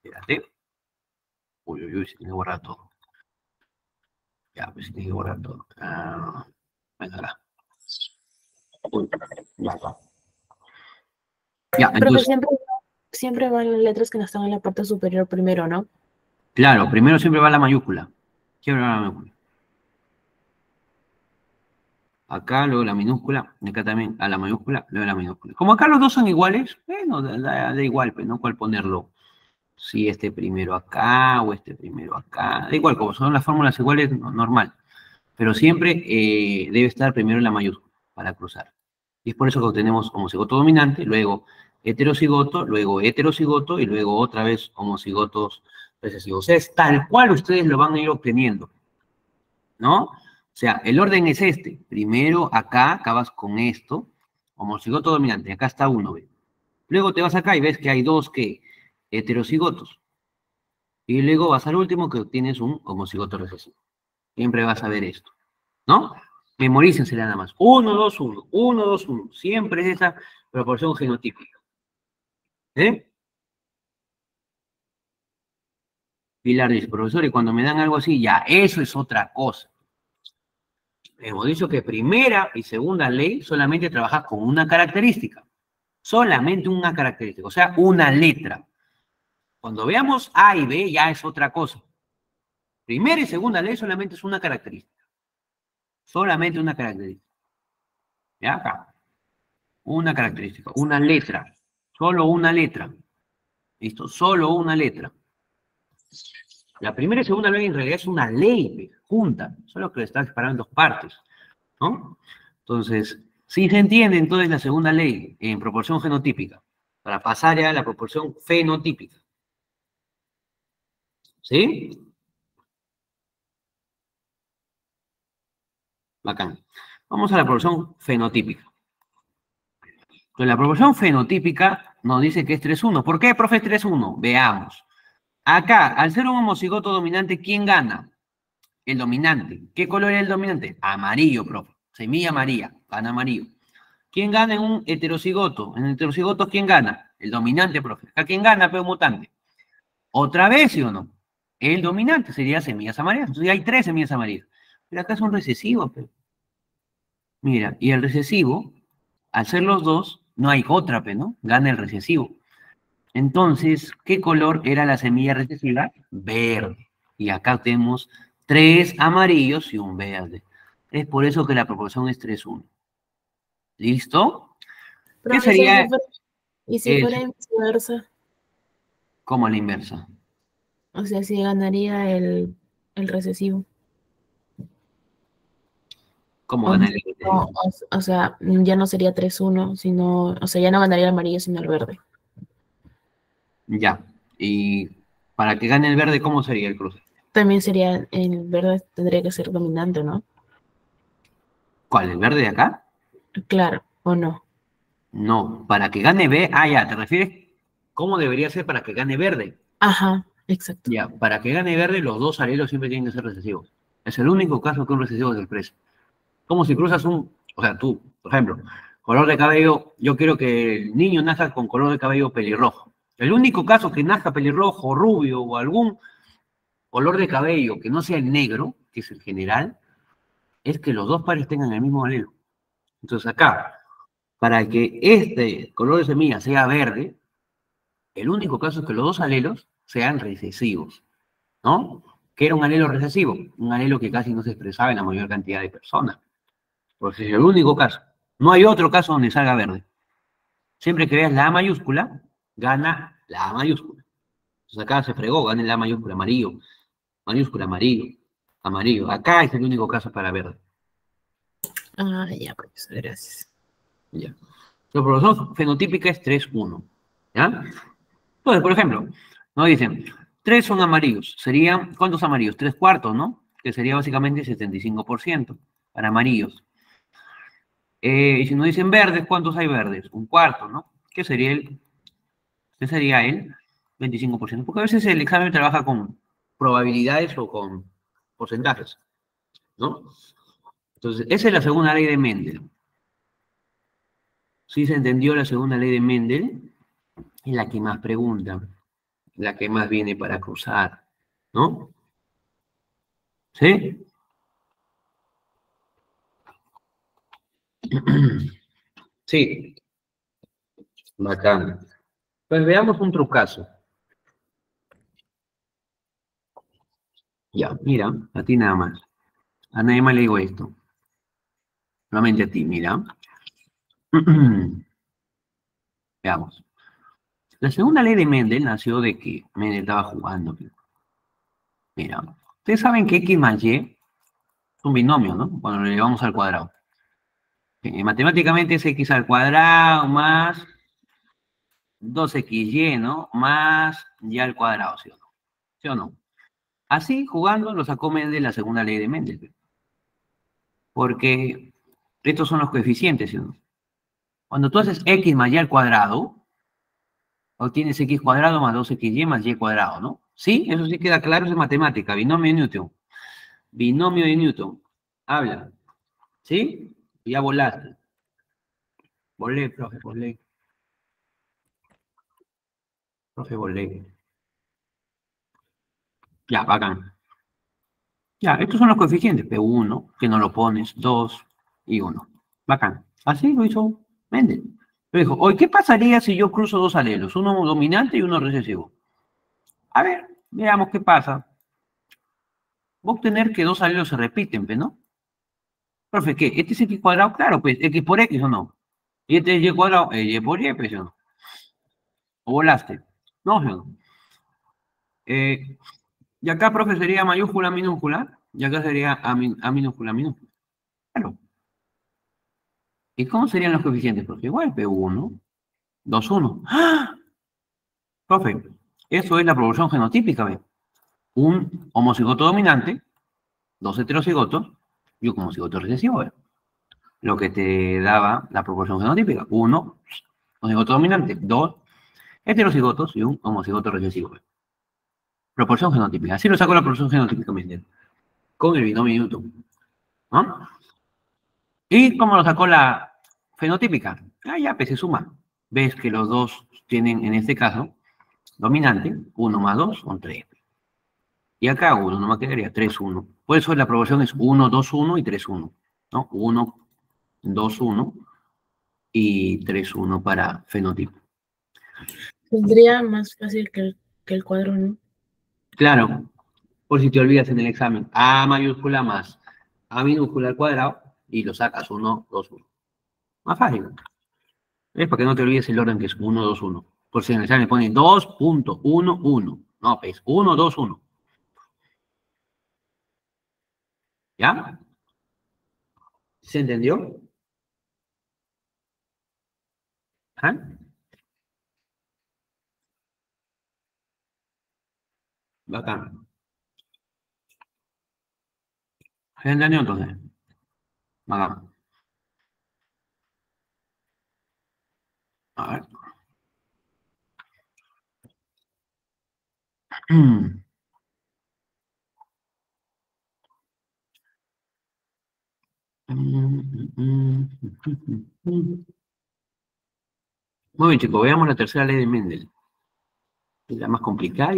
espérate. Uy, uy, uy, se tiene que borrar todo. Ya, pues se tiene que borrar todo. Ah, venga, acá. Uy, ya. Ya, entonces, siempre, siempre van las letras que no están en la parte superior primero, ¿no? Claro, primero siempre va la mayúscula. Siempre va la mayúscula. Acá, luego la minúscula, acá también a la mayúscula, luego la minúscula. Como acá los dos son iguales, bueno, da, igual, pero pues, no cuál ponerlo. Si este primero acá o este primero acá, da igual, como son las fórmulas iguales, normal. Pero siempre eh, debe estar primero en la mayúscula para cruzar. Y es por eso que obtenemos homocigoto dominante, luego heterocigoto, luego heterocigoto y luego otra vez homocigotos recesivos. Es tal cual ustedes lo van a ir obteniendo. ¿No? O sea, el orden es este. Primero acá acabas con esto, homocigoto dominante. Acá está uno, ¿ve? Luego te vas acá y ves que hay dos que heterocigotos. Y luego vas al último que obtienes un homocigoto recesivo. Siempre vas a ver esto. ¿No? Memorícense nada más. 1, 2, 1. 1, 2, 1. Siempre es esa proporción genotípica. ¿Eh? Pilar dice, profesor, y cuando me dan algo así, ya, eso es otra cosa. Hemos dicho que primera y segunda ley solamente trabaja con una característica. Solamente una característica, o sea, una letra. Cuando veamos A y B ya es otra cosa. Primera y segunda ley solamente es una característica. Solamente una característica. ¿Ya? Acá. Una característica, una letra. Solo una letra. ¿Listo? Solo una letra. La primera y segunda ley en realidad es una ley junta, solo que lo está separando en dos partes. ¿no? Entonces, si se entiende entonces la segunda ley en proporción genotípica, para pasar ya a la proporción fenotípica. ¿Sí? Bacán. Vamos a la proporción fenotípica. Entonces, la proporción fenotípica nos dice que es 3-1. ¿Por qué, profe, es 3-1? Veamos. Acá, al ser un homocigoto dominante, ¿quién gana? El dominante. ¿Qué color es el dominante? Amarillo, profe. Semilla amarilla, gana amarillo. ¿Quién gana en un heterocigoto? En el heterocigoto, ¿quién gana? El dominante, profe. ¿A quién gana, pero mutante? ¿Otra vez, sí o no? El dominante sería semillas amarillas. Entonces hay tres semillas amarillas. Pero acá son recesivos, pero. Mira, y el recesivo, al ser los dos, no hay otra, ¿no? Gana el recesivo. Entonces, ¿qué color era la semilla recesiva? Verde. Y acá tenemos tres amarillos y un verde. Es por eso que la proporción es 3-1. ¿Listo? ¿Qué sería? ¿Y si fuera inversa? ¿Cómo la inversa? O sea, si ganaría el, el recesivo. ¿Cómo ganaría el recesivo? o, sea, ya no sería 3-1, sino, o sea, ya no ganaría el amarillo, sino el verde. Ya. Y para que gane el verde, ¿cómo sería el cruce? También sería, el verde tendría que ser dominante, ¿no? ¿Cuál? ¿El verde de acá? Claro, ¿o no? No, para que gane B, ah, ya, ¿te refieres cómo debería ser para que gane verde? Ajá, exacto. Ya, para que gane verde, los dos alelos siempre tienen que ser recesivos. Es el único caso que un recesivo se expresa. Como si cruzas un, o sea, tú, por ejemplo, color de cabello, yo quiero que el niño nazca con color de cabello pelirrojo. El único caso que nazca pelirrojo, rubio o algún color de cabello que no sea el negro, que es el general, es que los dos pares tengan el mismo alelo. Entonces acá, para que este color de semilla sea verde, el único caso es que los dos alelos sean recesivos, ¿no? ¿Qué era un alelo recesivo? Un alelo que casi no se expresaba en la mayor cantidad de personas. Porque es el único caso. No hay otro caso donde salga verde. Siempre que veas la A mayúscula, gana la A mayúscula. Entonces acá se fregó, gana la A mayúscula, amarillo. Mayúscula, amarillo. Amarillo. Acá es el único caso para verde. Ah, ya, profesor, gracias. Ya. La población fenotípica es 3-1. ¿Ya? Entonces, por ejemplo, nos dicen, tres son amarillos. Serían, ¿cuántos amarillos? Tres cuartos, ¿no? Que sería básicamente 75% para amarillos. Eh, y si nos dicen verdes, ¿cuántos hay verdes? Un cuarto, ¿no? ¿Qué sería el, qué sería el 25%? Porque a veces el examen trabaja con probabilidades o con porcentajes, ¿no? Entonces, esa es la segunda ley de Mendel. ¿Sí se entendió la segunda ley de Mendel? Es la que más pregunta, la que más viene para cruzar, ¿no? ¿Sí? Sí. Bacán. Pues veamos un trucazo. Ya, mira, a ti nada más. A nadie más le digo esto. Solamente a ti, mira. Veamos. La segunda ley de Mendel nació de que Mendel estaba jugando. Mira, ustedes saben que X más Y es un binomio, ¿no? Cuando lo llevamos al cuadrado. Eh, matemáticamente es X al cuadrado más 2XY, ¿no? Más Y al cuadrado, ¿sí o no? ¿Sí o no? Así, jugando, lo sacó Mendel la segunda ley de Mendel. Porque estos son los coeficientes, ¿sí o no? Cuando tú haces X más Y al cuadrado, obtienes x cuadrado más 2xy más y cuadrado, ¿no? ¿Sí? Eso sí queda claro, es matemática, binomio de Newton. Binomio de Newton. Habla. ¿Sí? Ya volaste. Volé, profe, volé. Profe, volé. Ya, bacán. Ya, estos son los coeficientes. P1, que no lo pones, 2 y 1. Bacán. Así lo hizo Mendel dijo, oye, ¿qué pasaría si yo cruzo dos alelos? Uno dominante y uno recesivo. A ver, veamos qué pasa. Voy a obtener que dos alelos se repiten, ¿no? Profe, ¿qué? ¿Este es x cuadrado? Claro, pues, x por x o no. Y este es y cuadrado, eh, y por y, pues, ¿o no? ¿O volaste? No, no. Eh, y acá, profe, sería mayúscula, minúscula, y acá sería a, a minúscula, minúscula. Claro. ¿Y cómo serían los coeficientes? Porque igual P1, 2, 1. ¡Ah! Profe, eso es la proporción genotípica, ¿ve? Un homocigoto dominante, dos heterocigotos y un homocigoto recesivo, ¿ve? Lo que te daba la proporción genotípica. Uno, homocigoto dominante, dos heterocigotos y un homocigoto recesivo. Proporción genotípica. Así lo saco la proporción genotípica, Con el binomio Newton. ¿No? ¿Y cómo lo sacó la fenotípica? Ah, ya, pues se suma. Ves que los dos tienen, en este caso, dominante, 1 más 2 son 3. Y acá 1, no me quedaría 3, 1. Por eso la proporción es 1, 2, 1 y 3, 1. ¿no? 1, 2, 1 y 3, 1 para fenotipo. Tendría más fácil que el, que el cuadro, ¿no? Claro, por si te olvidas en el examen. A mayúscula más A minúscula al cuadrado y lo sacas 1, 2, 1. Más fácil. Es para que no te olvides el orden que es 1, 2, 1. Por si en el examen pone 2.11. No, pues 1, 2, 1. ¿Ya? ¿Se entendió? ¿Ah? Bacán. ¿Se entendió entonces? A ver. Muy bien, chicos, veamos la tercera ley de Mendel. Es la más complicada.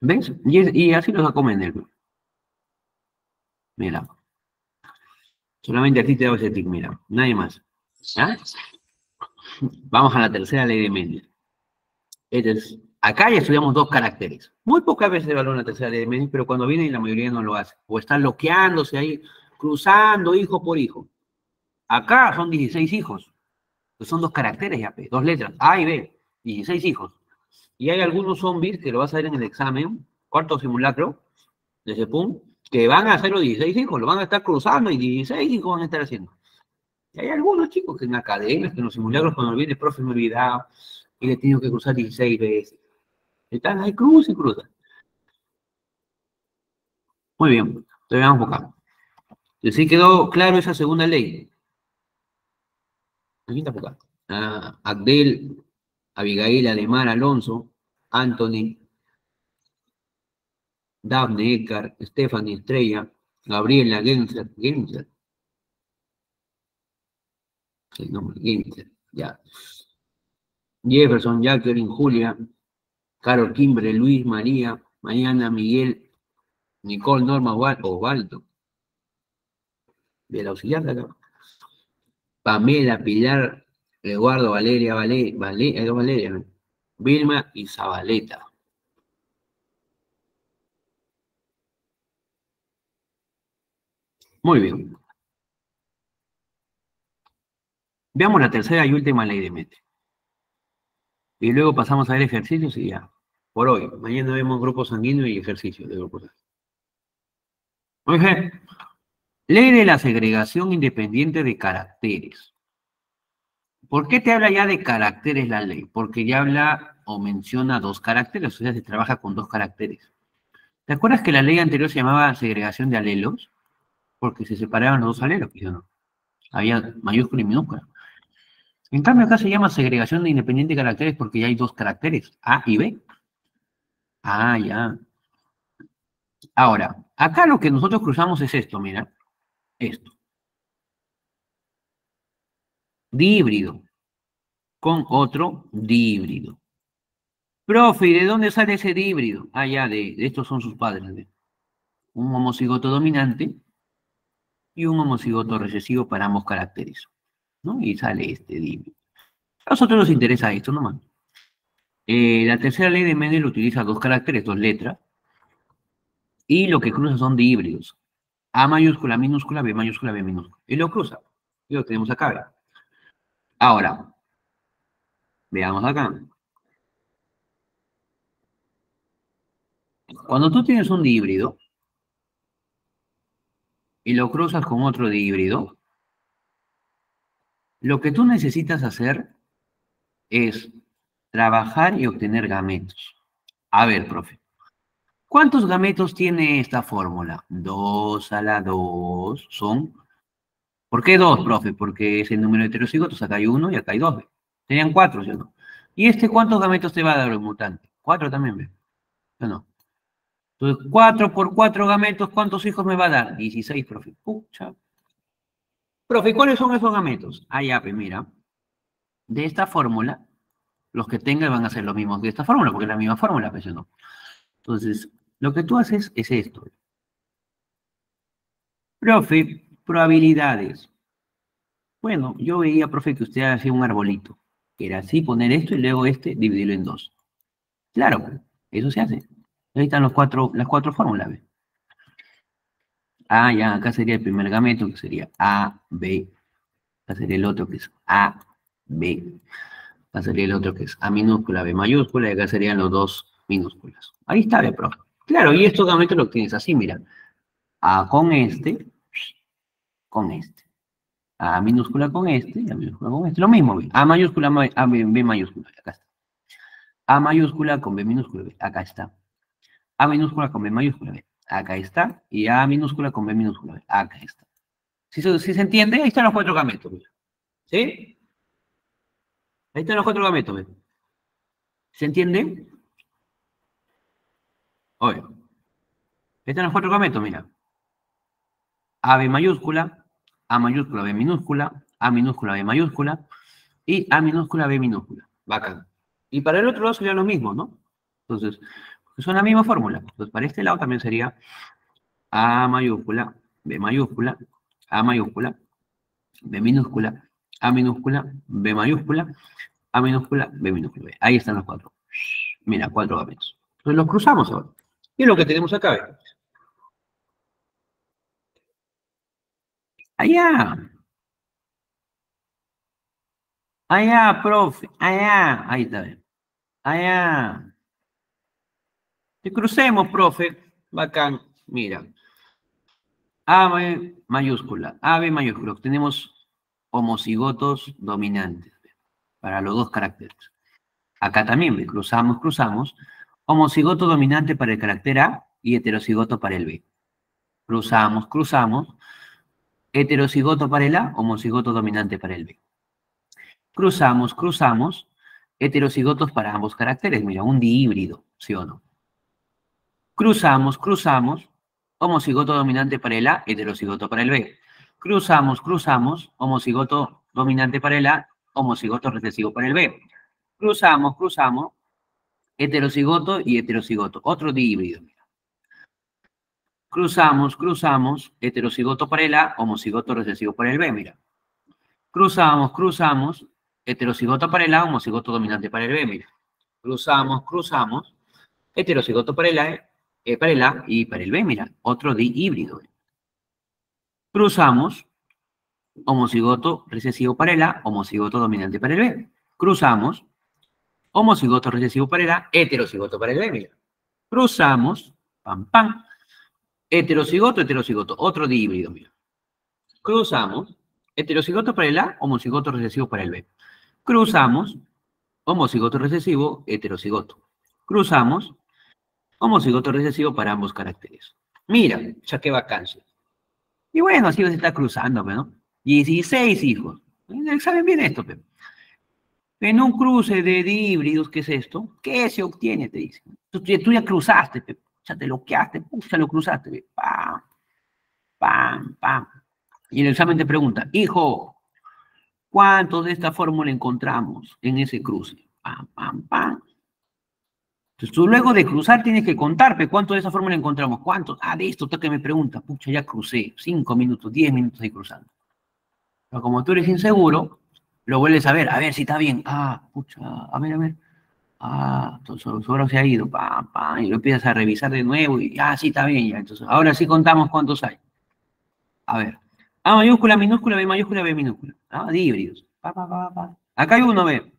¿Ves? Y, así lo sacó Mendel. Mira. Solamente a ti te debo ese tic, mira. Nadie más. ¿Ya? Vamos a la tercera ley de Mendel. Este acá ya estudiamos dos caracteres. Muy pocas veces se evalúa la tercera de Mendel, pero cuando viene la mayoría no lo hace. O están bloqueándose ahí, cruzando hijo por hijo. Acá son 16 hijos. Pues son dos caracteres ya, dos letras, A y B, 16 hijos. Y hay algunos zombies que lo vas a ver en el examen, cuarto simulacro, de ese punto, que van a hacer los 16 hijos, lo van a estar cruzando y 16 hijos van a estar haciendo. Y hay algunos chicos que en academias, que en los simulacros cuando viene el profe me olvidado y le tengo que cruzar 16 veces. Están ahí, cruz y cruza. Muy bien, entonces veamos acá. ¿Sí quedó claro esa segunda ley? Ah, Abdel, Abigail, Alemán, Alonso, Anthony, Daphne, Edgar, Stephanie, Estrella, Gabriela, Genser, Genser. El nombre, Genser, ya. Jefferson, Jacqueline, Julia, Carol, Kimbre, Luis, María, Mariana, Miguel, Nicole, Norma, Osvaldo. De la auxiliar. Pamela, Pilar, Eduardo, Valeria, Vale, Vale, Valeria, Vilma y Zabaleta. Muy bien. Veamos la tercera y última ley de Mete. Y luego pasamos a ver ejercicios y ya. Por hoy. Mañana vemos grupo sanguíneo y ejercicio de grupo sanguíneo. Muy bien. Ley de la segregación independiente de caracteres. ¿Por qué te habla ya de caracteres la ley? Porque ya habla o menciona dos caracteres, o sea, se trabaja con dos caracteres. ¿Te acuerdas que la ley anterior se llamaba segregación de alelos? Porque se separaban los dos alelos, ¿sí no? Había mayúscula y minúscula. En cambio, acá se llama segregación de independiente de caracteres porque ya hay dos caracteres, A y B. Ah, ya. Ahora, acá lo que nosotros cruzamos es esto, mira esto. Díbrido con otro díbrido. Profe, ¿y de dónde sale ese díbrido? Ah, ya, de, estos son sus padres. Un homocigoto dominante y un homocigoto recesivo para ambos caracteres. ¿No? Y sale este díbrido. A nosotros nos interesa esto nomás. Eh, la tercera ley de Mendel utiliza dos caracteres, dos letras, y lo que cruza son díbridos. A mayúscula, minúscula, B mayúscula, B minúscula. Y lo cruza. Y lo tenemos acá. Ahora, veamos acá. Cuando tú tienes un híbrido y lo cruzas con otro híbrido, lo que tú necesitas hacer es trabajar y obtener gametos. A ver, profe. ¿Cuántos gametos tiene esta fórmula? 2 a la 2 son... ¿Por qué 2, profe? Porque es el número de heterocigotos, acá hay uno y acá hay dos. Tenían 4, ¿sí no? ¿Y este cuántos gametos te va a dar el mutante? 4 también, ¿ve? ¿Sí o no? Entonces, 4 por 4 gametos, ¿cuántos hijos me va a dar? 16, profe. Pucha. Profe, ¿cuáles son esos gametos? Ah, ya, pues mira. De esta fórmula, los que tengan van a ser los mismos de esta fórmula, porque es la misma fórmula, pues, ¿no? Entonces, lo que tú haces es esto. Profe, probabilidades. Bueno, yo veía, profe, que usted hacía un arbolito. Era así, poner esto y luego este, dividirlo en dos. Claro, eso se hace. Ahí están los cuatro, las cuatro fórmulas. Ah, ya, acá sería el primer gameto, que sería A, B. Acá sería el otro, que es A, B. Acá sería el otro, que es A minúscula, B mayúscula, y acá serían los dos minúsculas. Ahí está, B, profe. Claro, y esto también lo tienes así, mira. A con este, con este. A minúscula con este, A minúscula con este. Lo mismo, A mayúscula, A, B, mayúscula, acá está. A mayúscula con B minúscula, acá está. A minúscula con B mayúscula, acá está. Y A minúscula con B minúscula, acá está. Si se, entiende, ahí están los cuatro gametos. ¿Sí? Ahí están los cuatro gametos. ¿Se entiende? Oye, están los cuatro gametos, mira. A, B mayúscula, A mayúscula, B minúscula, A minúscula, B mayúscula, y A minúscula, B minúscula. Bacán. Y para el otro lado sería lo mismo, ¿no? Entonces, es una misma fórmula. Entonces, para este lado también sería A mayúscula, B mayúscula, A mayúscula, B minúscula, A minúscula, B mayúscula, A minúscula, B minúscula. Ahí están los cuatro. Mira, cuatro gamentos. Entonces los cruzamos ahora. Y lo que tenemos acá. Allá. Allá, profe. Allá. Ahí está. Allá. Que crucemos, profe. Bacán. Mira. A mayúscula. AB mayúscula. Tenemos homocigotos dominantes para los dos caracteres. Acá también, cruzamos, cruzamos. Homocigoto dominante para el carácter A y heterocigoto para el B. Cruzamos, cruzamos. Heterocigoto para el A, homocigoto dominante para el B. Cruzamos, cruzamos. Heterocigotos para ambos caracteres. Mira, un dihíbrido, ¿sí o no? Cruzamos, cruzamos. Homocigoto dominante para el A, heterocigoto para el B. Cruzamos, cruzamos. Homocigoto dominante para el A, homocigoto recesivo para el B. Cruzamos, cruzamos heterocigoto y heterocigoto, otro dihíbrido. Cruzamos, cruzamos, heterocigoto para el A, homocigoto recesivo para el B, mira. Cruzamos, cruzamos, heterocigoto para el A, homocigoto dominante para el B, mira. Cruzamos, cruzamos, heterocigoto para el A, eh, para el A y para el B, mira, otro dihíbrido. Cruzamos, homocigoto recesivo para el A, homocigoto dominante para el B. Cruzamos, homocigoto recesivo para el A, heterocigoto para el B, mira. Cruzamos, pam, pam, heterocigoto, heterocigoto, otro dihíbrido, mira. Cruzamos, heterocigoto para el A, homocigoto recesivo para el B. Cruzamos, homocigoto recesivo, heterocigoto. Cruzamos, homocigoto recesivo para ambos caracteres. Mira, ya qué vacancia. Y bueno, así se está cruzando, ¿no? 16 hijos. ¿Saben bien esto, pero? En un cruce de híbridos, ¿qué es esto? ¿Qué se obtiene? Te dicen. Tú, ya cruzaste, pe, ya te bloqueaste, ya lo cruzaste, pam, pam, pam. Y el examen te pregunta, hijo, ¿cuántos de esta fórmula encontramos en ese cruce? Pam, pam, pam. Entonces tú luego de cruzar tienes que contar, pe, ¿cuántos de esa fórmula encontramos? ¿Cuántos? Ah, de esto, tú que me pregunta, pucha, ya crucé, cinco minutos, diez minutos ahí cruzando. Pero como tú eres inseguro, lo vuelves a ver, a ver si está bien. Ah, pucha, a ver, a ver. Ah, entonces solo se ha ido, pam, pam, y lo empiezas a revisar de nuevo y ah, sí está bien ya. Entonces, ahora sí contamos cuántos hay. A ver. A mayúscula, minúscula, B mayúscula, B minúscula. Ah, de híbridos. Pa, pa, pa, pa. Acá hay uno, B.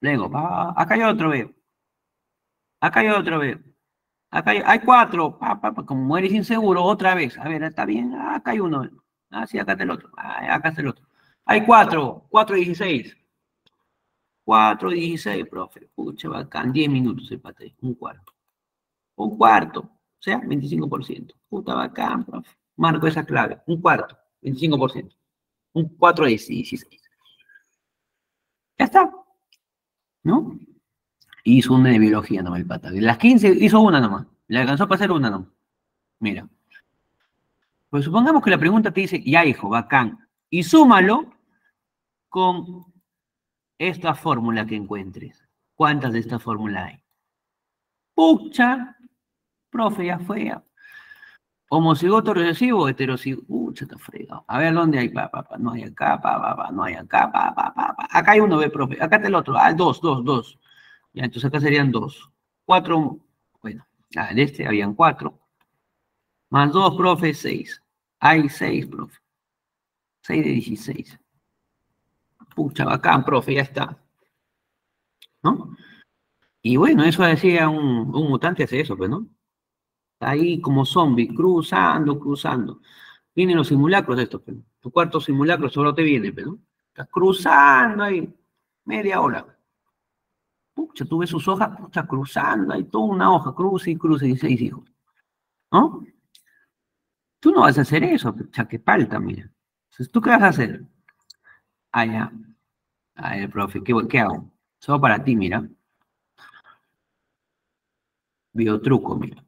Luego, pa, acá hay otro, B. Acá hay otro, B. Acá hay, hay cuatro. Pa, pa, pa. Como eres inseguro, otra vez. A ver, está bien. Acá hay uno. Ah, sí, acá está el otro. Ah, acá está el otro. Hay cuatro, cuatro dieciséis. Cuatro dieciséis, profe. Pucha, bacán. Diez minutos empate. Un cuarto. Un cuarto. O sea, 25%. Puta, bacán, profe. Marco esa clave. Un cuarto. 25%. Un cuatro dieciséis. Ya está. ¿No? Hizo una de biología nomás el pata. Las 15 hizo una nomás. Le alcanzó a pasar una nomás. Mira. Pues supongamos que la pregunta te dice, ya hijo, bacán y súmalo con esta fórmula que encuentres. ¿Cuántas de esta fórmula hay? Pucha, profe, ya fue. Homocigoto recesivo, heterocigoto. Pucha, está fregado. A ver, ¿dónde hay? Pa, pa. No hay acá, pa, pa. No hay acá, pa, pa, pa. Acá hay uno, ve, profe. Acá está el otro. Ah, dos, dos, dos. Ya, entonces acá serían dos. Cuatro, bueno, en este habían cuatro. Más dos, profe, seis. Hay seis, profe. 6 de 16. Pucha, bacán, profe, ya está. ¿No? Y bueno, eso decía un, mutante, hace eso, pues, ¿no? Ahí como zombie, cruzando, cruzando. Vienen los simulacros de estos, pues. Tu cuarto simulacro solo te viene, pero ¿no? Está cruzando ahí media hora. Pucha, tú ves sus hojas, pucha, cruzando, hay toda una hoja, cruza y cruza y seis hijos. ¿No? Tú no vas a hacer eso, pucha, que falta, mira. Entonces, ¿tú qué vas a hacer? Ah, ya. A ver, profe, ¿qué, qué hago? Solo para ti, mira. Biotruco, mira.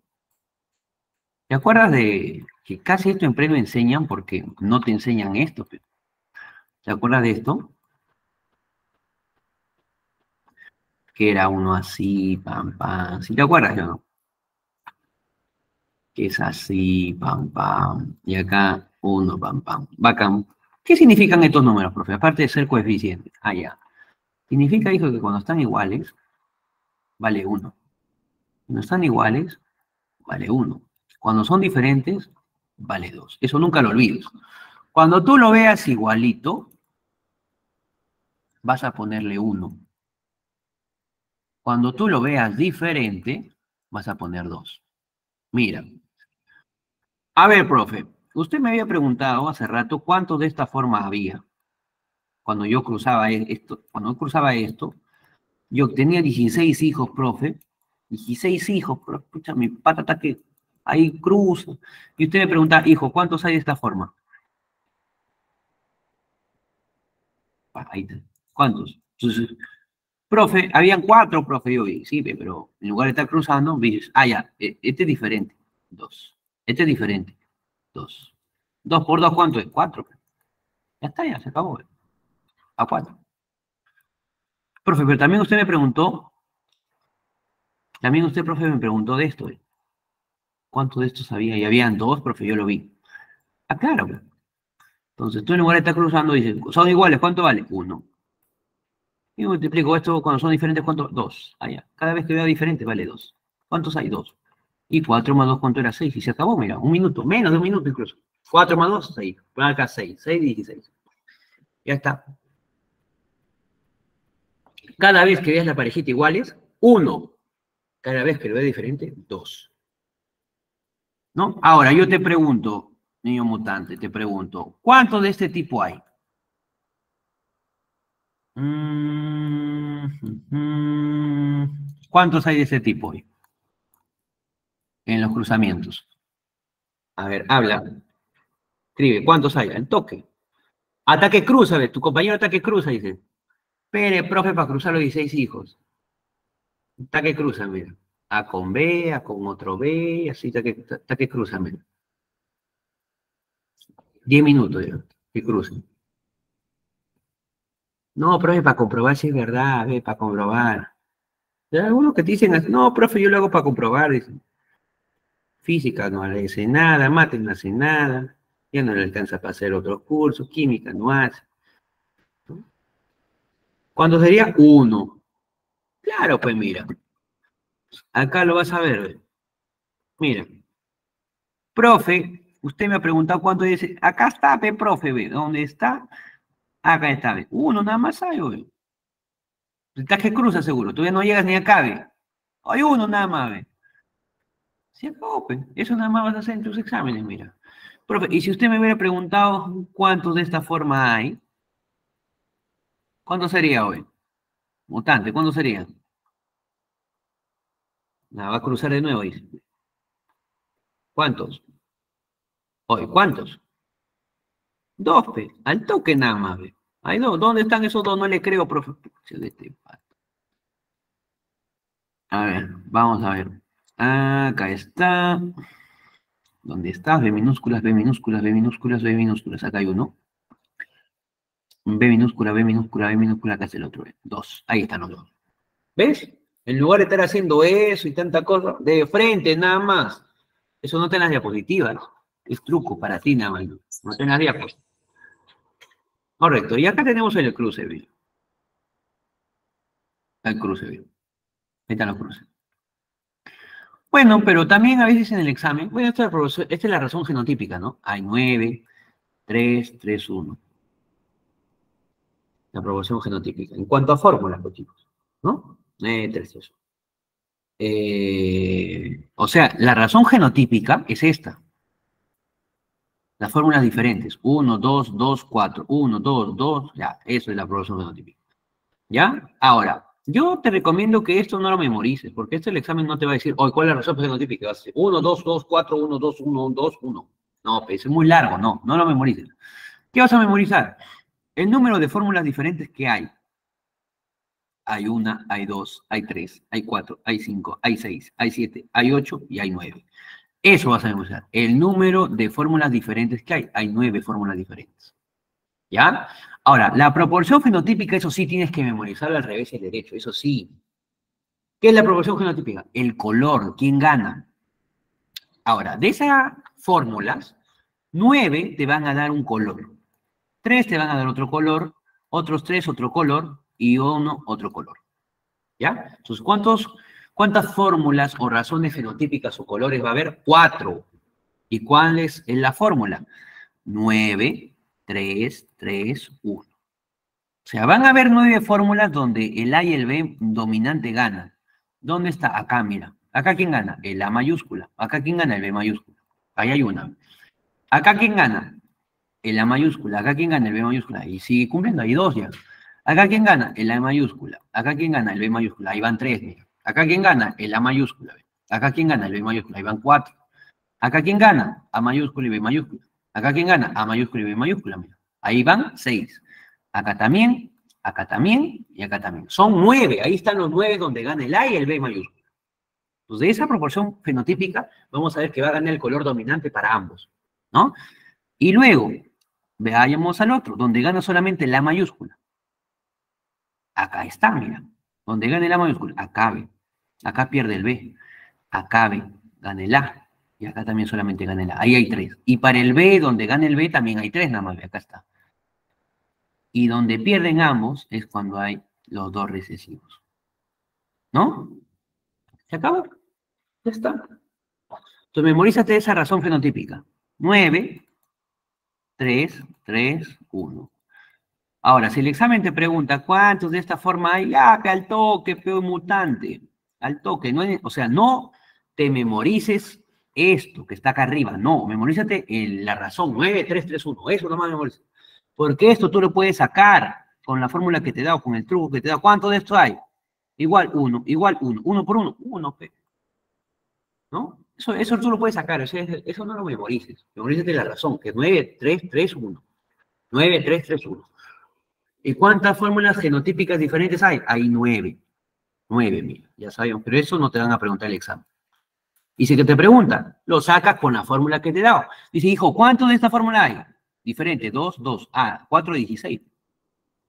¿Te acuerdas de que casi esto en pleno enseñan porque no te enseñan esto. ¿Te acuerdas de esto? Que era uno así, pam, pam. ¿Sí te acuerdas, no? Que es así, pam, pam. Y acá, uno, pam, pam. Bacán. ¿Qué significan estos números, profe? Aparte de ser coeficientes. Ah, ya. Significa, hijo, que cuando están iguales, vale uno. Cuando están iguales, vale uno. Cuando son diferentes, vale 2. Eso nunca lo olvides. Cuando tú lo veas igualito, vas a ponerle 1. Cuando tú lo veas diferente, vas a poner 2. Mira. A ver, profe, usted me había preguntado hace rato cuántos de esta forma había. Cuando yo cruzaba e-, esto, cuando yo cruzaba esto, yo tenía 16 hijos, profe. 16 hijos, pero escucha, mi pata que ahí cruza. Y usted me pregunta, hijo, ¿cuántos hay de esta forma? Ah, ahí está. ¿Cuántos? Profe, habían cuatro, profe, yo sí, pero en lugar de estar cruzando, dices, ah, ya, e, este es diferente, dos. Este es diferente, dos. Dos por dos, ¿cuánto es? Cuatro. Ya está, ya se acabó. A cuatro. Profe, pero también usted me preguntó, también usted, profe, me preguntó de esto. ¿Cuántos de estos había? Y habían dos, profe, yo lo vi. Ah, claro. Pues. Entonces, tú en lugar de estar cruzando, dices, son iguales, ¿cuánto vale? Uno. Y multiplico esto cuando son diferentes, ¿cuánto? Dos. Allá. Cada vez que vea diferente, vale dos. ¿Cuántos hay? Dos. Y cuatro más dos, ¿cuánto era? Seis. Y se acabó, mira, un minuto, menos de un minuto incluso. Cuatro más dos, seis. Pon acá seis. Seis, dieciséis. Ya está. Cada vez que veas la parejita iguales, uno. Cada vez que lo veas diferente, dos. ¿No? Ahora, yo te pregunto, niño mutante, te pregunto, ¿cuántos de este tipo hay? Mm, ¿Cuántos hay de este tipo hoy? En los cruzamientos. A ver, habla. Escribe, ¿cuántos hay? El toque. Ataque cruza, ver, tu compañero ataque cruza, dice. Pere, profe, para cruzar los 16 hijos. Ataque cruza, mira. A con B, A con otro B, así está que, está que cruzan. 10 minutos ya, que crucen. No, profe, para comprobar si es verdad, ve, para comprobar. Hay algunos que dicen, no, profe, yo lo hago para comprobar. Física no hace nada, mate no hace nada, ya no le alcanza para hacer otros cursos, química no hace. ¿Cuándo sería? Uno. Claro, pues mira, Acá lo vas a ver. Mira. Profe, usted me ha preguntado cuánto dice. Acá está, ve, profe, ve. ¿Dónde está? Acá está, ve. Uno nada más hay, ve. Está que cruza seguro. Todavía no llegas ni acá, ve. Hay uno nada más, ve. Se acabó, Eso nada más vas a hacer en tus exámenes, mira. Profe, y si usted me hubiera preguntado cuántos de esta forma hay, ¿cuánto sería hoy? Mutante, ¿cuándo sería? La va a cruzar de nuevo, dice. ¿Cuántos? Hoy, ¿cuántos? Dos, pe. Al toque nada más, ve. Hay dos. ¿Dónde están esos dos? No le creo, profe. Este a ver, vamos a ver. Acá está. ¿Dónde está? B minúsculas, B minúsculas, B minúsculas, B minúsculas. Acá hay uno. B minúscula, B minúscula, B minúscula. Acá es el otro. Dos. Ahí están los dos. ¿Ves? En lugar de estar haciendo eso y tanta cosa, de frente nada más. Eso no te las diapositivas. Es truco para ti nada más. No te las diapositivas. Correcto. Y acá tenemos el cruce, ¿sí? El cruce, ¿sí? Ahí están los cruces. Bueno, pero también a veces en el examen, bueno, esta, es la razón genotípica, ¿no? Hay 9, 3, 3, 1. La proporción genotípica. En cuanto a fórmulas, los chicos, ¿no? Eh, o sea, la razón genotípica es esta. Las fórmulas diferentes. 1, 2, 2, 4. 1, 2, 2. Ya, eso es la razón genotípica. ¿Ya? Ahora, yo te recomiendo que esto no lo memorices, porque este el examen no te va a decir, hoy ¿cuál es la razón genotípica? Vas a decir 1, 2, 2, 4, 1, 2, 1, 2, 1. No, pues es muy largo, no, no lo memorices. ¿Qué vas a memorizar? El número de fórmulas diferentes que hay hay una, hay dos, hay tres, hay cuatro, hay cinco, hay seis, hay siete, hay ocho y hay nueve. Eso vas a memorizar. El número de fórmulas diferentes que hay. Hay nueve fórmulas diferentes. ¿Ya? Ahora, la proporción fenotípica, eso sí tienes que memorizarlo al revés y al derecho. Eso sí. ¿Qué es la proporción fenotípica? El color. ¿Quién gana? Ahora, de esas fórmulas, nueve te van a dar un color. Tres te van a dar otro color, otros tres otro color y uno otro color. ¿Ya? Entonces, ¿cuántos, ¿cuántas fórmulas o razones fenotípicas o colores va a haber? Cuatro. ¿Y cuál es la fórmula? Nueve, tres, tres, uno. O sea, van a haber nueve fórmulas donde el A y el B dominante ganan. ¿Dónde está? Acá, mira. ¿Acá quién gana? El A mayúscula. ¿Acá quién gana? El B mayúscula. Ahí hay una. ¿Acá quién gana? El A mayúscula. ¿Acá quién gana? El B mayúscula. Y sigue cumpliendo, hay dos ya. ¿Acá quién gana? El A mayúscula. ¿Acá quién gana? El B mayúscula. Ahí van tres, mira. ¿Acá quién gana? El A mayúscula. ¿Acá quién gana? El B mayúscula. Ahí van cuatro. ¿Acá quién gana? A mayúscula y B mayúscula. ¿Acá quién gana? A mayúscula y B mayúscula, mira. Ahí van seis. Acá también, acá también y acá también. Son nueve. Ahí están los nueve donde gana el A y el B mayúscula. Entonces, de esa proporción fenotípica, vamos a ver que va a ganar el color dominante para ambos, ¿no? Y luego, veamos al otro, donde gana solamente la mayúscula. Acá está, mira. Donde gana la mayúscula, acá ve. Acá pierde el B. Acá ve, gana el A. Y acá también solamente gana el A. Ahí hay tres. Y para el B, donde gana el B, también hay tres nada más. Acá está. Y donde pierden ambos es cuando hay los dos recesivos. ¿No? ¿Se acaba? Ya está. Entonces, memorízate esa razón fenotípica. 9, 3, 3, 1. Ahora, si el examen te pregunta cuántos de esta forma hay, ya, que al toque, peor mutante. Al toque, no o sea, no te memorices esto que está acá arriba, no, memorízate la razón, 9, 3, 3, 1, eso nomás memoriza. Porque esto tú lo puedes sacar con la fórmula que te da o con el truco que te da. ¿Cuánto de esto hay? Igual 1, igual 1, 1 por 1, 1, ¿no? Eso, eso tú lo puedes sacar, eso, no lo memorices. Memorízate la razón, que es 9, 3, 3, 1. 9, 3, 3, 1. ¿Y cuántas fórmulas genotípicas diferentes hay? Hay nueve. Nueve, mira, ya sabemos. Pero eso no te van a preguntar el examen. Y si que te preguntan, lo sacas con la fórmula que te he dado. Dice, hijo, ¿cuántos de esta fórmula hay? Diferente, 2, 2. Ah, 4, 16.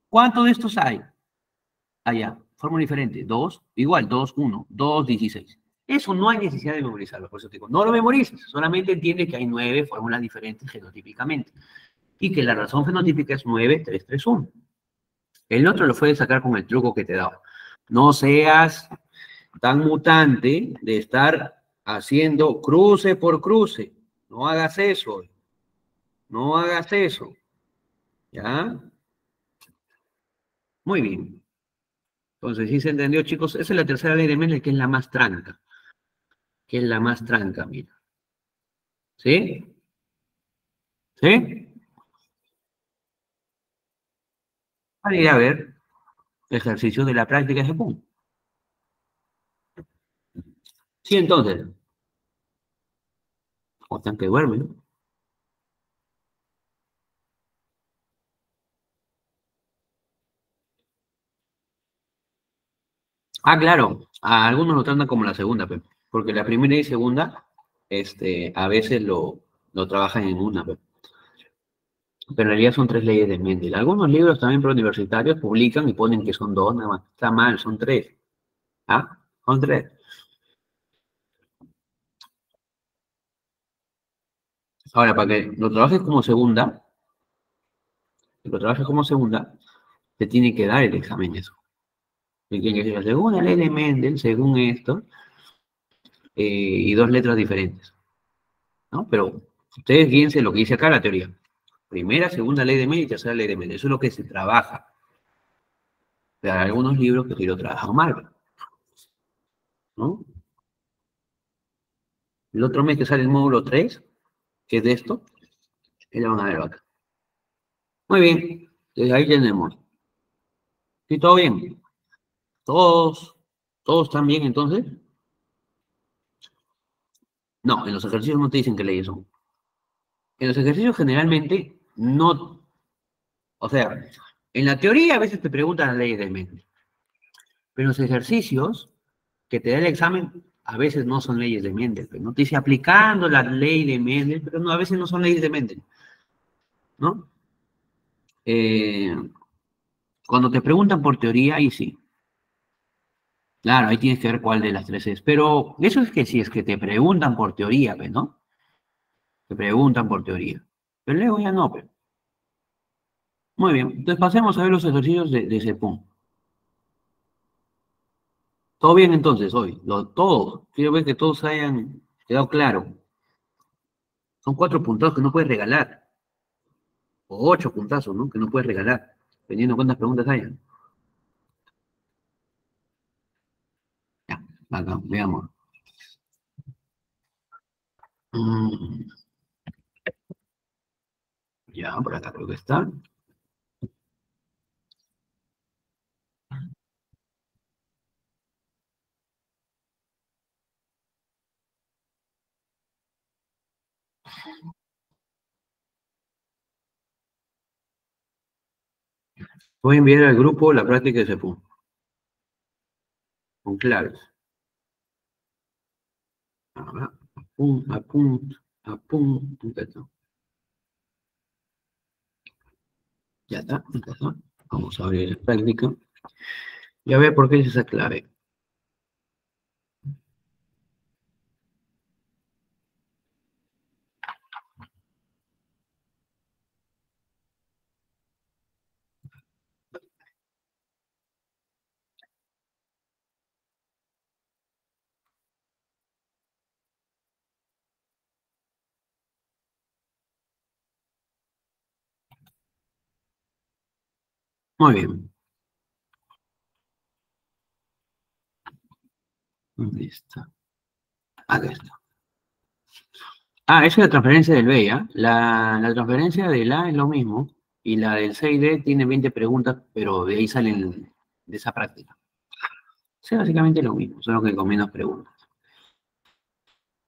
¿Cuántos de estos hay? Allá, fórmula diferente, 2, igual, 2, 1, 2, 16. Eso no hay necesidad de memorizarlo, por eso te digo, no lo memorices, solamente entiende que hay nueve fórmulas diferentes genotípicamente y que la razón fenotípica es 9, 3, 3, 1. El otro lo puedes sacar con el truco que te he dado. No seas tan mutante de estar haciendo cruce por cruce. No hagas eso. No hagas eso. ¿Ya? Muy bien. Entonces, ¿sí se entendió, chicos? Esa es la tercera ley de Mendel, que es la más tranca. Que es la más tranca, mira. ¿Sí? ¿Sí? ir a ver ejercicios de la práctica de punto. Sí, entonces. O están que duermen. Ah, claro. A algunos lo tratan como la segunda, porque la primera y segunda, este, a veces lo, lo trabajan en una. Pero en realidad son tres leyes de Mendel. Algunos libros también universitarios publican y ponen que son dos nada más. Está mal, son tres. ¿Ah? Son tres. Ahora, para que lo trabajes como segunda, lo trabajes como segunda, te tiene que dar el examen eso. Que la segunda ley de Mendel, según esto, eh, y dos letras diferentes. ¿No? Pero ustedes fíjense lo que dice acá la teoría. Primera, segunda ley de Mendel y tercera ley de Mendel. Eso es lo que se trabaja. Pero hay algunos libros que sí lo trabajan mal. ¿No? El otro mes que sale el módulo 3, que es de esto, y lo van a ver acá. Muy bien, desde ahí tenemos. ¿Sí, todo bien? ¿Todos, todos están bien entonces? No, en los ejercicios no te dicen qué leyes son. En los ejercicios generalmente no, o sea, en la teoría a veces te preguntan las leyes de mente, pero los ejercicios que te da el examen a veces no son leyes de Mendel, pero no te dice aplicando la ley de Mendel, pero no, a veces no son leyes de Mendel, ¿no? Eh, cuando te preguntan por teoría, ahí sí. Claro, ahí tienes que ver cuál de las tres es. Pero eso es que si es que te preguntan por teoría, pues, ¿no? Te preguntan por teoría. Pero luego ya no, pero. Pues. Muy bien, entonces pasemos a ver los ejercicios de, de CEPUM. Todo bien entonces hoy, lo, todo. Quiero ver que todos hayan quedado claro. Son cuatro puntos que no puedes regalar. O ocho puntazos, ¿no? Que no puedes regalar, dependiendo de cuántas preguntas hayan. Ya, acá, veamos. Mm. Ya, por acá creo que está. Voy a enviar al grupo la práctica de CEPUM. Con claves. Ya está, ya está. Vamos a abrir la práctica. Y a ver por qué es esa clave. Muy bien. ¿Dónde está? Acá está. Ah, esa es la transferencia del B, ¿ya? La, transferencia del A es lo mismo, y la del C y D tiene 20 preguntas, pero de ahí salen de esa práctica. O básicamente lo mismo, solo que con menos preguntas.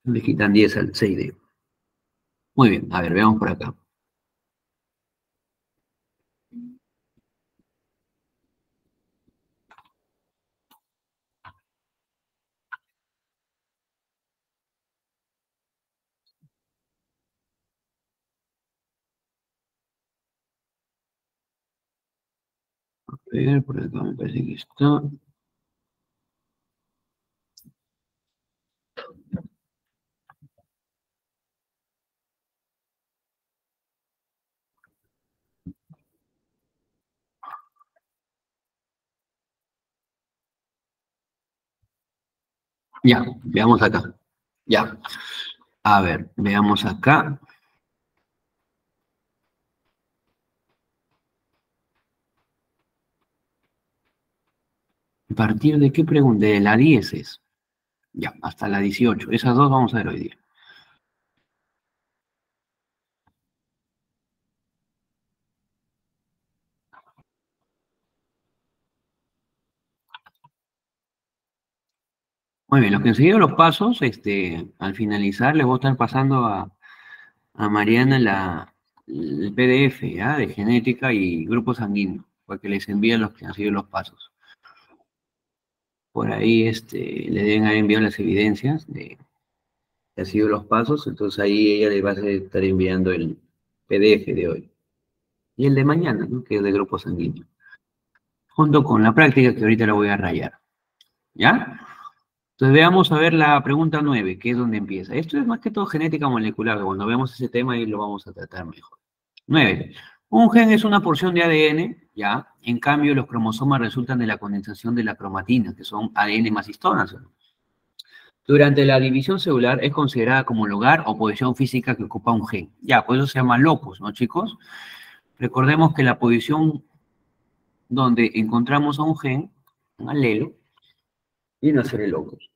Le quitan 10 al C y D. Muy bien, a ver, veamos por acá. Por acá me parece que está. Ya, veamos acá. Ya. A ver, veamos acá. ¿A partir de qué pregunta? De la 10 es. Ya, hasta la 18. Esas dos vamos a ver hoy día. Muy bien, los que han seguido los pasos, este, al finalizar les voy a estar pasando a, Mariana la, el PDF de genética y grupo sanguíneo, para que les envíen los que han seguido los pasos por ahí este, le deben haber enviado las evidencias de que han sido los pasos, entonces ahí ella le va a estar enviando el PDF de hoy. Y el de mañana, que es de grupo sanguíneo. Junto con la práctica que ahorita la voy a rayar. ¿Ya? Entonces veamos a ver la pregunta 9, que es donde empieza. Esto es más que todo genética molecular, cuando veamos ese tema ahí lo vamos a tratar mejor. 9. Un gen es una porción de ADN, ¿ya? En cambio, los cromosomas resultan de la condensación de la cromatina, que son ADN más histonas. Durante la división celular es considerada como lugar o posición física que ocupa un gen. Ya, pues eso se llama locus, ¿no, chicos? Recordemos que la posición donde encontramos a un gen, un alelo, viene a ser el locus.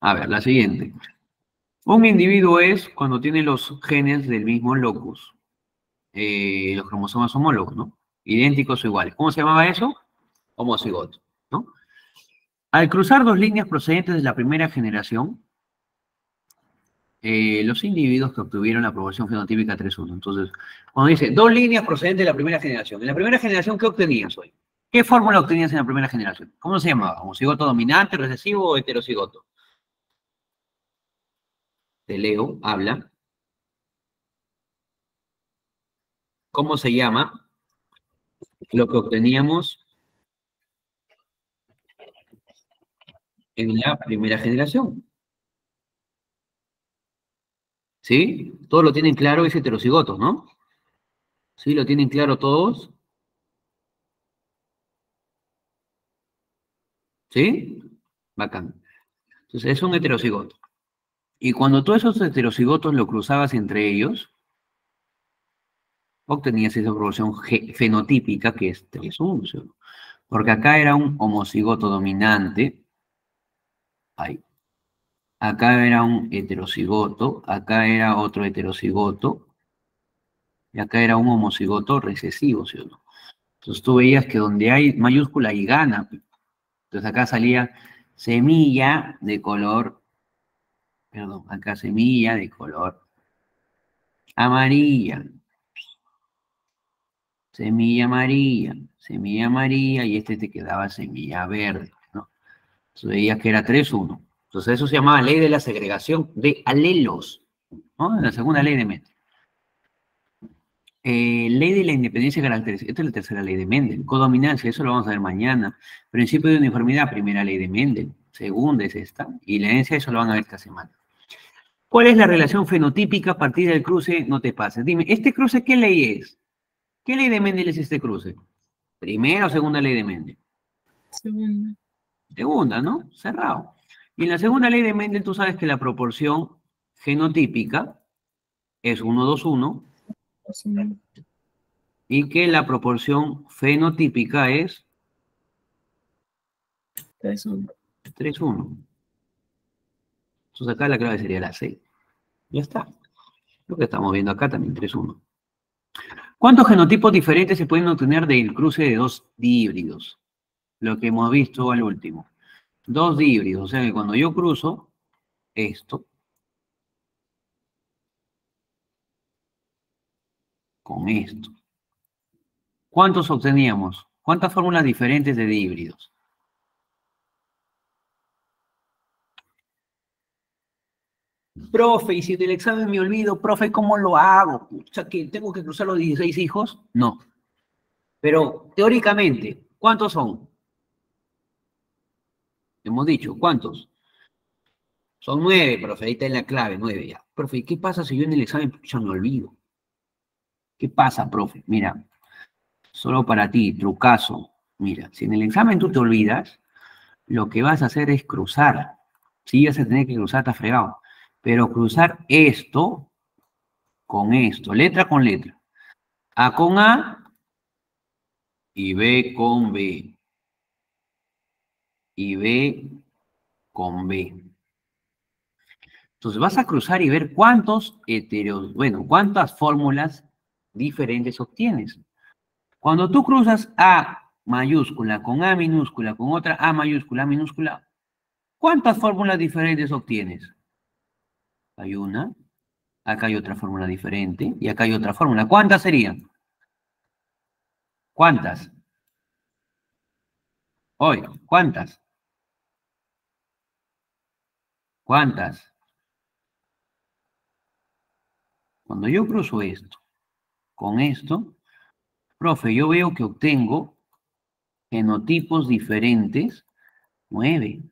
A ver, la siguiente. Un individuo es cuando tiene los genes del mismo locus. Eh, los cromosomas homólogos, ¿no? Idénticos o iguales. ¿Cómo se llamaba eso? Homocigoto, ¿no? Al cruzar dos líneas procedentes de la primera generación, eh, los individuos que obtuvieron la aprobación fenotípica 3.1. Entonces, cuando dice dos líneas procedentes de la primera generación, en la primera generación, ¿qué obtenías hoy? ¿Qué fórmula obtenías en la primera generación? ¿Cómo se llamaba? ¿Homocigoto dominante, recesivo o heterocigoto? te leo, habla. ¿Cómo se llama? Lo que obteníamos en la primera generación. ¿Sí? Todos lo tienen claro, es heterocigoto, ¿no? ¿Sí? ¿Lo tienen claro todos? ¿Sí? Bacán. Entonces, es un heterocigoto. Y cuando todos esos heterocigotos lo cruzabas entre ellos, obtenías esa proporción fenotípica que es 3 1. Porque acá era un homocigoto dominante. Ahí. Acá era un heterocigoto, acá era otro heterocigoto, y acá era un homocigoto recesivo, ¿sí o no? Entonces tú veías que donde hay mayúscula y gana. Entonces acá salía semilla de color, perdón, acá semilla de color amarilla. Semilla amarilla, semilla amarilla, y este te quedaba semilla verde, ¿no? Entonces veías que era 3-1. Entonces eso se llamaba ley de la segregación de alelos. La segunda ley de Mendel. Eh, ley de la independencia característica. Esta es la tercera ley de Mendel. Codominancia, eso lo vamos a ver mañana. Principio de uniformidad, primera ley de Mendel. Segunda es esta. Y la herencia, eso lo van a ver esta semana. ¿Cuál es la relación fenotípica a partir del cruce? No te pases. Dime, ¿este cruce qué ley es? ¿Qué ley de Mendel es este cruce? ¿Primera o segunda ley de Mendel? Segunda. Segunda, ¿no? Cerrado. Y en la segunda ley de Mendel tú sabes que la proporción genotípica es 1, 2, 1 y que la proporción fenotípica es 3, 1. 3, 1. Entonces acá la clave sería la C. Ya está. Lo que estamos viendo acá también, 3, 1. ¿Cuántos genotipos diferentes se pueden obtener del cruce de dos híbridos? Lo que hemos visto al último dos híbridos. O sea que cuando yo cruzo esto con esto, ¿cuántos obteníamos? ¿Cuántas fórmulas diferentes de híbridos? Profe, y si del examen me olvido, profe, ¿cómo lo hago? O sea, que tengo que cruzar los 16 hijos. No. Pero teóricamente, ¿cuántos son? Hemos dicho, ¿cuántos? Son nueve, profe, ahí está en la clave, nueve ya. Profe, ¿qué pasa si yo en el examen ya me olvido? ¿Qué pasa, profe? Mira, solo para ti, trucazo. Mira, si en el examen tú te olvidas, lo que vas a hacer es cruzar. Sí, vas a tener que cruzar, está fregado. Pero cruzar esto con esto, letra con letra. A con A y B con B y B con B. Entonces vas a cruzar y ver cuántos heteros, bueno, cuántas fórmulas diferentes obtienes. Cuando tú cruzas A mayúscula con A minúscula con otra A mayúscula, A minúscula, ¿cuántas fórmulas diferentes obtienes? Hay una, acá hay otra fórmula diferente y acá hay otra fórmula. ¿Cuántas serían? ¿Cuántas? Hoy, ¿cuántas? ¿Cuántas? Cuando yo cruzo esto con esto, profe, yo veo que obtengo genotipos diferentes, nueve.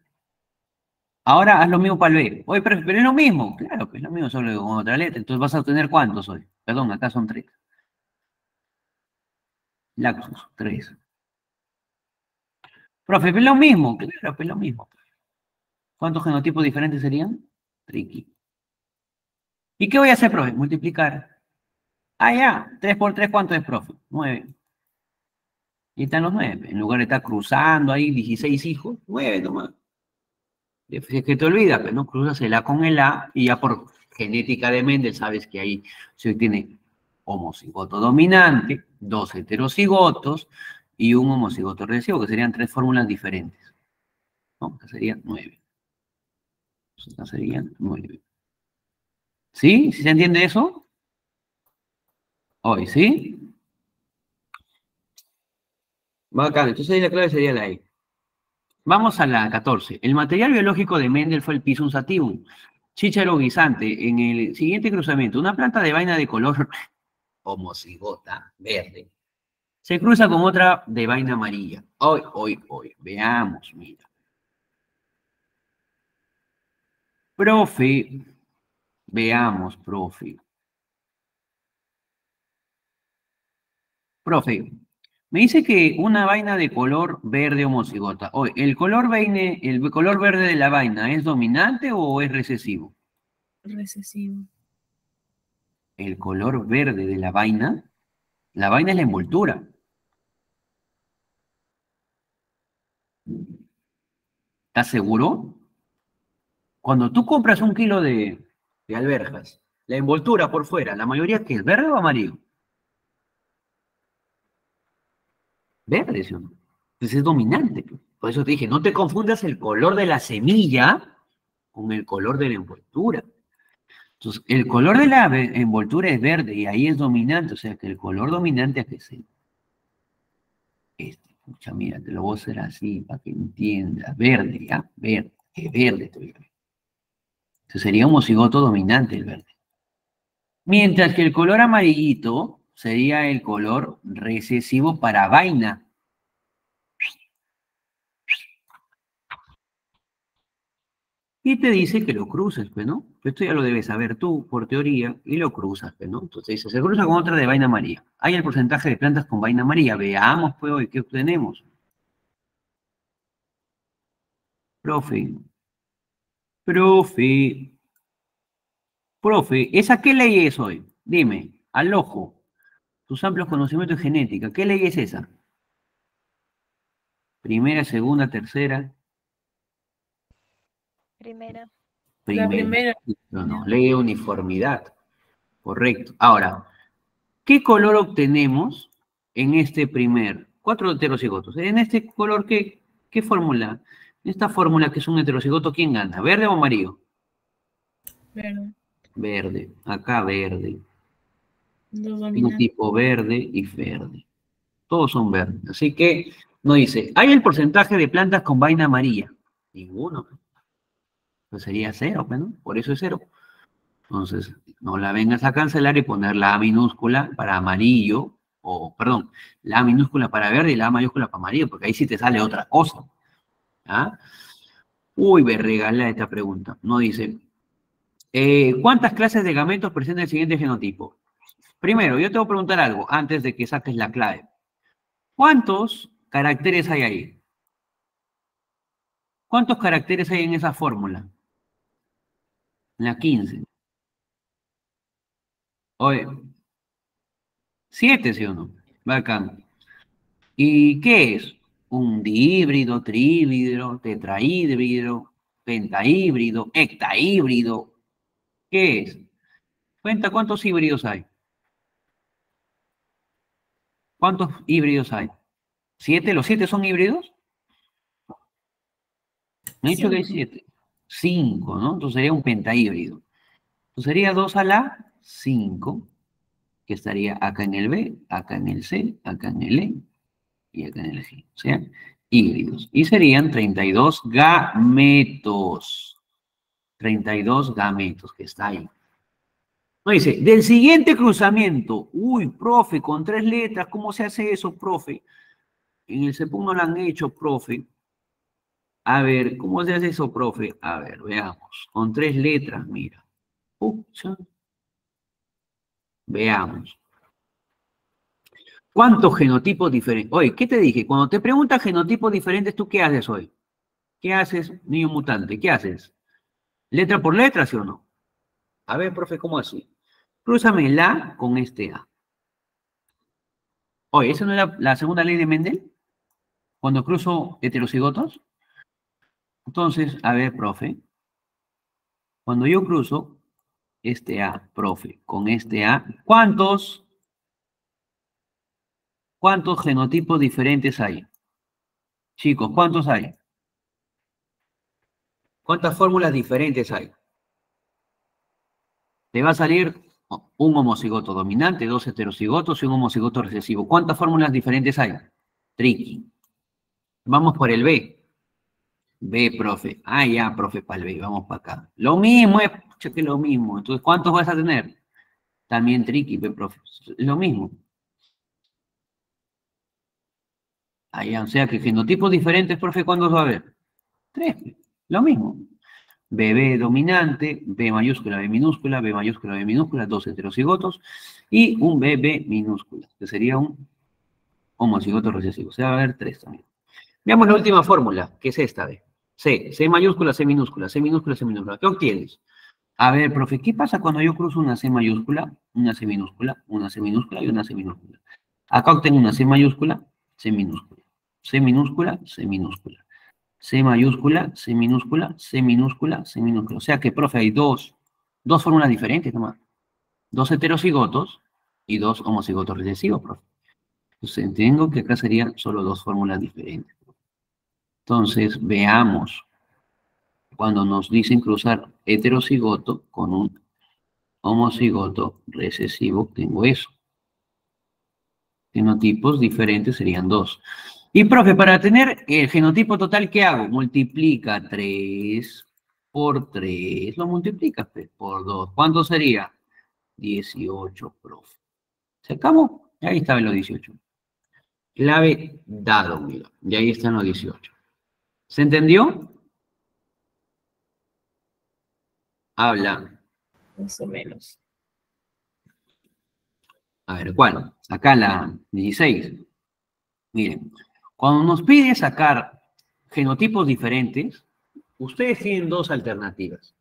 Ahora haz lo mismo para el B. Oye, pero, es lo mismo. Claro, que es lo mismo, solo con otra letra. Entonces vas a obtener cuántos hoy. Perdón, acá son tres. Laxus, tres. Profe, es lo mismo. Claro, es lo mismo. ¿Cuántos genotipos diferentes serían? Tricky. ¿Y qué voy a hacer, profe? Multiplicar. Ah, ya. 3 por 3, ¿cuánto es, profe? 9. Y están los 9. En lugar de estar cruzando ahí 16 hijos, 9 nomás. Es que te olvidas, pero no cruzas el A con el A y ya por genética de Mendel sabes que ahí se tiene homocigoto dominante, dos heterocigotos y un homocigoto recesivo, que serían tres fórmulas diferentes. ¿no? Que serían 9 serían nueve. ¿Sí? ¿Sí se entiende eso? Hoy, ¿sí? Bacán, entonces ahí la clave sería la E. Vamos a la 14. El material biológico de Mendel fue el Pisum sativum. Chícharo guisante, en el siguiente cruzamiento, una planta de vaina de color homocigota, verde, se cruza con otra de vaina amarilla. Hoy, hoy, hoy, veamos, mira. Profe, veamos, profe. Profe, me dice que una vaina de color verde homocigota. Oye, ¿el color, vaina, ¿el color verde de la vaina es dominante o es recesivo? Recesivo. El color verde de la vaina, la vaina es la envoltura. ¿Estás seguro? Cuando tú compras un kilo de, de alberjas, la envoltura por fuera, la mayoría que es verde o amarillo. Verde. Entonces es dominante. pues. Por eso te dije, no te confundas el color de la semilla con el color de la envoltura. Entonces, el color de la envoltura es verde y ahí es dominante, o sea que el color dominante es que se... Este, pucha, mira, te lo voy a hacer así para que entiendas. Verde, ¿ya? Verde, que verde viendo. Entonces sería un homocigoto dominante el verde. Mientras que el color amarillito sería el color recesivo para vaina. Y te dice que lo cruces, pues, ¿no? Esto ya lo debes saber tú, por teoría, y lo cruzas, pues, ¿no? Entonces dice, se cruza con otra de vaina amarilla. Hay el porcentaje de plantas con vaina amarilla. Veamos, pues, hoy, ¿qué obtenemos? Profe. Profe. Profe, ¿esa qué ley es hoy? Dime, al ojo. Tus amplios conocimientos de genética. ¿Qué ley es esa? Primera, segunda, tercera. Primera. La primera. No, no, ley de uniformidad. Correcto. Ahora, ¿qué color obtenemos en este primer? Cuatro heterocigotos. En este color, ¿qué, qué fórmula? En esta fórmula que es un heterocigoto, ¿quién gana? ¿Verde o amarillo? Verde. Verde. Acá verde. Los dominantes. tipo verde y verde. Todos son verdes. Así que no dice, ¿hay el porcentaje de plantas con vaina amarilla? Ninguno. Pues sería cero, pues, ¿no? Por eso es cero. Entonces, no la vengas a cancelar y poner la A minúscula para amarillo, o, perdón, la A minúscula para verde y la A mayúscula para amarillo, porque ahí sí te sale otra cosa. ¿Ah? Uy, me regala esta pregunta. No dice, eh, ¿cuántas clases de gametos presenta el siguiente genotipo? Primero, yo te voy a preguntar algo antes de que saques la clave. ¿Cuántos caracteres hay ahí? ¿Cuántos caracteres hay en esa fórmula? La 15. Oye, siete, ¿sí o no? Bacán. ¿Y qué es? Un dihíbrido, trihíbrido, tetrahíbrido, pentahíbrido, hectahíbrido. ¿Qué es? Cuenta cuántos híbridos hay. ¿Cuántos híbridos hay? ¿Siete? ¿Los siete son híbridos? Me he dicho que hay siete. Cinco, ¿no? Entonces sería un pentahíbrido. Entonces sería 2 a la 5, que estaría acá en el B, acá en el C, acá en el E y acá en el G. O sea, híbridos. Y serían 32 gametos. 32 gametos, que está ahí. No dice, del siguiente cruzamiento, uy, profe, con tres letras, ¿cómo se hace eso, profe? En el CEPUC no lo han hecho, profe. A ver, ¿cómo se hace eso, profe? A ver, veamos. Con tres letras, mira. Pucha. Veamos. ¿Cuántos genotipos diferentes? Oye, ¿qué te dije? Cuando te preguntan genotipos diferentes, ¿tú qué haces hoy? ¿Qué haces, niño mutante? ¿Qué haces? ¿Letra por letra, sí o no? A ver, profe, ¿cómo así? Crúzame la con este A. Oye, ¿esa no es la, la segunda ley de Mendel? Cuando cruzo heterocigotos. Entonces, a ver, profe. Cuando yo cruzo este A, profe, con este A, ¿cuántos? ¿Cuántos genotipos diferentes hay? Chicos, ¿cuántos hay? ¿Cuántas fórmulas diferentes hay? Te va a salir un homocigoto dominante, dos heterocigotos y un homocigoto recesivo. ¿Cuántas fórmulas diferentes hay? Tricky. Vamos por el B. B, profe. Ah, ya, profe, para el B. Vamos para acá. Lo mismo es es lo mismo. Entonces, ¿cuántos vas a tener? También tricky, profe. Es lo mismo. Ahí, o sea que genotipos diferentes, profe, ¿cuántos va a haber? Tres. Lo mismo. BB dominante, B mayúscula, B minúscula, B mayúscula, B minúscula, dos heterocigotos, y un BB minúscula, que sería un homocigoto recesivo. O sea, va a haber tres también. Veamos la última fórmula, que es esta, B. C, C mayúscula, C minúscula, C minúscula, C minúscula. ¿Qué obtienes? A ver, profe, ¿qué pasa cuando yo cruzo una C mayúscula, una C minúscula, una C minúscula y una C minúscula? Acá obtengo una C mayúscula, C minúscula, C minúscula, C minúscula. C mayúscula, C minúscula, C minúscula, C minúscula. O sea que, profe, hay dos, dos fórmulas diferentes. Dos heterocigotos y dos homocigotos recesivos, profe. Entonces, tengo que acá serían solo dos fórmulas diferentes. Entonces, veamos. Cuando nos dicen cruzar heterocigoto con un homocigoto recesivo, tengo eso. Genotipos diferentes serían dos. Y, profe, para tener el genotipo total, ¿qué hago? Multiplica 3 por 3, lo multiplicas pues, por 2. ¿Cuánto sería? 18, profe. ¿Se acabó? Ahí está los 18. Clave dado, mira. Y ahí están los 18. ¿Se entendió? Habla. Más o menos. A ver, ¿cuál? Acá la 16. Miren, cuando nos pide sacar genotipos diferentes, ustedes tienen dos alternativas.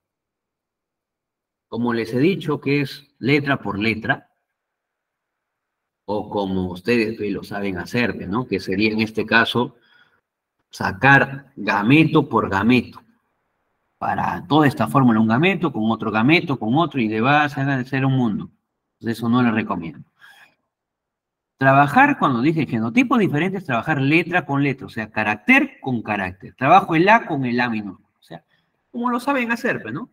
Como les he dicho, que es letra por letra, o como ustedes lo saben hacer, ¿no? Que sería en este caso sacar gameto por gameto. Para toda esta fórmula, un gameto con otro gameto, con otro, y le va a hacer un mundo. Entonces, eso no les recomiendo. Trabajar, cuando dije genotipos diferentes, trabajar letra con letra, o sea, carácter con carácter. Trabajo el A con el A minúsculo. O sea, como lo saben hacer, pues, ¿no?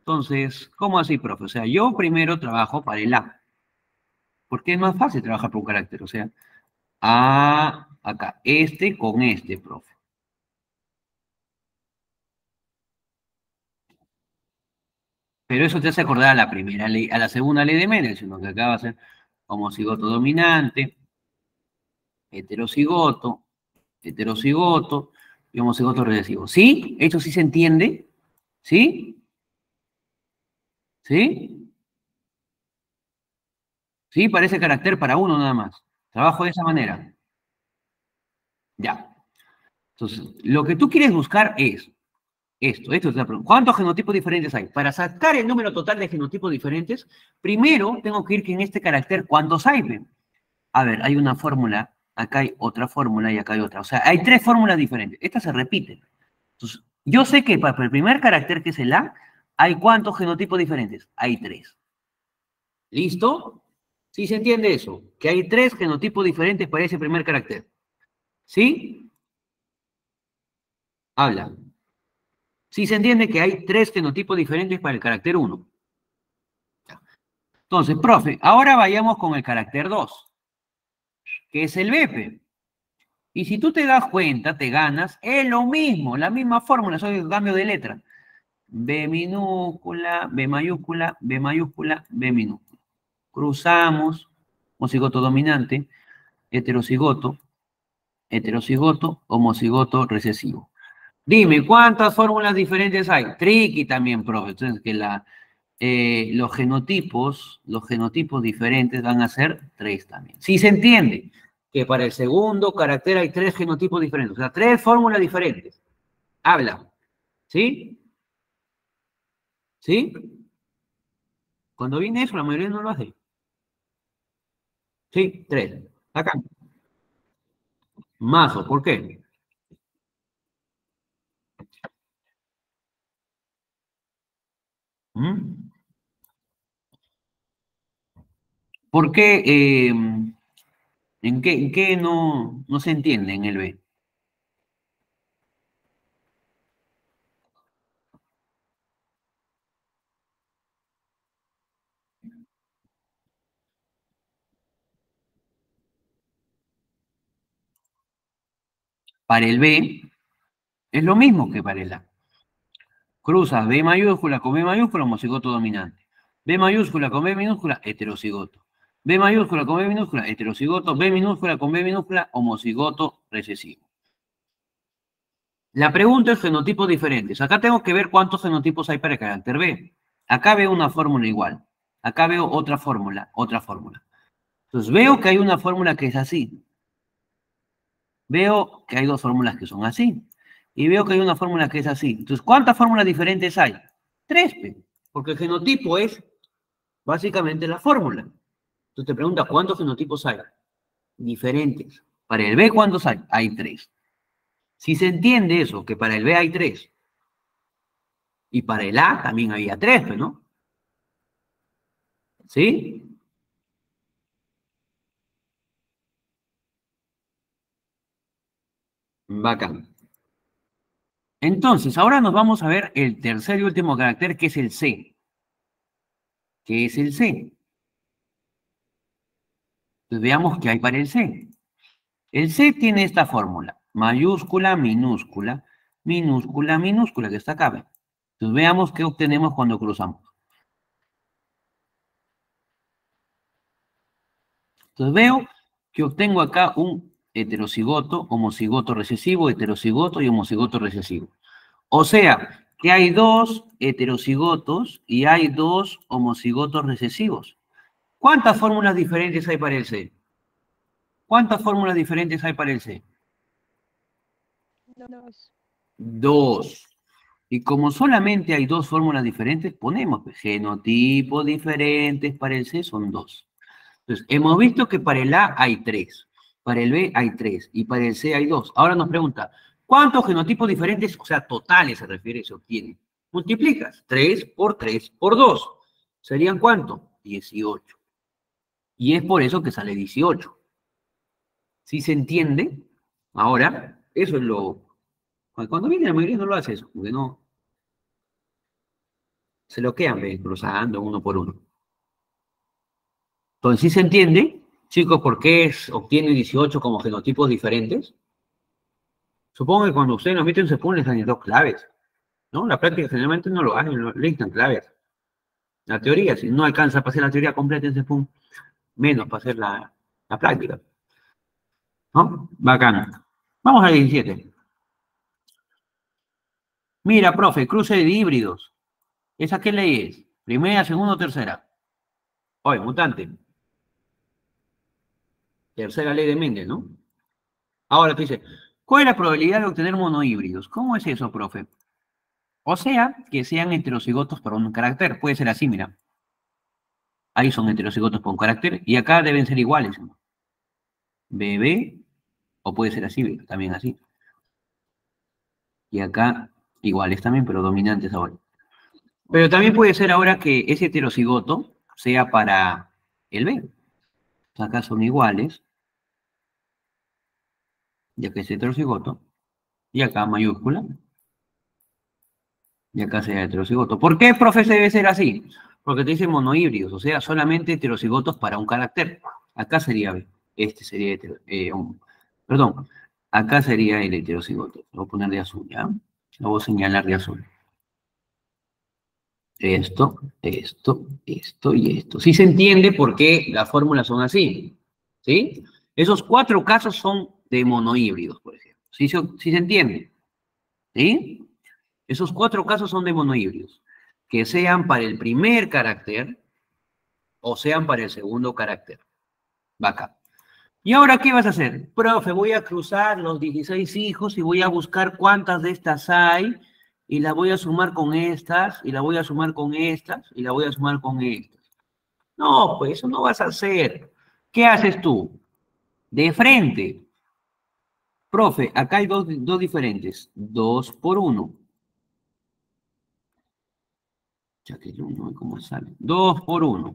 Entonces, ¿cómo así, profe? O sea, yo primero trabajo para el A. Porque es más fácil trabajar por un carácter. O sea, A, acá, este con este, profe. Pero eso te hace acordar a la primera ley, a la segunda ley de Mendel, lo que acaba de hacer homocigoto dominante, heterocigoto, heterocigoto y homocigoto recesivo. ¿Sí? ¿Esto sí se entiende? ¿Sí? ¿Sí? ¿Sí? Parece carácter para uno nada más. Trabajo de esa manera. Ya. Entonces, lo que tú quieres buscar es esto, esto es la pregunta. ¿Cuántos genotipos diferentes hay? Para sacar el número total de genotipos diferentes, primero tengo que ir que en este carácter, ¿cuántos hay? A ver, hay una fórmula, acá hay otra fórmula y acá hay otra. O sea, hay tres fórmulas diferentes. Estas se repiten. Entonces, yo sé que para el primer carácter, que es el A, hay cuántos genotipos diferentes. Hay tres. ¿Listo? ¿Sí se entiende eso? Que hay tres genotipos diferentes para ese primer carácter. ¿Sí? Habla. Sí se entiende que hay tres genotipos diferentes para el carácter 1. Entonces, profe, ahora vayamos con el carácter 2, que es el BP. Y si tú te das cuenta, te ganas, es lo mismo, la misma fórmula, solo cambio de letra. B minúscula, B mayúscula, B mayúscula, B minúscula. Cruzamos, homocigoto dominante, heterocigoto, heterocigoto, homocigoto recesivo. Dime, ¿cuántas fórmulas diferentes hay? Tricky también, profe. Entonces, que la, eh, los genotipos, los genotipos diferentes van a ser tres también. Si se entiende que para el segundo carácter hay tres genotipos diferentes, o sea, tres fórmulas diferentes. Habla. ¿Sí? ¿Sí? Cuando viene eso, la mayoría no lo hace. Sí, tres. Acá. Mazo, ¿por qué? ¿Mm? ¿Por qué? Em, ¿En qué, en qué no, no se entiende en el B? Para el B es lo mismo que para el A. Cruzas B mayúscula con B mayúscula, homocigoto dominante. B mayúscula con B minúscula, heterocigoto. B mayúscula con B minúscula, heterocigoto. B minúscula con B minúscula, homocigoto recesivo. La pregunta es genotipos diferentes. Acá tengo que ver cuántos genotipos hay para el carácter B. Acá veo una fórmula igual. Acá veo otra fórmula, otra fórmula. Entonces veo que hay una fórmula que es así. Veo que hay dos fórmulas que son así. Y veo que hay una fórmula que es así. Entonces, ¿cuántas fórmulas diferentes hay? Tres, porque el genotipo es básicamente la fórmula. Entonces te pregunta, ¿cuántos genotipos hay? Diferentes. Para el B, ¿cuántos hay? Hay tres. Si se entiende eso, que para el B hay tres, y para el A también había tres, ¿no? ¿Sí? Bacán. Entonces, ahora nos vamos a ver el tercer y último carácter, que es el C. ¿Qué es el C? Entonces, veamos qué hay para el C. El C tiene esta fórmula, mayúscula, minúscula, minúscula, minúscula, que está acá. Entonces, veamos qué obtenemos cuando cruzamos. Entonces, veo que obtengo acá un heterocigoto, homocigoto recesivo, heterocigoto y homocigoto recesivo. O sea, que hay dos heterocigotos y hay dos homocigotos recesivos. ¿Cuántas fórmulas diferentes hay para el C? ¿Cuántas fórmulas diferentes hay para el C? Dos. Dos. Y como solamente hay dos fórmulas diferentes, ponemos genotipos diferentes para el C son dos. Entonces, hemos visto que para el A hay tres. Para el B hay tres y para el C hay dos. Ahora nos pregunta, ¿cuántos genotipos diferentes, o sea, totales se refiere, se obtienen? Multiplicas 3 por 3 por 2. ¿Serían cuánto? 18. Y es por eso que sale 18. ¿Sí se entiende? Ahora, eso es lo... Cuando viene la mayoría no lo hace eso, porque no... Se lo quedan cruzando uno por uno. Entonces, ¿sí se entiende? Chicos, ¿por qué obtiene 18 como genotipos diferentes? Supongo que cuando ustedes nos meten se ponen les dos claves. ¿no? La práctica generalmente no lo hacen, no listan claves. La teoría, si no alcanza para hacer la teoría completa en CEPUM, menos para hacer la, la práctica. ¿No? Bacán. Vamos al 17. Mira, profe, cruce de híbridos. ¿Esa qué ley es? ¿Primera, segunda o tercera? Oye, mutante. Tercera ley de Mendel, ¿no? Ahora te dice, ¿cuál es la probabilidad de obtener monohíbridos? ¿Cómo es eso, profe? O sea, que sean heterocigotos por un carácter. Puede ser así, mira. Ahí son heterocigotos por un carácter y acá deben ser iguales. BB, o puede ser así, también así. Y acá iguales también, pero dominantes ahora. Pero también puede ser ahora que ese heterocigoto sea para el B acá son iguales, ya que es heterocigoto, y acá mayúscula, y acá sea heterocigoto. ¿Por qué, profe, debe ser así? Porque te dice monohíbridos, o sea, solamente heterocigotos para un carácter. Acá sería este sería eh, perdón, acá sería el heterocigoto. Lo voy a poner de azul, ¿ya? Lo voy a señalar de azul esto, esto, esto y esto. Sí se entiende por qué las fórmulas son así, ¿sí? Esos cuatro casos son de monohíbridos, por ejemplo. ¿Sí, ¿Sí se entiende? ¿Sí? Esos cuatro casos son de monohíbridos. Que sean para el primer carácter o sean para el segundo carácter. Va acá. ¿Y ahora qué vas a hacer? Profe, voy a cruzar los 16 hijos y voy a buscar cuántas de estas hay y la voy a sumar con estas, y la voy a sumar con estas, y la voy a sumar con estas. No, pues eso no vas a hacer. ¿Qué haces tú? De frente. Profe, acá hay dos, dos diferentes. Dos por uno. Ya que yo no cómo sale. Dos por uno.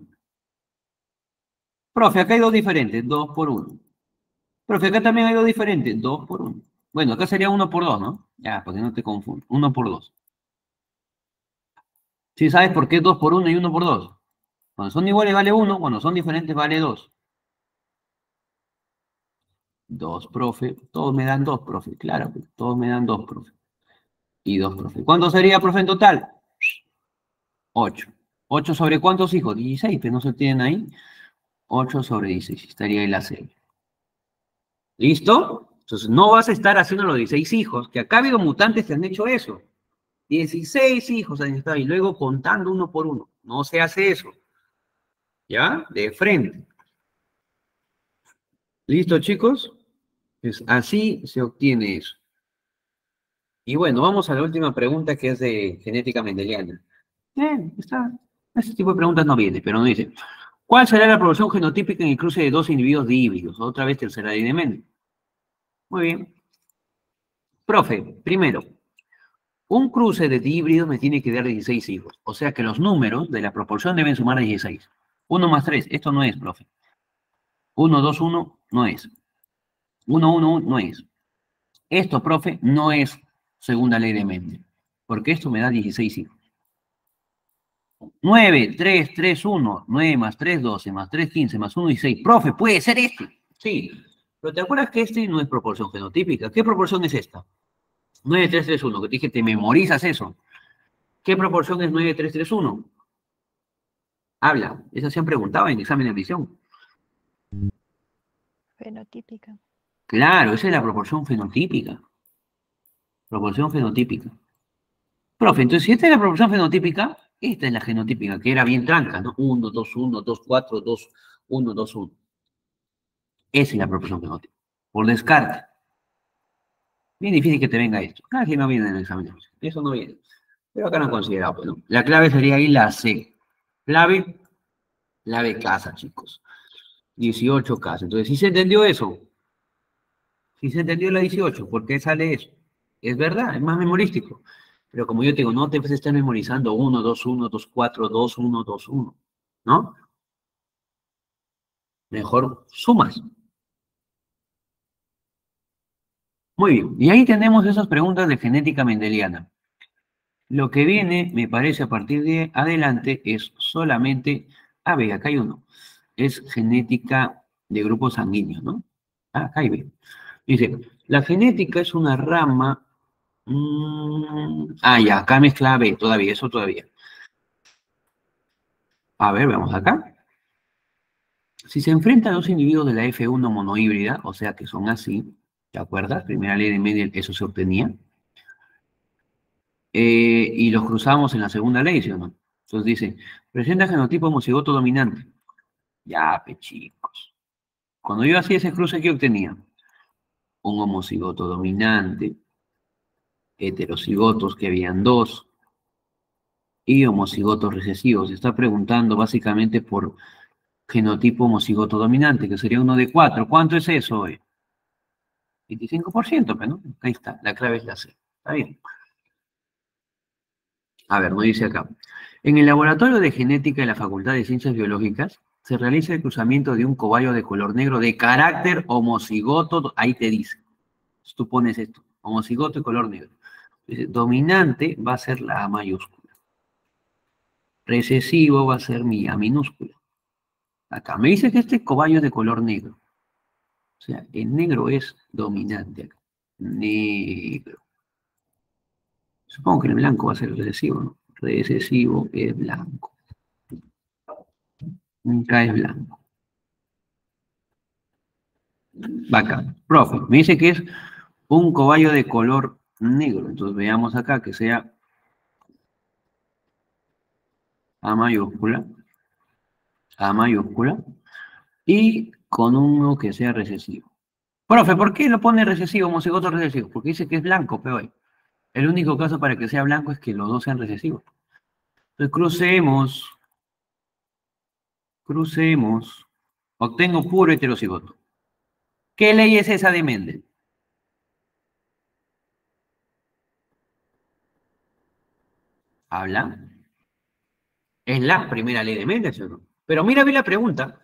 Profe, acá hay dos diferentes. Dos por uno. Profe, acá también hay dos diferentes. Dos por uno. Bueno, acá sería uno por dos, ¿no? Ya, para que no te confundas. Uno por dos. ¿Sí sabes por qué dos por uno y uno por dos? Cuando son iguales vale uno, cuando son diferentes vale dos. Dos, profe. Todos me dan dos, profe. Claro, todos me dan dos, profe. y 2, profe. ¿Cuánto sería, profe, en total? 8. 8 sobre cuántos hijos? 16, que no se tienen ahí. 8 sobre 16, estaría ahí la serie. ¿Listo? Entonces no vas a estar haciendo los 16 hijos, que acá ha habido mutantes que han hecho eso. 16 hijos han estado y luego contando uno por uno. No se hace eso. ¿Ya? De frente. ¿Listo, chicos? Pues así se obtiene eso. Y bueno, vamos a la última pregunta que es de genética mendeliana. Bien, está. Ese tipo de preguntas no viene, pero no dice. ¿Cuál será la proporción genotípica en el cruce de dos individuos híbridos? Otra vez tercera de Mendel. Muy bien. Profe, primero, un cruce de híbridos me tiene que dar 16 hijos. O sea que los números de la proporción deben sumar 16. 1 más 3, esto no es, profe. 1, 2, 1, no es. 1, 1, 1, no es. Esto, profe, no es segunda ley de Mendel. Porque esto me da 16 hijos. 9, 3, 3, 1. 9 más 3, 12, más 3, 15, más 1, 16. Profe, ¿puede ser este? Sí. Pero ¿te acuerdas que este no es proporción genotípica? ¿Qué proporción es esta? 9, 3, 3, 1. Que te dije, te memorizas eso. ¿Qué proporción es 9, 3, 3, 1? Habla. Eso se han preguntado en examen de admisión. Fenotípica. Claro, esa es la proporción fenotípica. Proporción fenotípica. Profe, entonces si esta es la proporción fenotípica, esta es la genotípica, que era bien tranca, ¿no? 1, 2, 1, 2, 4, 2, 1, 2, 1. Esa es la proporción fenotípica. Por descarte. Bien difícil que te venga esto. Casi no viene en el examen. Eso no viene. Pero acá no han considerado. Pues, ¿no? La clave sería ahí la C. Clave, clave casa, chicos. 18 casas. Entonces, ¿sí se entendió eso? ¿Sí se entendió la 18? ¿Por qué sale eso? Es verdad, es más memorístico. Pero como yo te digo, no te estar memorizando 1, 2, 1, 2, 4, 2, 1, 2, 1. ¿No? Mejor sumas. Muy bien. Y ahí tenemos esas preguntas de genética mendeliana. Lo que viene, me parece, a partir de adelante es solamente... Ah, ve, acá hay uno. Es genética de grupos sanguíneos, ¿no? Ah, acá hay ve. Dice, la genética es una rama... Mmm, ah, ya, acá mezcla B, todavía, eso todavía. A ver, vamos acá. Si se enfrentan dos individuos de la F1 monohíbrida, o sea que son así, ¿te acuerdas? Primera ley de Mendel, eso se obtenía. Eh, y los cruzamos en la segunda ley, ¿sí o no? Entonces dice, presenta genotipo homocigoto dominante. Ya, pe chicos. Cuando yo hacía ese cruce, ¿qué obtenía? Un homocigoto dominante, heterocigotos que habían dos, y homocigotos recesivos. Se está preguntando básicamente por genotipo homocigoto dominante, que sería uno de cuatro. ¿Cuánto es eso? 25%, pero ¿no? Ahí está, la clave es la C. Está bien. A ver, me dice acá. En el laboratorio de genética de la Facultad de Ciencias Biológicas se realiza el cruzamiento de un cobayo de color negro de carácter homocigoto, ahí te dice. Tú pones esto, homocigoto de color negro. Dominante va a ser la A mayúscula. Recesivo va a ser mi A minúscula. Acá me dice que este cobayo es de color negro. O sea, el negro es dominante acá. Negro. Supongo que el blanco va a ser recesivo, ¿no? Recesivo es blanco. Acá es blanco. Bacán. Profe, me dice que es un cobayo de color negro. Entonces veamos acá que sea A mayúscula. A mayúscula. Y con uno que sea recesivo. Profe, ¿por qué lo pone recesivo, homocigoto recesivo? Porque dice que es blanco, pero el único caso para que sea blanco es que los dos sean recesivos. Entonces crucemos, crucemos, obtengo puro heterocigoto. ¿Qué ley es esa de Mendel? ¿Habla? Es la primera ley de Mendel, ¿sí o no? Pero mira bien la pregunta.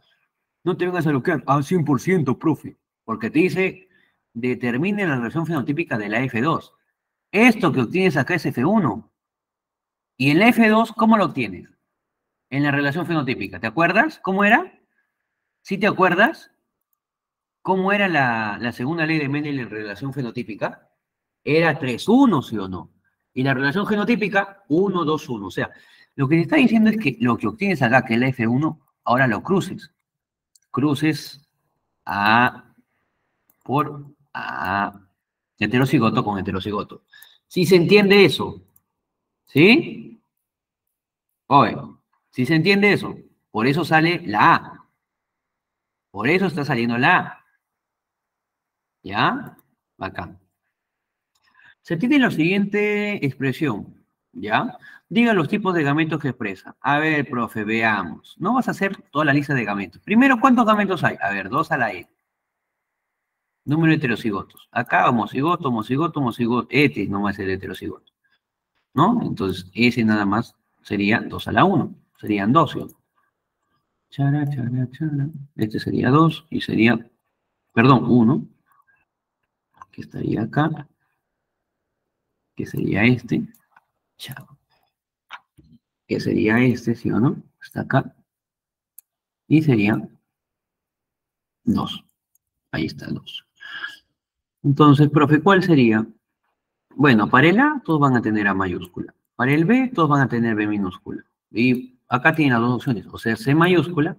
No te vengas a bloquear al 100%, profe. Porque te dice, determine la relación fenotípica de la F2. Esto que obtienes acá es F1. Y en la F2, ¿cómo lo obtienes? En la relación fenotípica. ¿Te acuerdas? ¿Cómo era? ¿Sí te acuerdas? ¿Cómo era la, segunda ley de Mendel en relación fenotípica? Era 3-1, ¿sí o no? Y la relación genotípica, 1, 2, 1. O sea, lo que te está diciendo es que lo que obtienes acá, que es la F1, ahora lo cruces. Cruces A por A. Heterocigoto con heterocigoto. Si se entiende eso, ¿sí? Oye, si se entiende eso, por eso sale la A. Por eso está saliendo la A. ¿Ya? Acá. Se tiene la siguiente expresión, ¿ya? Diga los tipos de gametos que expresa. A ver, profe, veamos. No vas a hacer toda la lista de gametos. Primero, ¿cuántos gametos hay? A ver, dos a la E. Número de heterocigotos. Acá homocigoto, homocigoto, homocigoto. Este no va a ser heterocigoto. ¿No? Entonces, ese nada más sería 2 a la 1. Serían 12. Chara, chara, chara. Este sería 2 y sería, perdón, 1. Que estaría acá que sería este, chao, que sería este, ¿sí o no? Está acá. Y sería 2. Ahí está 2. Entonces, profe, ¿cuál sería? Bueno, para el A todos van a tener A mayúscula. Para el B todos van a tener B minúscula. Y acá tienen las dos opciones, o ser C mayúscula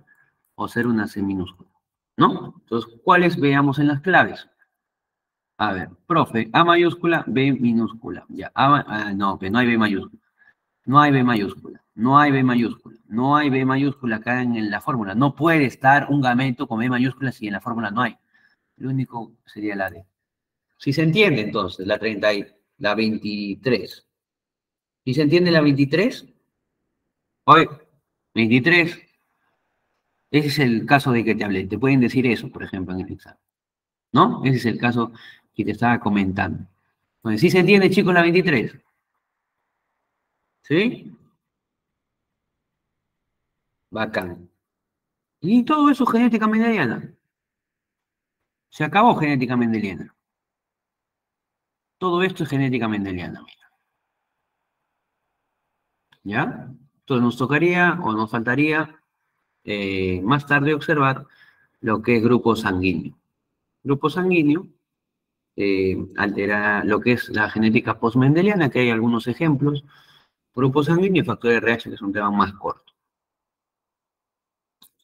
o ser una C minúscula. ¿No? Entonces, ¿cuáles veamos en las claves? A ver, profe, A mayúscula, B minúscula. Ya, ah, no, que no hay B mayúscula. No hay B mayúscula. No hay B mayúscula. No hay B mayúscula acá en, la fórmula. No puede estar un gameto con B mayúscula si en la fórmula no hay. Lo único sería la D. Si se entiende entonces la 30 y la 23. Si se entiende la 23, hoy 23, ese es el caso de que te hablé. Te pueden decir eso, por ejemplo, en el examen. ¿No? Ese es el caso que te estaba comentando. Entonces, ¿sí se entiende, chicos, la 23? ¿Sí? Bacán. Y todo eso genética mendeliana. Se acabó genética mendeliana. Todo esto es genética mendeliana, mira. ¿Ya? Entonces nos tocaría o nos faltaría eh, más tarde observar lo que es grupo sanguíneo. Grupo sanguíneo eh, altera lo que es la genética postmendeliana, que hay algunos ejemplos. Grupo sanguíneo y factor RH, que es un tema más corto.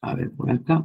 A ver, por acá.